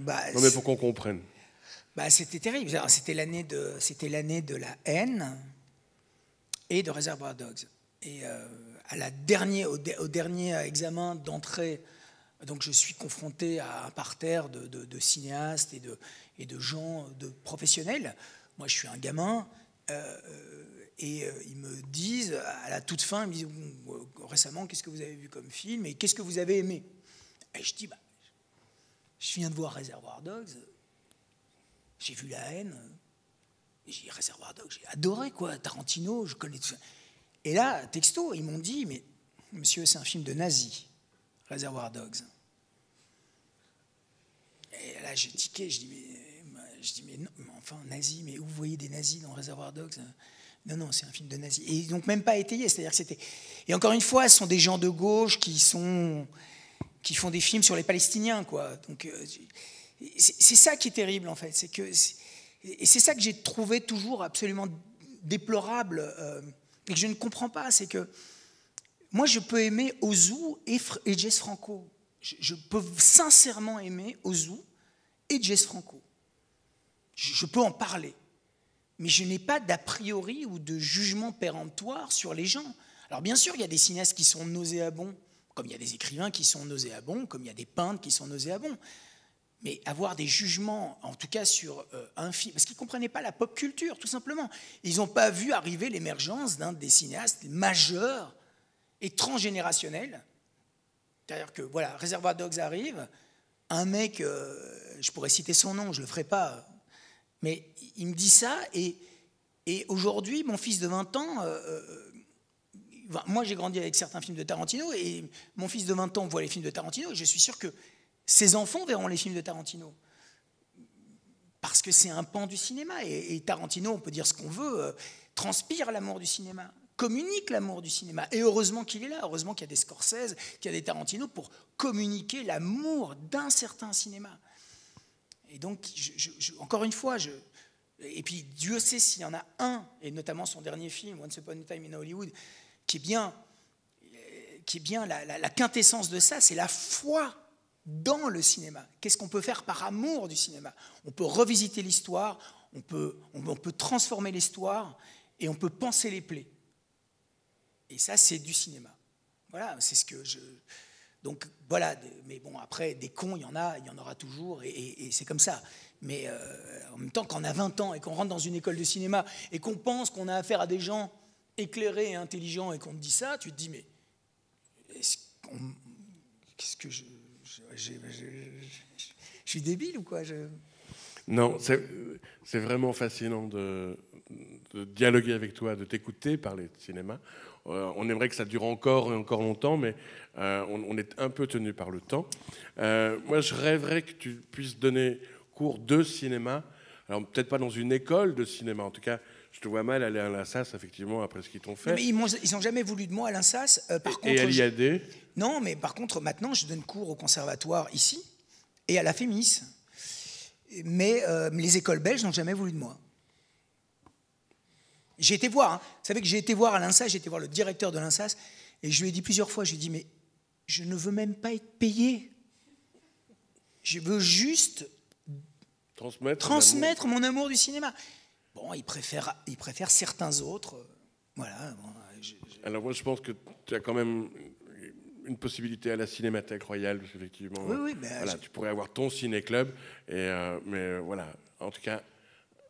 bah, Non, mais pour qu'on comprenne. Bah, c'était terrible. C'était l'année de, c'était l'année de la haine et de Reservoir Dogs. Et euh, à la dernier, au, de- au dernier examen d'entrée, donc je suis confronté à un parterre de, cinéastes et de, gens, de professionnels. Moi, je suis un gamin. euh, et euh, ils me disent, à la toute fin, ils me disent euh, récemment, qu'est-ce que vous avez vu comme film et qu'est-ce que vous avez aimé? Et je dis bah, Je viens de voir Reservoir Dogs. J'ai vu La haine. Et J'ai Réservoir Dogs, j'ai adoré quoi. Tarantino, je connais tout ça. Et là, texto, ils m'ont dit Mais monsieur, c'est un film de nazi, Réservoir Dogs. Et là, j'ai tiqué, je dis Mais, je dis, mais non, enfin, nazi, mais où vous voyez des nazis dans Réservoir Dogs? Non, non, c'est un film de nazi. Et n'ont même pas étayé, c'est-à-dire c'était. Et encore une fois, ce sont des gens de gauche qui sont qui font des films sur les Palestiniens, quoi. Donc, euh, c'est ça qui est terrible, en fait. C'est que et c'est ça que j'ai trouvé toujours absolument déplorable euh, et que je ne comprends pas, c'est que moi, je peux aimer Ozu et, Jess Franco. Je, peux sincèrement aimer Ozu et Jess Franco. Je, je peux en parler. Mais je n'ai pas d'a priori ou de jugement péremptoire sur les gens. Alors bien sûr, il y a des cinéastes qui sont nauséabonds, comme il y a des écrivains qui sont nauséabonds, comme il y a des peintres qui sont nauséabonds. Mais avoir des jugements, en tout cas sur euh, un film, parce qu'ils ne comprenaient pas la pop culture, tout simplement. Ils n'ont pas vu arriver l'émergence d'un des cinéastes majeurs et transgénérationnels. C'est-à-dire que, voilà, Reservoir Dogs arrive, un mec, euh, je pourrais citer son nom, je ne le ferai pas, mais il me dit ça, et, et aujourd'hui, mon fils de 20 ans, euh, euh, moi j'ai grandi avec certains films de Tarantino et mon fils de 20 ans voit les films de Tarantino et je suis sûr que ses enfants verront les films de Tarantino. Parce que c'est un pan du cinéma et, Tarantino, on peut dire ce qu'on veut, transpire l'amour du cinéma, communique l'amour du cinéma. Et heureusement qu'il est là, heureusement qu'il y a des Scorsese, qu'il y a des Tarantino pour communiquer l'amour d'un certain cinéma. Et donc, encore une fois, et puis Dieu sait s'il y en a un, et notamment son dernier film, Once Upon a Time in Hollywood, qui est bien, qui est bien la, quintessence de ça, c'est la foi dans le cinéma. Qu'est-ce qu'on peut faire par amour du cinéma? On peut revisiter l'histoire, on peut transformer l'histoire, et on peut penser les plaies. Et ça, c'est du cinéma. Voilà, c'est ce que je. Donc voilà, mais bon, après, des cons, il y en a, il y en aura toujours, et, c'est comme ça. Mais euh, en même temps, quand on a 20 ans et qu'on rentre dans une école de cinéma et qu'on pense qu'on a affaire à des gens éclairés et intelligents et qu'on te dit ça, tu te dis, mais qu'est-ce que je. je, je- je- suis débile ou quoi. Non, c'est vraiment fascinant de, de dialoguer avec toi, de t'écouter parler de cinéma. Euh, on aimerait que ça dure encore et encore longtemps, mais euh, on, on est un peu tenu par le temps. Euh, moi, je rêverais que tu puisses donner cours de cinéma. Alors, peut-être pas dans une école de cinéma. En tout cas, je te vois mal aller à l'Assas, effectivement, après ce qu'ils t'ont fait. Mais ils n'ont jamais voulu de moi à l'INSAS. Par et contre, à je- l'IAD Non, mais par contre, maintenant, je donne cours au conservatoire ici et à la FEMIS. Mais les écoles belges n'ont jamais voulu de moi. J'ai été voir, hein. vous savez que j'ai été voir à l'INSAS, j'ai été voir le directeur de l'INSAS, et je lui ai dit plusieurs fois, je lui ai dit, mais je ne veux même pas être payé. Je veux juste transmettre, transmettre mon amour du cinéma. Bon, il préfère, il préfère certains autres. euh, Voilà. bon, je- Alors moi, je pense que tu as quand même une possibilité à la Cinémathèque Royale, parce qu'effectivement, Oui, oui, ben, voilà, je- tu pourrais avoir ton ciné-club. Et, euh, mais euh, voilà, en tout cas,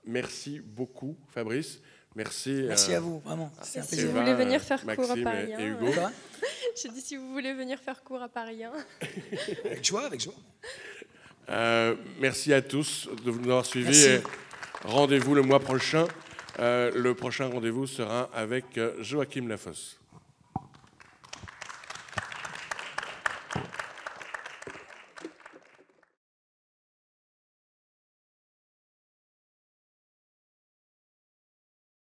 merci beaucoup, Fabrice. Merci. Merci euh, à vous, vraiment. Si vous voulez venir faire Maxime cours à et- Paris et 1. Hugo. Quoi J'ai dit si vous voulez venir faire cours à Paris 1. (laughs) Avec joie, avec joie. Euh, merci à tous de nous avoir suivis. Et Rendez-vous le mois prochain. Euh, le prochain rendez-vous sera avec Joachim Lafosse.